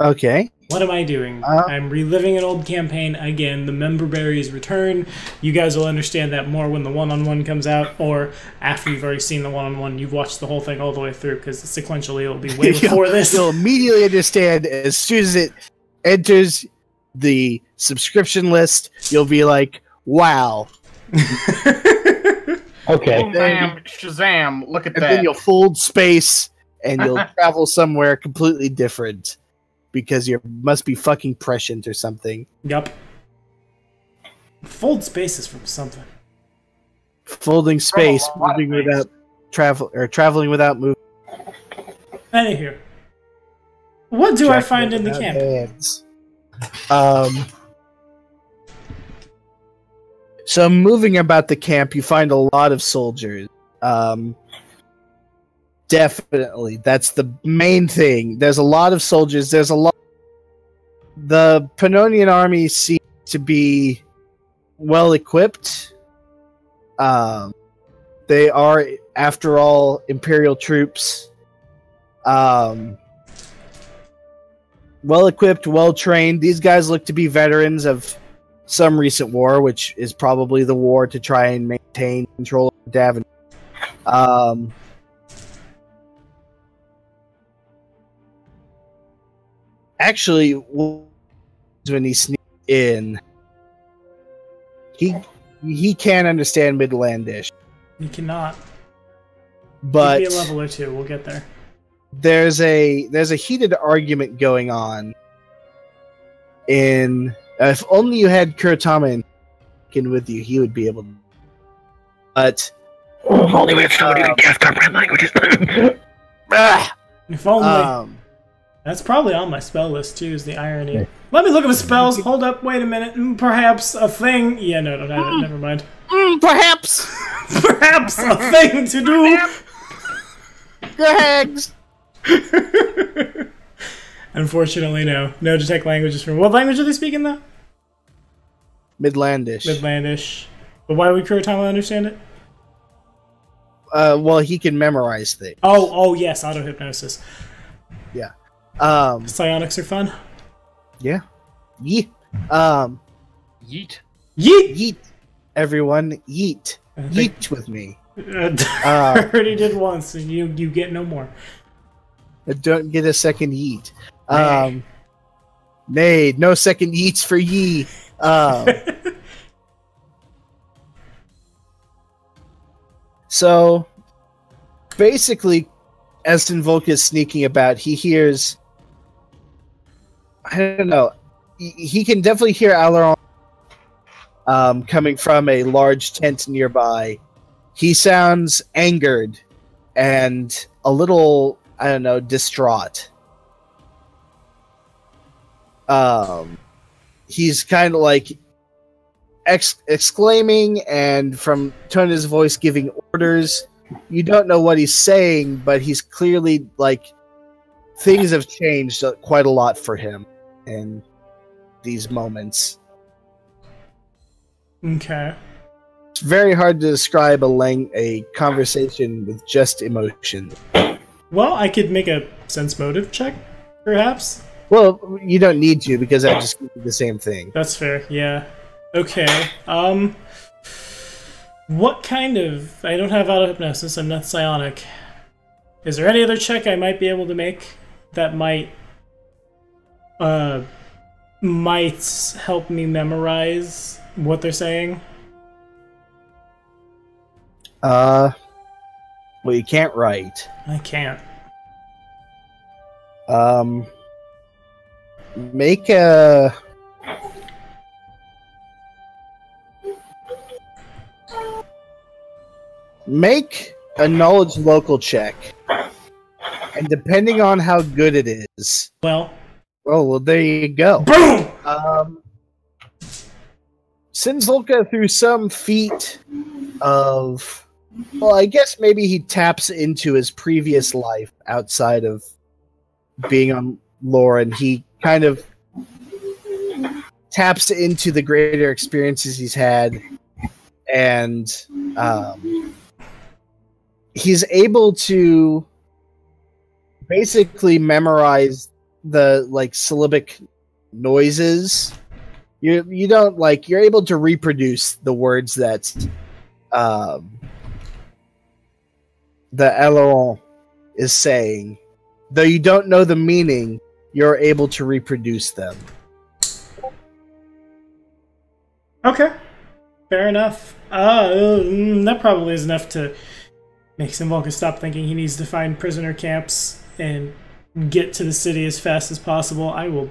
Okay. What am I doing? Uh, I'm reliving an old campaign again. The member berries return. You guys will understand that more when the one on one comes out, or after you've already seen the one on one. You've watched the whole thing all the way through because sequentially it'll be way [laughs] before this. You'll immediately understand as soon as it enters the subscription list. You'll be like, "Wow!" [laughs] Okay. Boom, bam, Shazam! Look at and that. then you'll fold space and you'll [laughs] travel somewhere completely different because you must be fucking prescient or something. Yep. Fold spaces from something. Folding space, a lot of moving things. without travel or traveling without moving. Anywho, what do I find in the camp? hands. Um. So moving about the camp, you find a lot of soldiers. Um, definitely, that's the main thing. There's a lot of soldiers. There's a lot. The Pannonian army seems to be well equipped. Um, they are, after all, Imperial troops. Um, well equipped, well trained. These guys look to be veterans of some recent war, which is probably the war to try and maintain control of Davin. Um, actually, when he sneaked in, he he can't understand Midlandish, He cannot. but Maybe a level or two. We'll get there. there's a there's a heated argument going on in uh, if only you had Kurotama in with you he would be able to but Oh, only we had somebody who can comprehend languages. If only. um That's probably on my spell list too. Is the irony? Okay. Let me look at the spells. Hold up. Wait a minute. Mm, Perhaps a thing. Yeah, no, don't have it. Never mind. mm, perhaps [laughs] Perhaps a thing to do. Gregs. [laughs] Unfortunately, no. No detect languages from. What language are they speaking though? Midlandish Midlandish. But why would Kurotama understand it? uh well he can memorize things Oh, oh yes, auto hypnosis. Um Psionics are fun. yeah yeet um Yeet. Yeet. yeet everyone yeet I think- yeet with me [laughs] Uh, Uh, I already did once, and you you get no more. Don't get a second yeet. Nay. Um, nay, no second yeets for ye. Um, [laughs] so, basically, as Volk is sneaking about, he hears. I don't know. He, can definitely hear Alaron um, coming from a large tent nearby. He sounds angered and a little I don't know, distraught. Um, he's kind of like ex- exclaiming, and from tone his voice, giving orders. You don't know what he's saying, but he's clearly like things have changed uh, quite a lot for him in these moments. Okay. It's very hard to describe a lang- a conversation with just emotion. Well, I could make a sense motive check, perhaps. Well, you don't need to because I just do the same thing. That's fair. Yeah. Okay. Um. What kind of? I don't have auto hypnosis. I'm not psionic. Is there any other check I might be able to make that might uh might help me memorize what they're saying? Uh, well, you can't write. I can't. Um, make a. Make a knowledge local check, and depending on how good it is, Well, oh well, there you go. boom. Um, Sinvolka through some feat of. Well, I guess maybe he taps into his previous life outside of being on lore, and he kind of taps into the greater experiences he's had, and um, he's able to basically memorize the like syllabic noises you you don't like you're able to reproduce the words that um the Alaron is saying though you don't know the meaning you're able to reproduce them Okay. Fair enough. Uh, mm, that probably is enough to make Sinvolka stop thinking he needs to find prisoner camps and get to the city as fast as possible. I will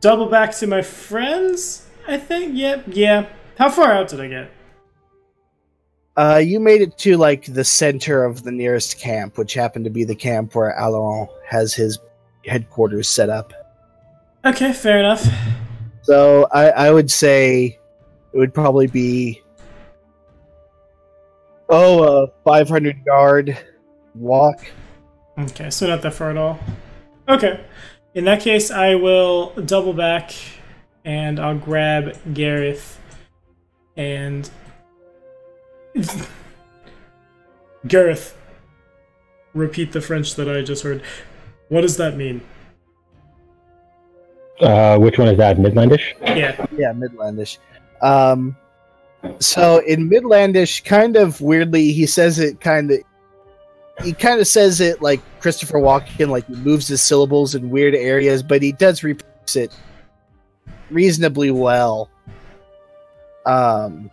double back to my friends, I think. Yep, yeah. How far out did I get? uh you made it to like the center of the nearest camp which happened to be the camp where Alaron has his headquarters set up Okay, fair enough. So I, I would say it would probably be Oh, a 500 yard walk. Okay, so not that far at all. Okay. In that case, I will double back and I'll grab Gareth and. [laughs] Gareth, repeat the French that I just heard. What does that mean? Uh, which one is that? Midlandish? Yeah. Yeah, Midlandish. Um, so in Midlandish, kind of weirdly, he says it kind of. He kind of says it like Christopher Walken, like he moves his syllables in weird areas, but he does reproduce it reasonably well. Um,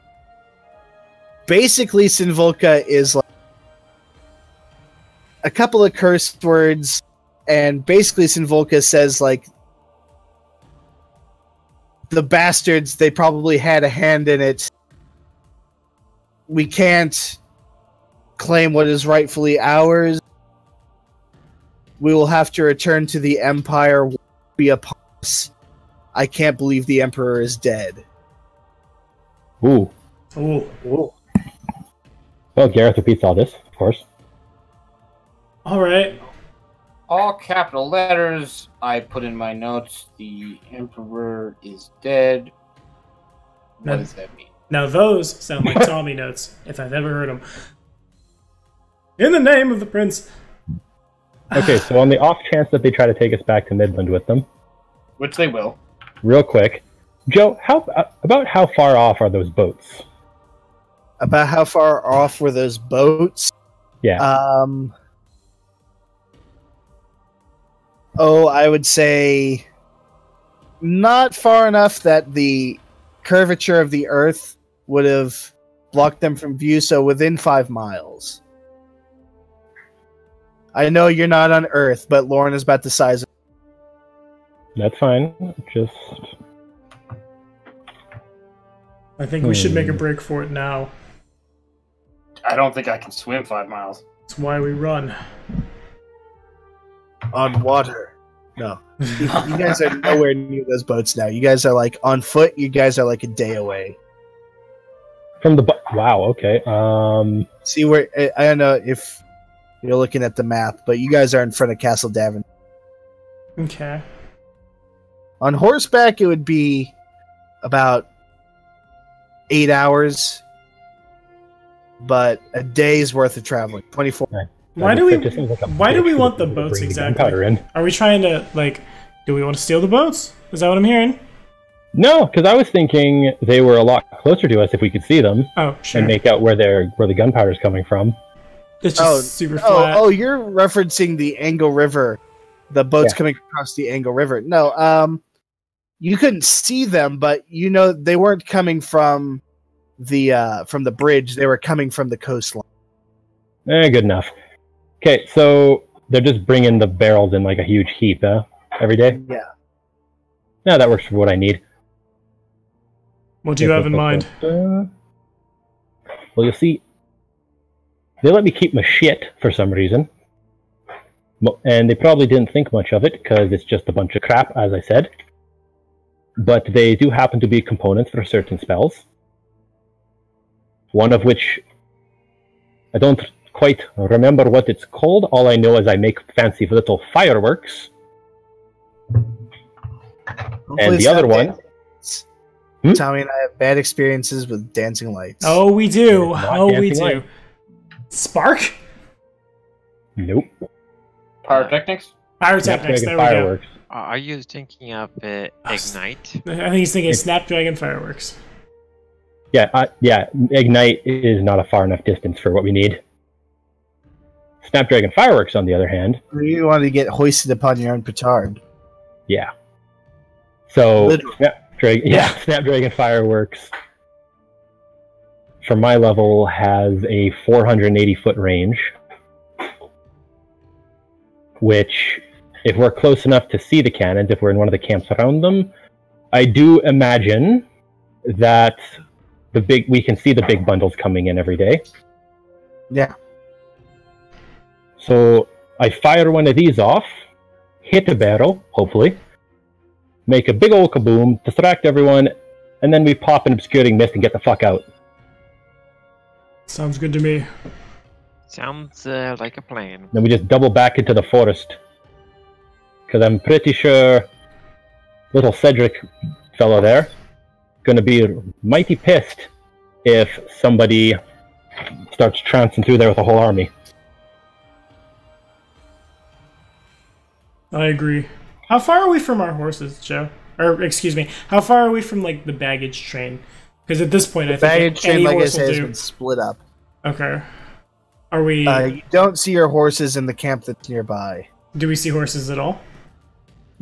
basically, Sinvolka is like a couple of curse words, and basically, Sinvolka says like the bastards they probably had a hand in it we can't claim what is rightfully ours we will have to return to the empire be upon us i can't believe the emperor is dead Ooh. Ooh. Well, Gareth repeats all this, of course. All right. All capital letters. I put in my notes. The emperor is dead. What No. does that mean? Now those sound like Tommy notes, if I've ever heard them. In the name of the prince. Okay, so on the off chance that they try to take us back to Midland with them, Which they will. real quick, Joe, how uh, about how far off are those boats? about how far off were those boats Yeah, um oh i would say not far enough that the curvature of the earth would have blocked them from view so within five miles i know you're not on earth but lauren is about the size of that's fine. Just I think we should make a Hmm. break for it now. I don't think I can swim five miles. That's why we run. on water no you, you guys are nowhere near those boats now you guys are like on foot you guys are like a day away from the bu- wow. Okay. Um. see where I- i don't know if you're looking at the map but you guys are in front of castle davin Okay. On horseback, it would be about eight hours, but a day's worth of traveling. Twenty-four. Why do we? It just seems like Why do we want the boats exactly? gunpowder in. Are we trying to like? Do we want to steal the boats? Is that what I'm hearing? No, because I was thinking they were a lot closer to us if we could see them Oh, sure. and make out where they're where the gunpowder's coming from. It's just Oh, super Oh, flat. oh, you're referencing the Angle River, the boats Yeah. coming across the Angle River. No, um, you couldn't see them, but you know they weren't coming from the uh from the bridge. They were coming from the coastline. Eh, good enough. Okay, so they're just bringing the barrels in like a huge heap, huh? Every day. Yeah. Yeah, that works for what I need. what do you have in mind? Uh, Well, you'll see, they let me keep my shit for some reason. And they probably didn't think much of it because it's just a bunch of crap, as I said. But they do happen to be components for certain spells. One of which I don't quite remember what it's called. All I know is I make fancy little fireworks. Hopefully And the other one- bad. Hmm? Tommy and I have bad experiences with dancing lights. Oh, we do. Not Oh, we do. light. Spark. Nope. Pyrotechnics? Pyrotechnics. Snapdragon There we go. fireworks. Are are you thinking of uh, Ignite? [laughs] I think he's thinking Snapdragon fireworks. Yeah, uh, yeah. Ignite is not a far enough distance for what we need. Snapdragon fireworks, on the other hand, You want to get hoisted upon your own petard. yeah. So Literally. Snapdragon, [laughs] yeah, Snapdragon fireworks for my level has a 480 foot range, which, if we're close enough to see the cannons, if we're in one of the camps around them, I do imagine that the big we can see the big bundles coming in every day. Yeah. So I fire one of these off, hit a barrel, hopefully, make a big old kaboom, distract everyone, and then we pop an obscuring mist and get the fuck out. Sounds good to me. Sounds uh, like a plan. Then we just double back into the forest. Because I'm pretty sure little Cedric fellow there gonna be mighty pissed if somebody starts trouncing through there with a whole army. I agree. How far are we from our horses, Joe? Or excuse me, how far are we from like the baggage train? Because at this point, I think Baggage train, any like I horse said, has do. been split up. Okay. Are we? Uh, you don't see your horses in the camp that's nearby. do we see horses at all?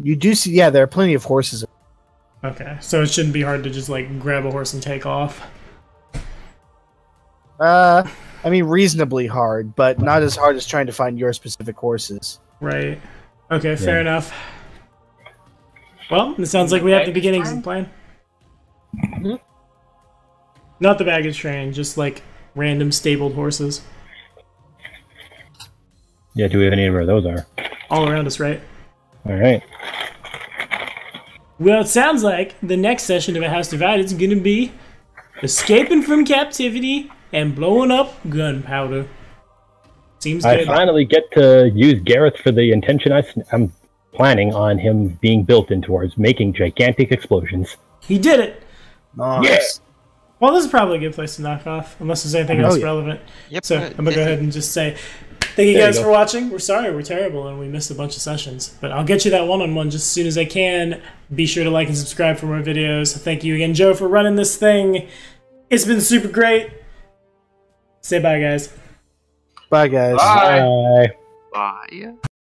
You do see, yeah, there are plenty of horses. Okay, so it shouldn't be hard to just like grab a horse and take off. Uh, I mean, reasonably hard, but not as hard as trying to find your specific horses. Right. Okay, fair enough. Well, it sounds like we have the beginnings of the plan. Not the baggage train, just like random stabled horses Yeah, do we have any idea where those are? all around us, right? Alright. Well, it sounds like the next session of A House Divided is going to be escaping from captivity and blowing up gunpowder. Seems I good. finally get to use Gareth for the intention I, am planning on him being built in towards making gigantic explosions. He did it. Nice. Well, this is probably a good place to knock off, unless there's anything Oh, else yeah. relevant. Yep. So I'm gonna go ahead and just say thank you There guys go. for watching. We're sorry, we're terrible, and we missed a bunch of sessions. But I'll get you that one-on-one just as soon as I can. Be sure to like and subscribe for more videos. Thank you again, Joe, for running this thing. It's been super great. Say bye, guys. Bye, guys. Bye. Bye. Bye.